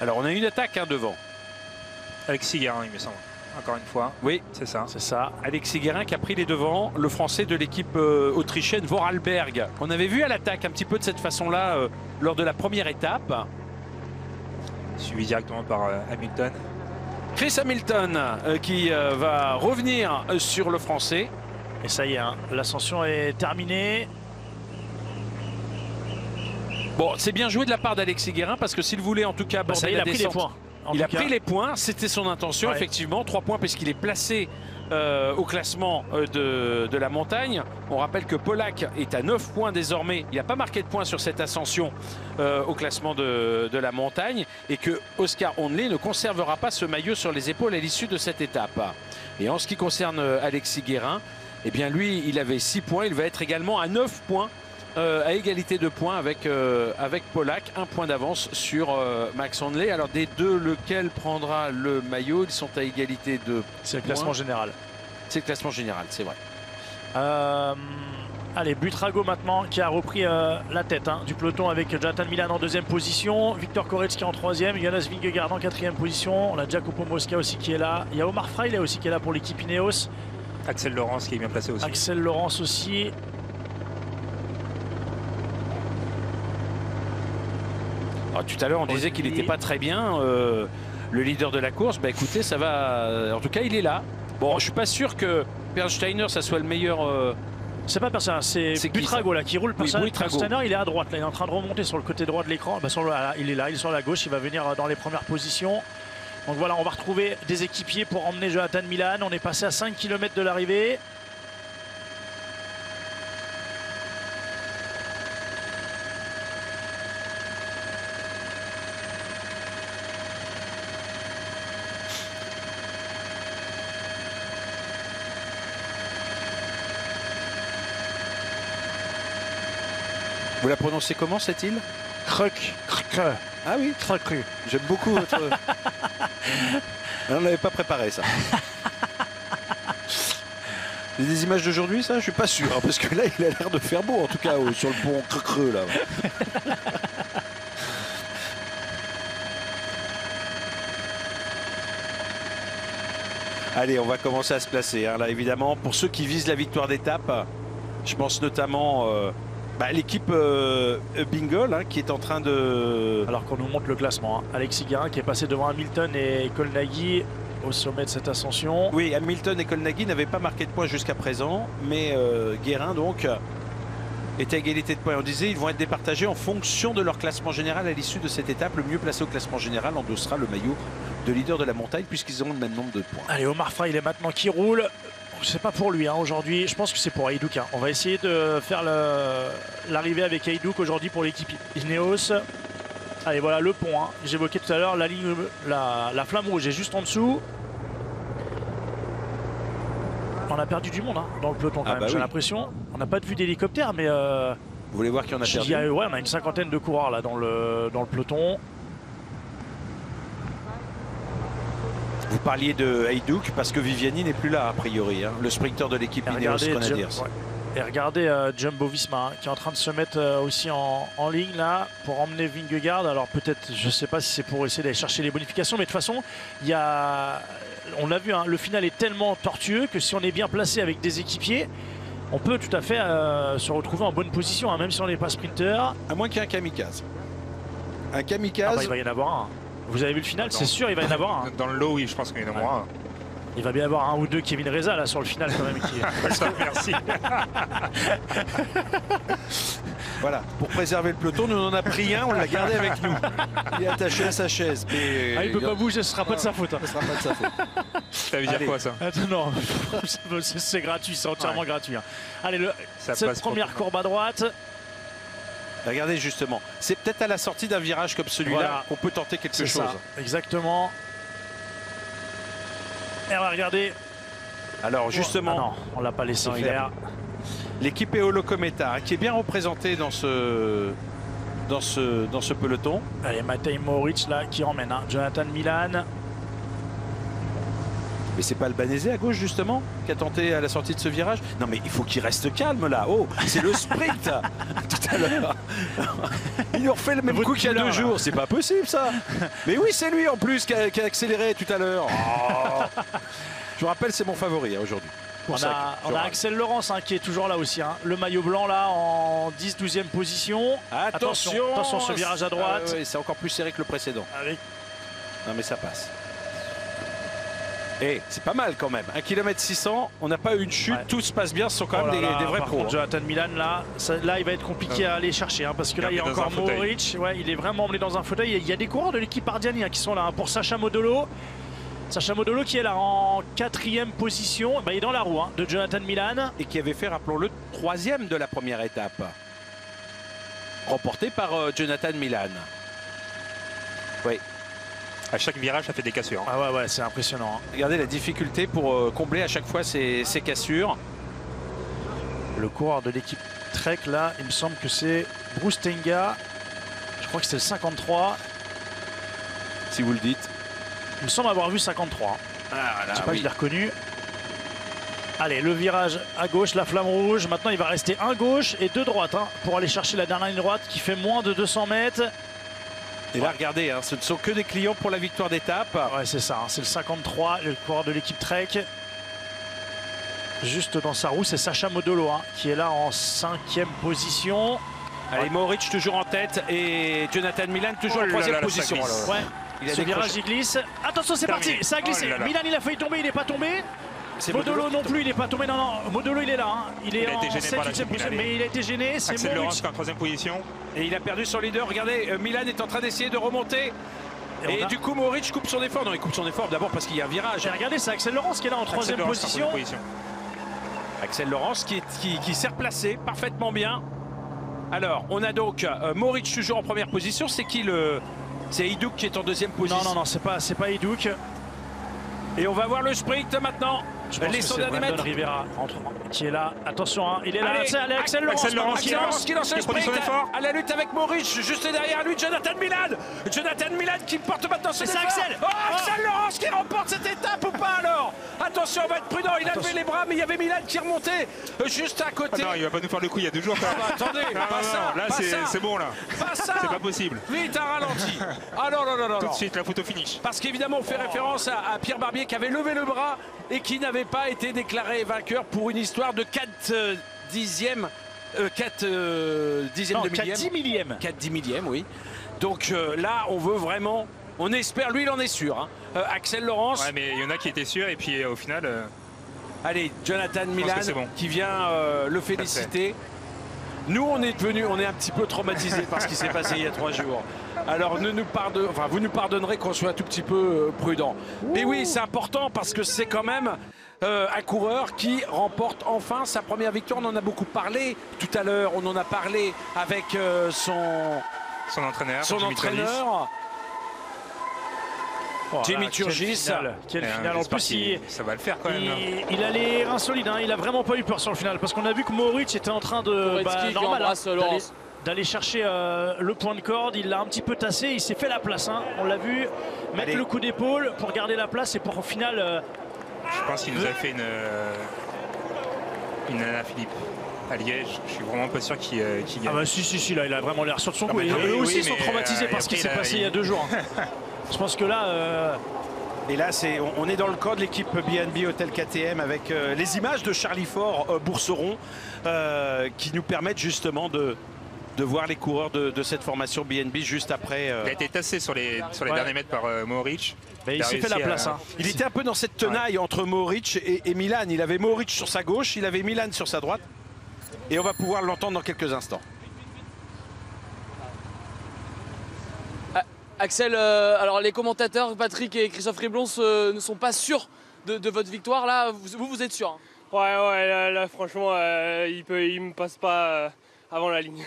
Alors, on a une attaque hein, devant. Alexis Guérin, il me semble. Encore une fois. Oui, c'est ça. C'est ça. Alexis Guérin qui a pris les devants, le français de l'équipe euh, autrichienne Vorarlberg. On avait vu à l'attaque un petit peu de cette façon-là euh, lors de la première étape. Suivi directement par euh, Hamilton. Chris Hamilton euh, qui euh, va revenir euh, sur le français. Et ça y est, hein, l'ascension est terminée. Bon, c'est bien joué de la part d'Alexis Guérin parce que s'il voulait en tout cas Bah, ça aborder y est, il la a pris les points. Il a cas. pris les points, c'était son intention Ouais. effectivement, trois points puisqu'il est placé euh, au classement euh, de, de la montagne. On rappelle que Polak est à 9 points désormais, il n'a pas marqué de points sur cette ascension euh, au classement de, de la montagne et que Oscar Onley ne conservera pas ce maillot sur les épaules à l'issue de cette étape. Et en ce qui concerne Alexis Guérin, eh bien lui il avait 6 points, il va être également à 9 points euh, à égalité de points avec, euh, avec Polak, un point d'avance sur euh, Max Handley. Alors des deux, lequel prendra le maillot? Ils sont à égalité de C'est le classement général. C'est le classement général, c'est vrai. Euh, Allez, Butrago maintenant qui a repris euh, la tête hein, du peloton avec Jonathan Milan en deuxième position, Victor Koretsky en troisième, Jonas Vingegaard en quatrième position, on a Jacopo Mosca aussi qui est là, il y a Omar Fraile aussi qui est là pour l'équipe Ineos, Axel Laurence qui est bien placé aussi. Axel Laurence aussi. Alors, tout à l'heure, on disait qu'il n'était pas très bien, euh, le leader de la course. Bah écoutez, ça va. En tout cas, il est là. Bon, je suis pas sûr que Bernsteiner, ça soit le meilleur. euh, C'est pas personne, c'est Butrago là qui roule. Oui, Personne- Buitrago. Steiner, il est à droite là, il est en train de remonter sur le côté droit de l'écran. Bah, voilà, il est là, il est sur la gauche, il va venir dans les premières positions. Donc voilà, on va retrouver des équipiers pour emmener Jonathan Milan. On est passé à 5 km de l'arrivée. Prononcez comment cette île? Kruk, Kruk. Ah oui, Kruk. J'aime beaucoup votre. on n'avait pas préparé ça. C'est des images d'aujourd'hui, ça? Je suis pas sûr, hein, parce que là, il a l'air de faire beau, en tout cas, sur le pont creux là. Allez, on va commencer à se placer. hein, là, évidemment, pour ceux qui visent la victoire d'étape, je pense notamment euh, bah, l'équipe euh, Bingle hein, qui est en train de. Alors qu'on nous montre le classement. hein. Alexis Guérin qui est passé devant Hamilton et Colnaghi au sommet de cette ascension. Oui, Hamilton et Colnaghi n'avaient pas marqué de points jusqu'à présent, mais euh, Guérin donc est à égalité de points. On disait ils vont être départagés en fonction de leur classement général à l'issue de cette étape. Le mieux placé au classement général endossera le maillot de leader de la montagne puisqu'ils auront le même nombre de points. Allez, Omar Frey, il est maintenant qui roule. C'est pas pour lui hein, aujourd'hui. Je pense que c'est pour Haïdouk. hein. On va essayer de faire l'arrivée avec Haïdouk aujourd'hui pour l'équipe Ineos. Allez, voilà le pont. hein. J'évoquais tout à l'heure la ligne, la, la flamme rouge est juste en dessous. On a perdu du monde hein, dans le peloton quand Ah même. bah J'ai oui. l'impression. On n'a pas de vue d'hélicoptère, mais euh, Vous voulez voir qui en a perdu ouais, on a une cinquantaine de coureurs là dans le dans le peloton. Vous parliez de Hayduk parce que Viviani n'est plus là a priori, hein, le sprinter de l'équipe Ineos Grenadiers. Ouais. Et regardez euh, Jumbo Visma hein, qui est en train de se mettre euh, aussi en, en ligne là pour emmener Vingegaard. Alors peut-être, je ne sais pas si c'est pour essayer d'aller chercher les bonifications, mais de toute façon, il y a, on l'a vu, hein, le final est tellement tortueux que si on est bien placé avec des équipiers, on peut tout à fait euh, se retrouver en bonne position, hein, même si on n'est pas sprinter. À moins qu'il y ait un kamikaze. Un Ah kamikaze. bah, il va y en avoir un. Vous avez vu le final, c'est sûr, il va y en avoir un. Dans le lot, oui, je pense qu'il y en aura un. Il va bien y avoir un ou deux Kevin Reza là sur le final quand même. Qui... Merci. Voilà, pour préserver le peloton, nous on en a pris un, on l'a gardé avec nous. Il est attaché à sa chaise. Mais Ah, il peut pas bouger, ce sera pas de sa faute. hein. Ce sera pas de sa faute. Ça veut dire Allez. quoi, ça Attends, non, c'est gratuit, c'est entièrement gratuit. hein. Allez, le- cette première courbe à droite, Regardez justement, c'est peut-être à la sortie d'un virage comme celui-là Voilà. qu'on peut tenter quelque chose. ça, exactement. Et on va regarder. Alors justement, Ah non, on l'a pas laissé Non, faire. l'équipe Eolo Cometa hein, qui est bien représentée dans ce, dans ce, dans ce peloton. Allez, Matej Moric là qui emmène. hein. Jonathan Milan. Mais c'est pas Albanese à gauche justement qui a tenté à la sortie de ce virage Non mais il faut qu'il reste calme là. Oh, c'est le sprint tout à l'heure. Ils nous refait le même coup qu'il y a deux jours. C'est pas possible ça. Mais oui, c'est lui en plus qui a, qui a accéléré tout à l'heure. Oh. Je vous rappelle, c'est mon favori hein, aujourd'hui. On a, on. Axel Laurence hein, qui est toujours là aussi. hein. Le maillot blanc là en 10-12e position. Attention, attention ce virage à droite. Ah ouais, ouais, c'est encore plus serré que le précédent. Avec Non mais ça passe. Et c'est pas mal quand même. 1 km 600, on n'a pas eu une chute, Ouais. tout se passe bien, ce sont quand Oh même là des, là, des vrais par pros. contre, hein. Jonathan Milan, là, ça- là, il va être compliqué à aller chercher hein, parce que là, il y a encore. Mohoric. Ouais, il est vraiment emmené dans un fauteuil. Il y a des coureurs de l'équipe Ardiani hein, qui sont là hein, pour Sacha Modolo. Sacha Modolo qui est là en quatrième position. Bah, il est dans la roue de Jonathan Milan. Et qui avait fait, rappelons-le, troisième de la première étape. Remporté par euh, Jonathan Milan. Oui, À chaque virage, ça fait des cassures. hein. Ah ouais, ouais, c'est impressionnant. hein. regardez la difficulté pour euh, combler à chaque fois ces, ces cassures. Le coureur de l'équipe Trek, là, il me semble que c'est Bruce Tenga. Je crois que c'était le 53. Si vous le dites. Il me semble avoir vu 53. hein. Ah, Je sais pas, je l'ai reconnu. Allez, le virage à gauche, la flamme rouge. Maintenant, il va rester un gauche et deux droites hein, pour aller chercher la dernière ligne droite qui fait moins de 200 mètres. Et là, regardez, hein, ce ne sont que des clients pour la victoire d'étape. Ouais, c'est ça. hein, c'est le 53, le coureur de l'équipe Trek. Juste dans sa roue, c'est Sacha Modolo hein, qui est là en cinquième position. Allez, Mohoric toujours en tête et Jonathan Milan toujours Oh en là troisième là là, position. Ouais. Il a Ce virage, il glisse. Attention, c'est parti. Ça a glissé. Oh là là. Milan, il a failli tomber, il n'est pas tombé. Modolo Modolo non plus, il n'est pas tombé. Non, non, Modolo, il est là. hein. Il est Il a en été gêné 7 par la 8 chute position, mais il a été gêné. C'est qui est en troisième position. Et il a perdu son leader. Regardez, euh, Milan est en train d'essayer de remonter. Et Et, a- du coup, Mohoric coupe son effort. Non, il coupe son effort d'abord parce qu'il y a un virage. J'ai regardé, c'est Axel Laurence qui est là en troisième position. Axel Laurence qui, est- qui, qui s'est replacé parfaitement bien. Alors, on a donc euh, Mohoric toujours en première position. C'est qui le. C'est Idouk qui est en deuxième position? Non, non, non, c'est pas, c'est pas Idouk. Et on va voir le sprint maintenant. Je pense Les que 100 c'est Brandon. Rivera entre- qui est là. Attention, hein, il est là. Allez, Axel Laurence. Axel Laurence Axel Laurence qui lance le sprint à la lutte avec Maurice, juste derrière lui Jonathan Milan. Jonathan Milan qui porte maintenant son effort. Axel. Oh, Axel Laurence qui remporte cette étape ou pas alors Attention, on va être prudent, il a levé les bras mais il y avait Milan qui remontait euh, juste à Ah côté. non, il va pas nous faire le coup il y a deux jours. quand même. bah, attendez, Non, pas non, ça, non, là c'est bon là. Pas ça C'est pas possible. Vite un ralenti Ah non, non, non, non. Tout de suite la photo finish. Parce qu'évidemment, on fait référence à, à Pierre Barbier qui avait levé le bras et qui n'avait pas été déclaré vainqueur pour une histoire de 4 euh, dixièmes. euh, 4 euh, dixièmes Non, de 4 millième. 10 millième. 4 10 millièmes, oui. Donc euh, là, on veut vraiment. On espère, lui, il en est sûr. hein. Euh, Axel Laurence. Ouais, mais il y en a qui étaient sûrs et puis euh, au final. euh, Allez, Jonathan Milan bon. qui vient euh, le féliciter. Nous, on est devenu, on est un petit peu traumatisés par ce qui s'est passé il y a trois jours. Alors, ne nous pardon- enfin, vous nous pardonnerez qu'on soit un tout petit peu euh, prudent. Mais oui, c'est important parce que c'est quand même euh, un coureur qui remporte enfin sa première victoire. On en a beaucoup parlé tout à l'heure. On en a parlé avec euh, son, son entraîneur. son Jimmy Turgis. entraîneur. Voilà, Jimmy Turgis. Quelle Et, euh, finale. En plus, il, ça va le faire quand même. il, il a les reins solides. hein. Il a vraiment pas eu peur sur le final. Parce qu'on a vu que Mohoric était en train de. Qui normal, hein. D'aller- chercher euh, le point de corde, il l'a un petit peu tassé, il s'est fait la place, hein. on l'a vu mettre Allez. le coup d'épaule pour garder la place et pour au final euh, Je pense qu'il nous a fait une. euh, Une Anna Philippe à Liège. Je suis vraiment pas sûr qu'il euh, Ah gagne. bah si si si là il a vraiment l'air sur son Ah coup. Et oui, eux oui, aussi sont traumatisés euh, par ce qui s'est passé il y a deux jours. hein. Je pense que là euh, Et là, c'est, on- est dans le corps de l'équipe BNB Hotel KTM avec euh, les images de Charlie Fort euh, Bourseron euh, qui nous permettent justement de, de voir les coureurs de, de cette formation BNB juste après. euh. Il a été tassé sur les, sur les Ouais. derniers mètres par euh, Mohoric. bah, il a s'est fait la à- place. hein. Il était un peu dans cette tenaille entre Mohoric et, et Milan. Il avait Mohoric sur sa gauche, il avait Milan sur sa droite. Et on va pouvoir l'entendre dans quelques instants. Axel, euh, alors les commentateurs, Patrick et Christophe Riblon, se- ne sont pas sûrs de, de votre victoire. Là, vous, vous, vous êtes sûr hein Ouais, ouais, là, là, franchement, euh, il, il me passe pas euh, avant la ligne.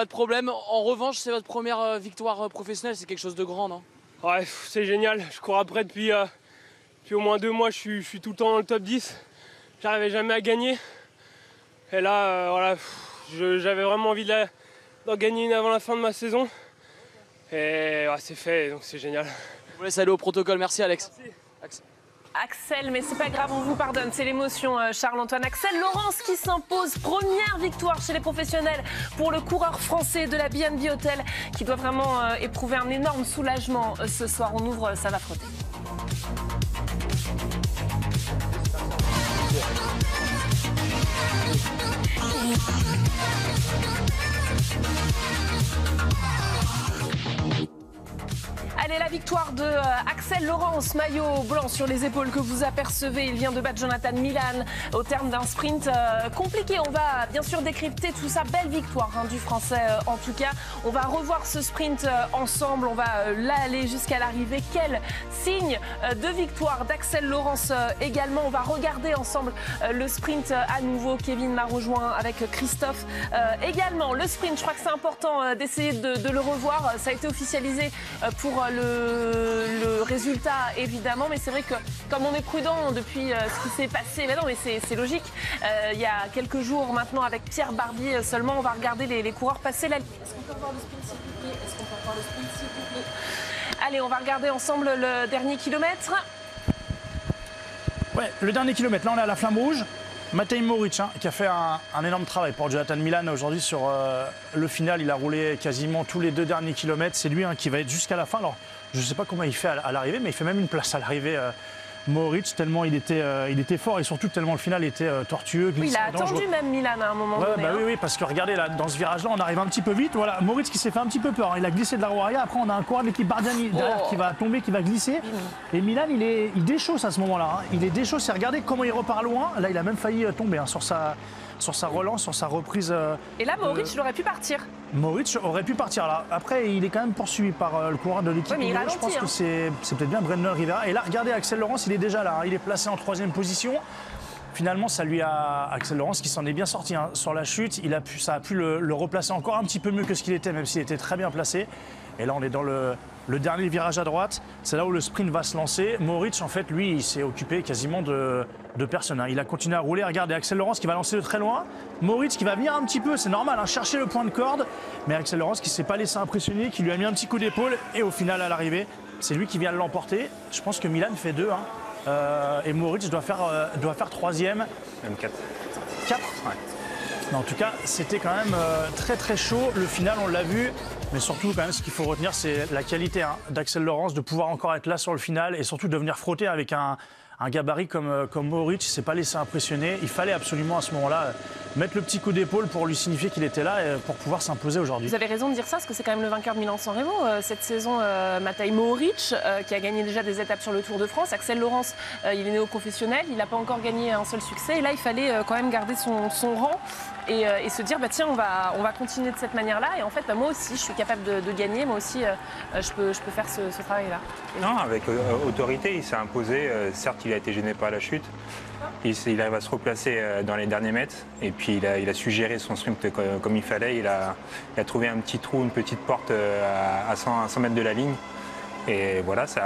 Pas de problème. En revanche, c'est votre première euh, victoire euh, professionnelle. C'est quelque chose de grand, non? Ouais, c'est génial. Je cours après depuis, euh, depuis au moins deux mois. Je suis, je suis tout le temps dans le top 10. J'arrivais jamais à gagner. Et là, euh, voilà, j'avais vraiment envie de d'en gagner une avant la fin de ma saison. Et ouais, c'est fait, donc c'est génial. Je vous laisse aller au protocole. Merci, Alex. Axel, mais c'est pas grave, on vous pardonne, c'est l'émotion, euh, Charles-Antoine. Axel Laurence qui s'impose, première victoire chez les professionnels pour le coureur français de la BNB Hotel qui doit vraiment euh, éprouver un énorme soulagement euh, ce soir. On ouvre, ça va frotter. Allez, la victoire de euh, Axel Laurence, maillot blanc sur les épaules que vous apercevez. Il vient de battre Jonathan Milan au terme d'un sprint euh, compliqué. On va bien sûr décrypter tout ça. Belle victoire hein, du Français euh, en tout cas. On va revoir ce sprint ensemble. On va là aller jusqu'à l'arrivée. Quel signe de victoire d'Axel Laurence également. On va regarder ensemble le sprint à nouveau. Kevin m'a rejoint avec Christophe également. Le sprint, je crois que c'est important d'essayer de, le revoir. Ça a été officialisé pour le, résultat évidemment, mais c'est vrai que comme on est prudent depuis euh, ce qui s'est passé, mais non, mais c'est logique. Euh, il y a quelques jours maintenant avec Pierre Barbier seulement, on va regarder les, coureurs passer la ligne. Est-ce qu'on peut revoir le sprint s'il vous plaît? Est-ce qu'on peut revoir le sprint s'il vous plaît? Allez, on va regarder ensemble le dernier kilomètre. Ouais, le dernier kilomètre, là on est à la flamme rouge. Matej Moric, hein, qui a fait un, énorme travail pour Jonathan Milan aujourd'hui sur euh, le final. Il a roulé quasiment tous les deux derniers kilomètres. C'est lui hein, qui va être jusqu'à la fin. Alors, je ne sais pas comment il fait à, à l'arrivée, mais il fait même une place à l'arrivée. euh, Moric, tellement il était, euh, il était fort et surtout tellement le final était euh, tortueux, Oui, il a dangereux. attendu même Milan à un moment Ouais, donné. bah hein. oui, oui, parce que regardez, là, dans ce virage-là, on arrive un petit peu vite. Voilà, Moritz qui s'est fait un petit peu peur. hein. Il a glissé de la roue arrière. Après, on a un coureur de l'équipe Bardiani derrière Oh. qui va tomber, qui va glisser. Et Milan, il, est, il déchausse à ce moment-là. hein. Il est déchausse. Et regardez comment il repart loin. Là, il a même failli euh, tomber hein, sur, sa, sur sa relance, sur sa reprise. euh, Et là, Maurice, il aurait pu partir. Moritz aurait pu partir là. Après, il est quand même poursuivi par euh, le coureur de l'équipe. Je pense hein. que c'est c'est peut-être bien Brendan Rivera. Et là, regardez, Axel Laurence, il est déjà là. hein. Il est placé en troisième position. Finalement, ça lui a Axel Laurence qui s'en est bien sorti hein. sur la chute. Il a pu, ça a pu le, le replacer encore un petit peu mieux que ce qu'il était, même s'il était très bien placé. Et là, on est dans le, le dernier virage à droite. C'est là où le sprint va se lancer. Moritz, en fait, lui, il s'est occupé quasiment de, de personne. hein. Il a continué à rouler. Regardez, Axel Laurence qui va lancer de très loin. Moritz qui va venir un petit peu, c'est normal, hein, chercher le point de corde. Mais Axel Laurence qui s'est pas laissé impressionner, qui lui a mis un petit coup d'épaule. Et au final, à l'arrivée, c'est lui qui vient l'emporter. Je pense que Milan fait deux. hein. Euh, et Moritz doit faire, euh, doit faire troisième. Même 4. 4 Mais en tout cas, c'était quand même euh, très très chaud. Le final, on l'a vu. Mais surtout, quand même, ce qu'il faut retenir, c'est la qualité hein, d'Axel Laurence, de pouvoir encore être là sur le final et surtout de venir frotter avec un, gabarit comme, euh, comme. Il ne s'est pas laissé impressionner. Il fallait absolument à ce moment-là mettre le petit coup d'épaule pour lui signifier qu'il était là et pour pouvoir s'imposer aujourd'hui. Vous avez raison de dire ça, parce que c'est quand même le vainqueur de Milan-San Remo. euh, cette saison, euh, Matej euh, qui a gagné déjà des étapes sur le Tour de France. Axel Laurence, il est néo-professionnel, il n'a pas encore gagné un seul succès. Et là, il fallait quand même garder son rang et, euh, et se dire, bah, tiens, on va, on va continuer de cette manière-là. Et en fait, bah, moi aussi, je suis capable de, gagner. Moi aussi, euh, euh, je, peux, je peux faire ce, travail-là. Non, avec autorité, il s'est imposé. Certes, il a été gêné par la chute. Il, il arrive à se replacer dans les derniers mètres. Et puis, il a, il a son sprint co- comme, il fallait. Il a, il a trouvé un petit trou, une petite porte à, à 100, à 100 mètres de la ligne. Et voilà, ça,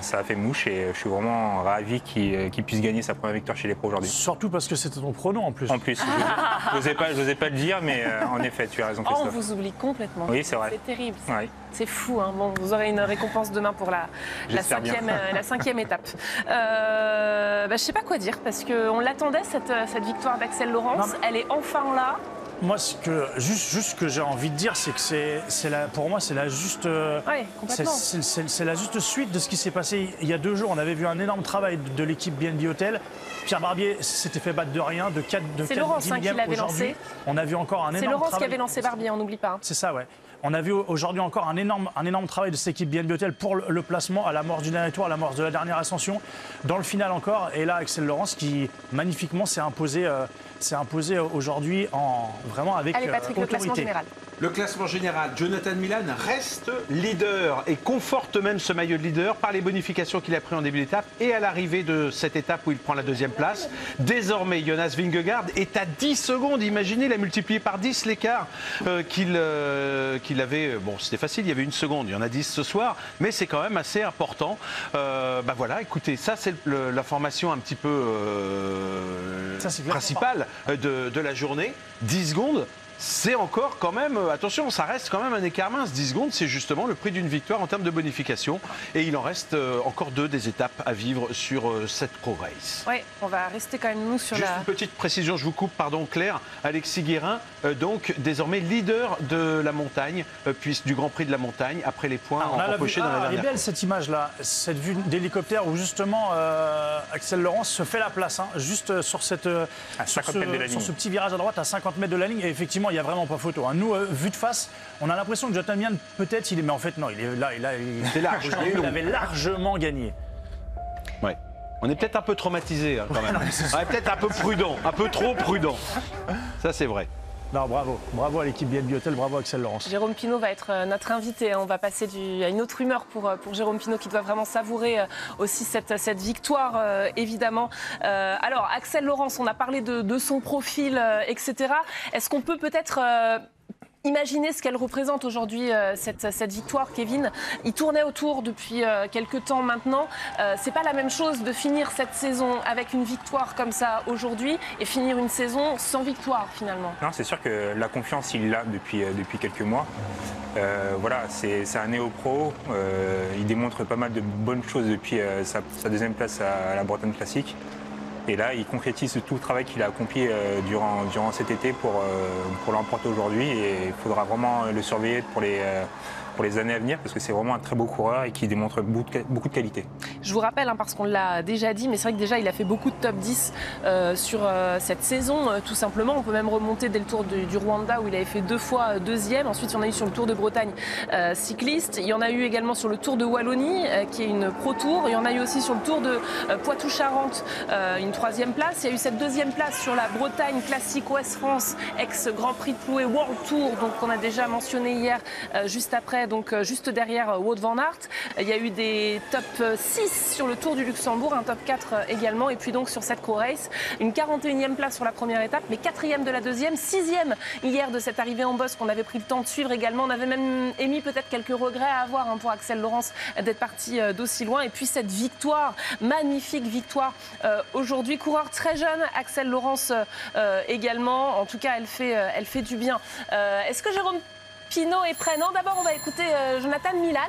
ça a fait mouche. Et je suis vraiment ravi qu'il qu'il puisse gagner sa première victoire chez les pros aujourd'hui. Surtout parce que c'était ton pronom en plus. En plus, je n'osais pas, pas le dire, mais euh, en effet, tu as raison, Oh, on vous oublie complètement. Oui, c'est vrai. C'est terrible. Ouais. C'est fou. hein. Bon, vous aurez une récompense demain pour la, la, cinquième, euh, la cinquième étape. Euh, bah, je sais pas quoi dire parce qu'on l'attendait cette, cette victoire d'Axel Laurence. Non, Elle est enfin là. Moi, ce que, juste, juste ce que j'ai envie de dire, c'est que c'est, c'est la, pour moi, c'est la juste, Ouais, c'est, c'est- c'est- c'est la juste suite de ce qui s'est passé il y a deux jours. On avait vu un énorme travail de, de l'équipe BNB Hotel. Pierre Barbier s'était fait battre de rien, de 4 de C'est Laurence, hein, qui l'avait aujourd'hui. lancé. On a vu encore un C'est énorme Laurence travail. qui avait lancé Barbie, on n'oublie pas. C'est ça, ouais. On a vu aujourd'hui encore un énorme, un énorme travail de cette équipe BNB Hotel pour le, le placement à la mort du dernier tour, à la mort de la dernière ascension, dans le final encore. Et là, Axel Laurence qui magnifiquement s'est imposé, euh, s'est imposé aujourd'hui en vraiment avec Allez, euh, Patrick, le classement autorité. général. Le classement général, Jonathan Milan reste leader et conforte même ce maillot de leader par les bonifications qu'il a pris en début d'étape et à l'arrivée de cette étape où il prend la deuxième place. Désormais, Jonas Vingegaard est à 10 secondes. Imaginez, il a multiplié par 10 l'écart euh, qu'il euh, qu'il avait. Bon, c'était facile, il y avait une seconde, il y en a 10 ce soir, mais c'est quand même assez important. Euh, bah voilà, écoutez, ça c'est l'information un petit peu euh, Ça, principale de, de la journée. 10 secondes. C'est encore quand même, euh, attention, ça reste quand même un écart mince. 10 secondes, c'est justement le prix d'une victoire en termes de bonification. Et il en reste euh, encore deux des étapes à vivre sur euh, cette Pro Race. Ouais, on va rester quand même nous sur Juste la. une petite précision, je vous coupe, pardon Claire. Alexis Guérin, donc désormais leader de la montagne, puis du Grand Prix de la montagne, après les points Ah, la empochés dans la ah, elle est dernière. belle cette image-là, cette vue d'hélicoptère où justement euh, Axel Laurence se fait la place, hein, juste sur, cette, À sur, 50 ce, mètres de la sur ligne. ce petit virage à droite à 50 mètres de la ligne. Et effectivement, il n'y a vraiment pas photo. hein. Nous, euh, vu de face, on a l'impression que Jonathan Mian, peut-être, il est. Mais en fait, non, il est là. Il, a- il- C'est large, aujourd'hui, il avait largement gagné. Ouais. On est peut-être un peu traumatisé quand même. On est peut-être un peu prudent, un peu trop prudent. Ça c'est vrai. Non, bravo. Bravo à l'équipe BNB Hotel, bravo à Axel Laurence. Jérôme Pinault va être euh, notre invité. hein. On va passer à une autre humeur pour, euh, pour Jérôme Pinault qui doit vraiment savourer euh, aussi cette, cette victoire, évidemment. Alors, Axel Laurence, on a parlé de, son profil, etc. Est-ce qu'on peut peut-être. Imaginez ce qu'elle représente aujourd'hui, euh, cette, victoire, Kevin. Il tournait autour depuis euh, quelques temps maintenant. Euh, c'est pas la même chose de finir cette saison avec une victoire comme ça aujourd'hui et finir une saison sans victoire finalement. Non, c'est sûr que la confiance, il l'a depuis, depuis quelques mois. Voilà, c'est un néo-pro. Il démontre pas mal de bonnes choses depuis sa, sa deuxième place à, à la Bretagne Classique. Et là, il concrétise tout le travail qu'il a accompli euh, durant, durant cet été pour, euh, pour l'emporter aujourd'hui. Et il faudra vraiment le surveiller pour les, euh, pour les années à venir parce que c'est vraiment un très beau coureur et qui démontre beaucoup de, qualité. Je vous rappelle, hein, parce qu'on l'a déjà dit, mais c'est vrai que déjà il a fait beaucoup de top 10 euh, sur euh, cette saison, euh, tout simplement. On peut même remonter dès le Tour du, Rwanda où il avait fait deux fois deuxième. Ensuite, il y en a eu sur le Tour de Bretagne cycliste. Il y en a eu également sur le Tour de Wallonie, qui est une Pro Tour. Il y en a eu aussi sur le Tour de Poitou-Charentes, une troisième place. Il y a eu cette deuxième place sur la Bretagne Classique Ouest France, ex-Grand Prix de Ploué World Tour, donc qu'on a déjà mentionné hier, juste après, donc euh, juste derrière euh, Wout van Aert. Il y a eu des top euh, 6 sur le Tour du Luxembourg, un top 4 euh, également, et puis donc sur cette co-race, une 41e place sur la première étape, mais quatrième de la deuxième, sixième hier de cette arrivée en boss qu'on avait pris le temps de suivre également. On avait même émis peut-être quelques regrets à avoir hein, pour Axel Laurence d'être parti d'aussi loin, et puis cette victoire, magnifique victoire aujourd'hui, coureur très jeune, Axel Laurence également. En tout cas, elle fait, elle fait du bien. Est-ce que Jérôme Pinot est prêt Non, d'abord on va écouter euh, Jonathan Milan.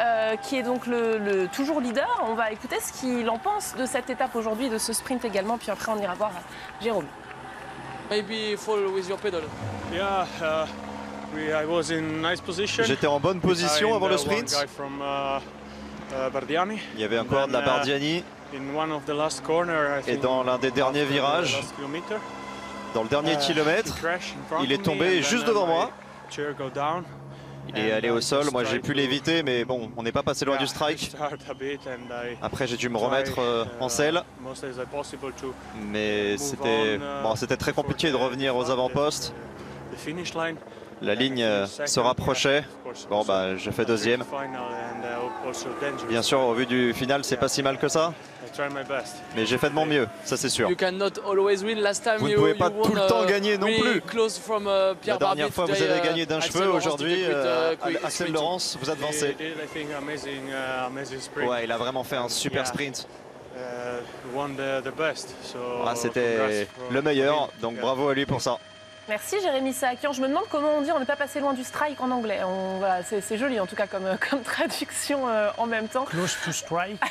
euh, qui est donc le, le toujours leader. On va écouter ce qu'il en pense de cette étape aujourd'hui, de ce sprint également, puis après on ira voir Jérôme. Maybe fall with your pedal. Yeah, uh, we, I was in nice position. J'étais en bonne position avant le sprint. uh, uh. Il y avait encore de la uh, Bardiani. in one of the last corner, I Et dans l'un des derniers virages, last kilometer, dans le dernier kilomètre, il est of me tombé juste devant moi. Il est allé au sol, moi j'ai pu l'éviter, mais bon, on n'est pas passé loin du strike. Après j'ai dû me remettre euh, en uh, selle, possible to mais c'était on, uh, bon, c'était très compliqué de revenir aux avant-postes. line. La ligne euh, se rapprochait. Bon bah j'ai fait deuxième. Uh. Bien sûr, au vu du final, c'est pas si mal que ça, Mais j'ai fait de mon mieux, ça c'est sûr. You cannot always win. Last time Vous ne pouvez pas tout le temps uh, gagner non really plus. Close from uh, La dernière fois, vous avez uh, gagné d'un cheveu, Laurence aujourd'hui, euh, uh, Axel. Laurence vous a He devancé. did, I think, amazing, uh, amazing sprint. Ouais, il a vraiment fait un super Yeah. sprint. Uh, won the, the best. So Ah, C'était le meilleur, donc Yeah. bravo à lui pour ça. Merci Jérémy Saakian. Je me demande comment on dit, on n'est pas passé loin du strike en anglais. On- voilà, c'est c'est joli en tout cas comme, comme traduction euh, en même temps. Close to strike.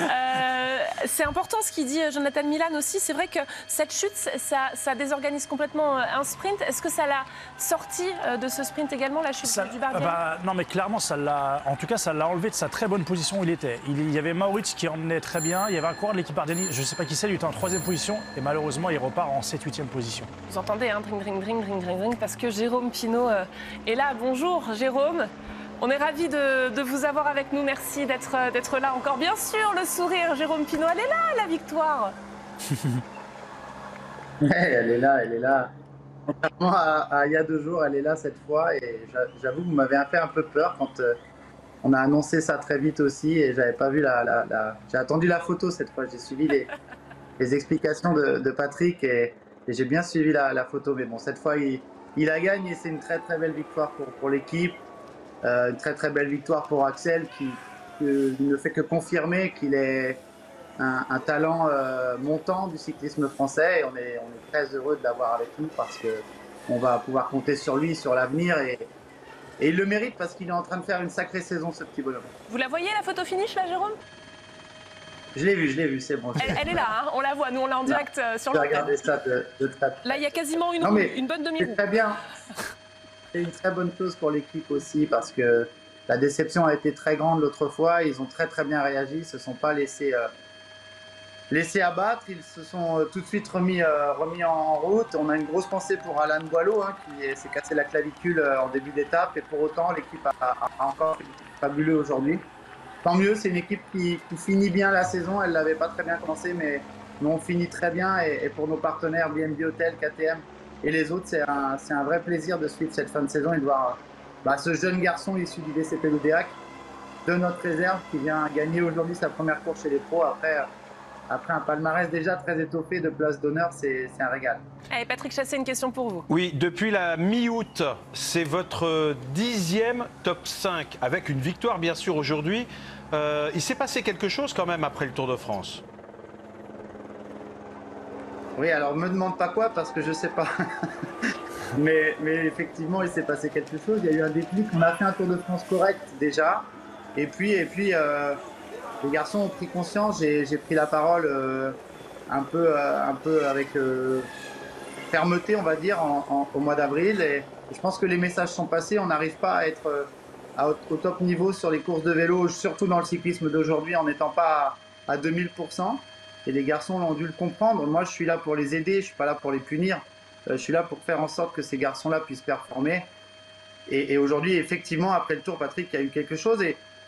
Euh, c'est important ce qu'il dit euh, Jonathan Milan aussi. C'est vrai que cette chute, ça, ça désorganise complètement euh, un sprint. Est-ce que ça l'a sorti euh, de ce sprint également, la chute Ça- du ah Bardiani bah, non, mais clairement, ça l'a. En tout cas, ça l'a enlevé de sa très bonne position où il était. Il, il y avait Maurits qui emmenait très bien. Il y avait un coureur de l'équipe Ardeni, je ne sais pas qui c'est, il était en troisième position. Et malheureusement, il repart en 7-8e position. Vous entendez, hein, dring, dring, dring, dring, dring, dring, parce que Jérôme Pinault euh, est là. Bonjour Jérôme. On est ravis de, de vous avoir avec nous. Merci d'être euh, d'être là encore. Bien sûr, le sourire, Jérôme Pinault, elle est là, la victoire. Ouais, elle est là, elle est là. Contrairement à, à il y a deux jours, elle est là cette fois. Et j'a- j'avoue que vous m'avez fait un peu peur quand euh, on a annoncé ça très vite aussi. Et j'avais pas vu la. la- la- J'ai attendu la photo cette fois. J'ai suivi les, les explications de, Patrick et, j'ai bien suivi la, photo. Mais bon, cette fois, il, a gagné et c'est une très très belle victoire pour, l'équipe. Euh, une très très belle victoire pour Axel qui, ne fait que confirmer qu'il est un, talent euh, montant du cyclisme français et on est, on est très heureux de l'avoir avec nous parce que on va pouvoir compter sur lui, sur l'avenir et, et il le mérite parce qu'il est en train de faire une sacrée saison ce petit bonhomme. Vous la voyez, la photo finish, là, Jérôme? Je l'ai vu, je l'ai vu, c'est bon. elle, elle est là, hein, on la voit. Nous, on l'a en direct euh, sur l'antenne. regardé ça de, de. Là, il y a quasiment une, Non, roue, mais une bonne C'est demi-roue. très bien. C'est une très bonne chose pour l'équipe aussi parce que la déception a été très grande l'autre fois. Ils ont très très bien réagi. Ils ne se sont pas laissés, euh, laissés abattre. Ils se sont euh, tout de suite remis, euh, remis en route. On a une grosse pensée pour Alan Boileau hein, qui est- s'est cassé la clavicule en début d'étape. Et pour autant, l'équipe a, a- a encore fabuleux aujourd'hui. Tant mieux, c'est une équipe qui, finit bien la saison. Elle l'avait pas très bien commencé, mais nous on finit très bien. Et, pour nos partenaires BNB Hotel, KTM et les autres, c'est un, un vrai plaisir de suivre cette fin de saison et de voir bah, ce jeune garçon issu du DCP Loudéac de notre réserve qui vient gagner aujourd'hui sa première course chez les pros après, après un palmarès déjà très étoffé de place d'honneur. C'est un régal. Allez, Patrick Chassé, une question pour vous. Oui, depuis la mi-août, c'est votre dixième top 5, avec une victoire bien sûr aujourd'hui. Euh, il s'est passé quelque chose quand même après le Tour de France. Oui, alors me demande pas quoi parce que je sais pas. mais, mais effectivement, il s'est passé quelque chose. Il y a eu un déclic. On a fait un Tour de France correct déjà. Et puis, et puis, euh, les garçons ont pris conscience. J'ai pris la parole euh, un, peu, euh, un peu avec euh, fermeté, on va dire, au mois d'avril. Et, je pense que les messages sont passés. On n'arrive pas à être au top niveau sur les courses de vélo, surtout dans le cyclisme d'aujourd'hui, en n'étant pas à, à 2000%. Et les garçons ont dû le comprendre. Moi, je suis là pour les aider, je suis pas là pour les punir. Je suis là pour faire en sorte que ces garçons-là puissent performer. Et, aujourd'hui, effectivement, après le tour, Patrick, il y a eu quelque chose.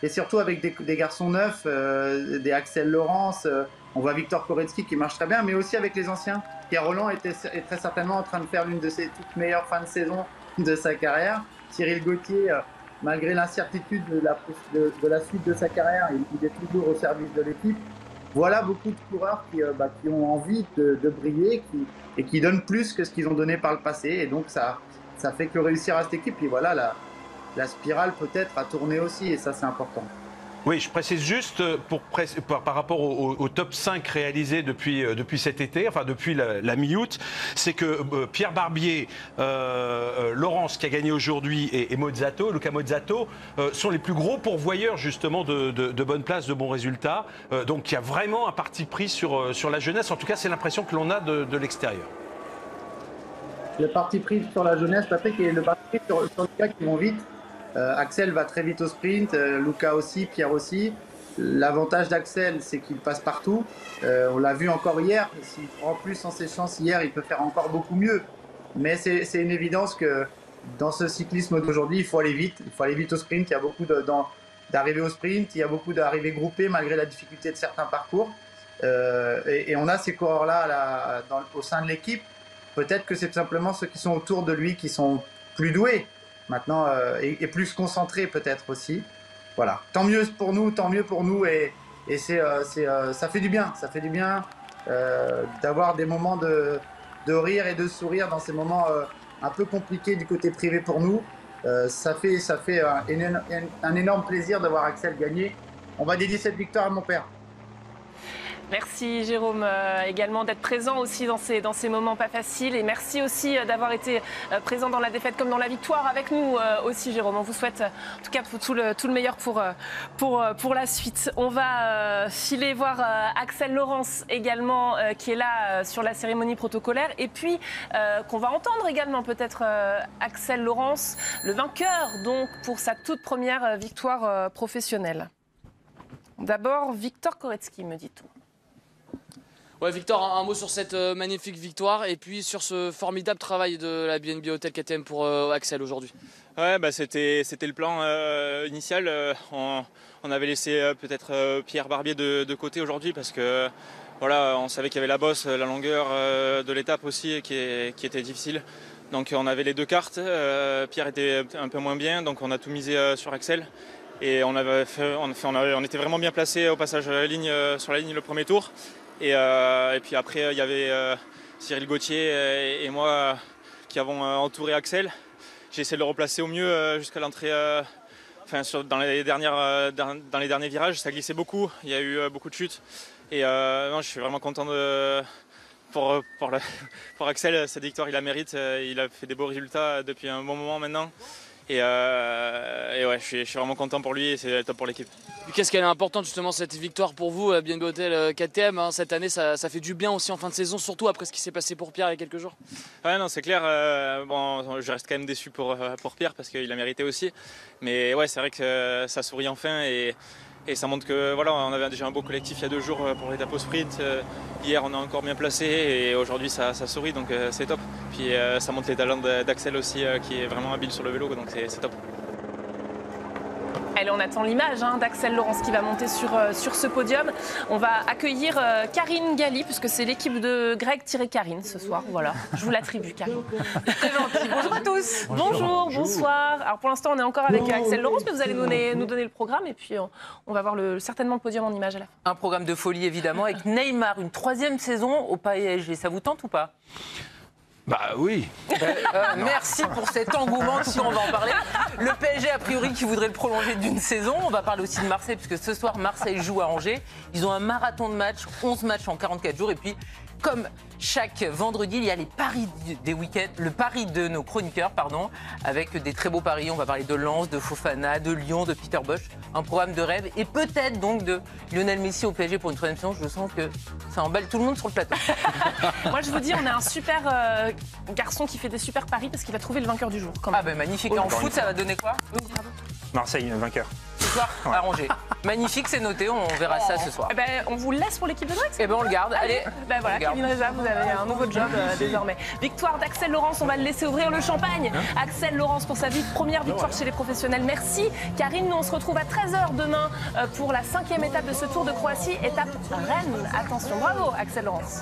Et surtout avec des, garçons neufs, euh, des Axel Laurence, euh, on voit Victor Koretsky qui marche très bien, mais aussi avec les anciens. Pierre Roland était, est très certainement en train de faire l'une de ses toutes meilleures fins de saison de sa carrière. Cyril Gauthier, euh, malgré l'incertitude de la, suite de sa carrière, il, est toujours au service de l'équipe. Voilà beaucoup de coureurs qui, bah, ont envie de, briller et qui donnent plus que ce qu'ils ont donné par le passé. Et donc, ça, ça fait que réussir à cette équipe. Et voilà, la, la spirale peut-être a tourné aussi, et ça, c'est important. Oui, je précise juste euh, pour, par, rapport au, top 5 réalisé depuis, euh, depuis cet été, enfin depuis la, la mi-août, c'est que euh, Pierre Barbier, euh, euh, Laurence qui a gagné aujourd'hui et, et Mozzato, Luca Mozzato, sont les plus gros pourvoyeurs justement de, de, de bonnes places, de bons résultats. Donc il y a vraiment un parti pris sur, sur la jeunesse. En tout cas, c'est l'impression que l'on a de, de l'extérieur. Le parti pris sur la jeunesse, Patrick, et le parti pris sur, sur les gars qui vont vite. Euh, Axel va très vite au sprint, euh, Luca aussi, Pierre aussi. L'avantage d'Axel, c'est qu'il passe partout. Euh, on l'a vu encore hier. S'il prend plus en ses chances hier, il peut faire encore beaucoup mieux. Mais c'est une évidence que dans ce cyclisme d'aujourd'hui, il faut aller vite. Il faut aller vite au sprint. Il y a beaucoup d'arrivées au sprint. Il y a beaucoup d'arrivées groupées malgré la difficulté de certains parcours. Et, on a ces coureurs-là au sein de l'équipe. Peut-être que c'est simplement ceux qui sont autour de lui qui sont plus doués maintenant euh, et, et plus concentrés peut-être aussi. Voilà. Tant mieux pour nous, tant mieux pour nous et, et c'est, euh, euh, ça fait du bien. Ça fait du bien d'avoir des moments de, de rire et de sourire dans ces moments un peu compliqués du côté privé pour nous. Euh, ça fait, ça fait un, éno- un énorme plaisir de voir Axel gagner. On va dédier cette victoire à mon père. Merci Jérôme euh, également d'être présent aussi dans ces, dans ces moments pas faciles et merci aussi euh, d'avoir été euh, présent dans la défaite comme dans la victoire avec nous aussi Jérôme. On vous souhaite en tout cas tout, le, tout le meilleur pour, pour, pour la suite. On va filer voir Axel Laurence également qui est là sur la cérémonie protocolaire et puis qu'on va entendre également peut-être Axel Laurence, le vainqueur donc pour sa toute première victoire professionnelle. D'abord Victor Koretsky me dit-on. Ouais, Victor, un, mot sur cette euh, magnifique victoire et puis sur ce formidable travail de la BNB Hotel KTM pour euh, Axel aujourd'hui. Ouais, bah c'était c'était le plan euh, initial. On, avait laissé peut-être Pierre Barbier de, côté aujourd'hui parce que voilà, on savait qu'il y avait la bosse, la longueur de l'étape aussi qui, qui était difficile. Donc on avait les deux cartes. Pierre était un peu moins bien, donc on a tout misé sur Axel. Et on, était vraiment bien placé au passage sur la ligne le premier tour. Et, euh, et puis après, il y avait euh, Cyril Gauthier et, moi euh, qui avons entouré Axel. J'ai essayé de le replacer au mieux jusqu'à l'entrée, enfin, dans, les dans, les derniers virages. Ça glissait beaucoup, il y a eu beaucoup de chutes. Et non, je suis vraiment content pour, pour, pour Axel, cette victoire, il la mérite. Il a fait des beaux résultats depuis un bon moment maintenant. Et, euh, et ouais, je suis, je suis vraiment content pour lui et c'est top pour l'équipe. Qu'est-ce qu'elle est importante justement cette victoire pour vous, BNB Hotel KTM hein, Cette année, ça, ça fait du bien aussi en fin de saison, surtout après ce qui s'est passé pour Pierre il y a quelques jours. Ouais, non, c'est clair. euh, bon, je reste quand même déçu pour, euh, pour Pierre parce qu'il a mérité aussi. Mais ouais, c'est vrai que ça sourit enfin et, et ça montre que voilà, on avait déjà un beau collectif il y a deux jours euh, pour l'étape au sprint. Euh, Hier, on est encore bien placé et aujourd'hui, ça, ça sourit donc euh, c'est top. Puis ça montre les talents d'Axel aussi qui est vraiment habile sur le vélo donc c'est top. Allez, on attend l'image hein, d'Axel Laurence qui va monter sur, euh, sur ce podium. On va accueillir euh, Karine Galli, puisque c'est l'équipe de Greg-Karine ce soir. Voilà, je vous l'attribue, Karine. Très gentil. Bonjour à tous. Bonjour, bonsoir. Alors pour l'instant, on est encore avec Axel Laurence, mais vous allez nous donner, nous donner le programme et puis on, on va voir le, certainement le podium en image à la fin. Un programme de folie évidemment avec Neymar, une troisième saison au PSG. Ça vous tente ou pas? Bah oui. Euh, merci pour cet engouement, en tout on va en parler. Le PSG a priori qui voudrait le prolonger d'une saison. On va parler aussi de Marseille puisque ce soir Marseille joue à Angers. Ils ont un marathon de matchs, 11 matchs en 44 jours et puis comme chaque vendredi, il y a les paris des week-ends, le pari de nos chroniqueurs, pardon, avec des très beaux paris. On va parler de Lens, de Fofana, de Lyon, de Peter Bosch, un programme de rêve et peut-être donc de Lionel Messi au PSG pour une troisième saison. Je sens que ça emballe tout le monde sur le plateau. Moi, je vous dis, on a un super euh, garçon qui fait des super paris parce qu'il a trouvé le vainqueur du jour. quand même. Ah ben magnifique. Et en foot, ça va donner quoi? Marseille, vainqueur. Ce soir, arrangé. Magnifique, c'est noté. On verra ça ce soir. Eh ben, on vous laisse pour l'équipe de Drex Eh ben, on le garde. Allez. Ben voilà. Kevin Reza, vous vous avez un nouveau job euh, désormais. Victoire d'Axel Laurence, on va le laisser ouvrir le champagne. Hein Axel Laurence pour sa vie, première ah victoire hein. chez les professionnels. Merci Karine, nous on se retrouve à 13h demain euh, pour la cinquième étape de ce Tour de Croatie, étape Rennes. Attention, bravo Axel Laurence.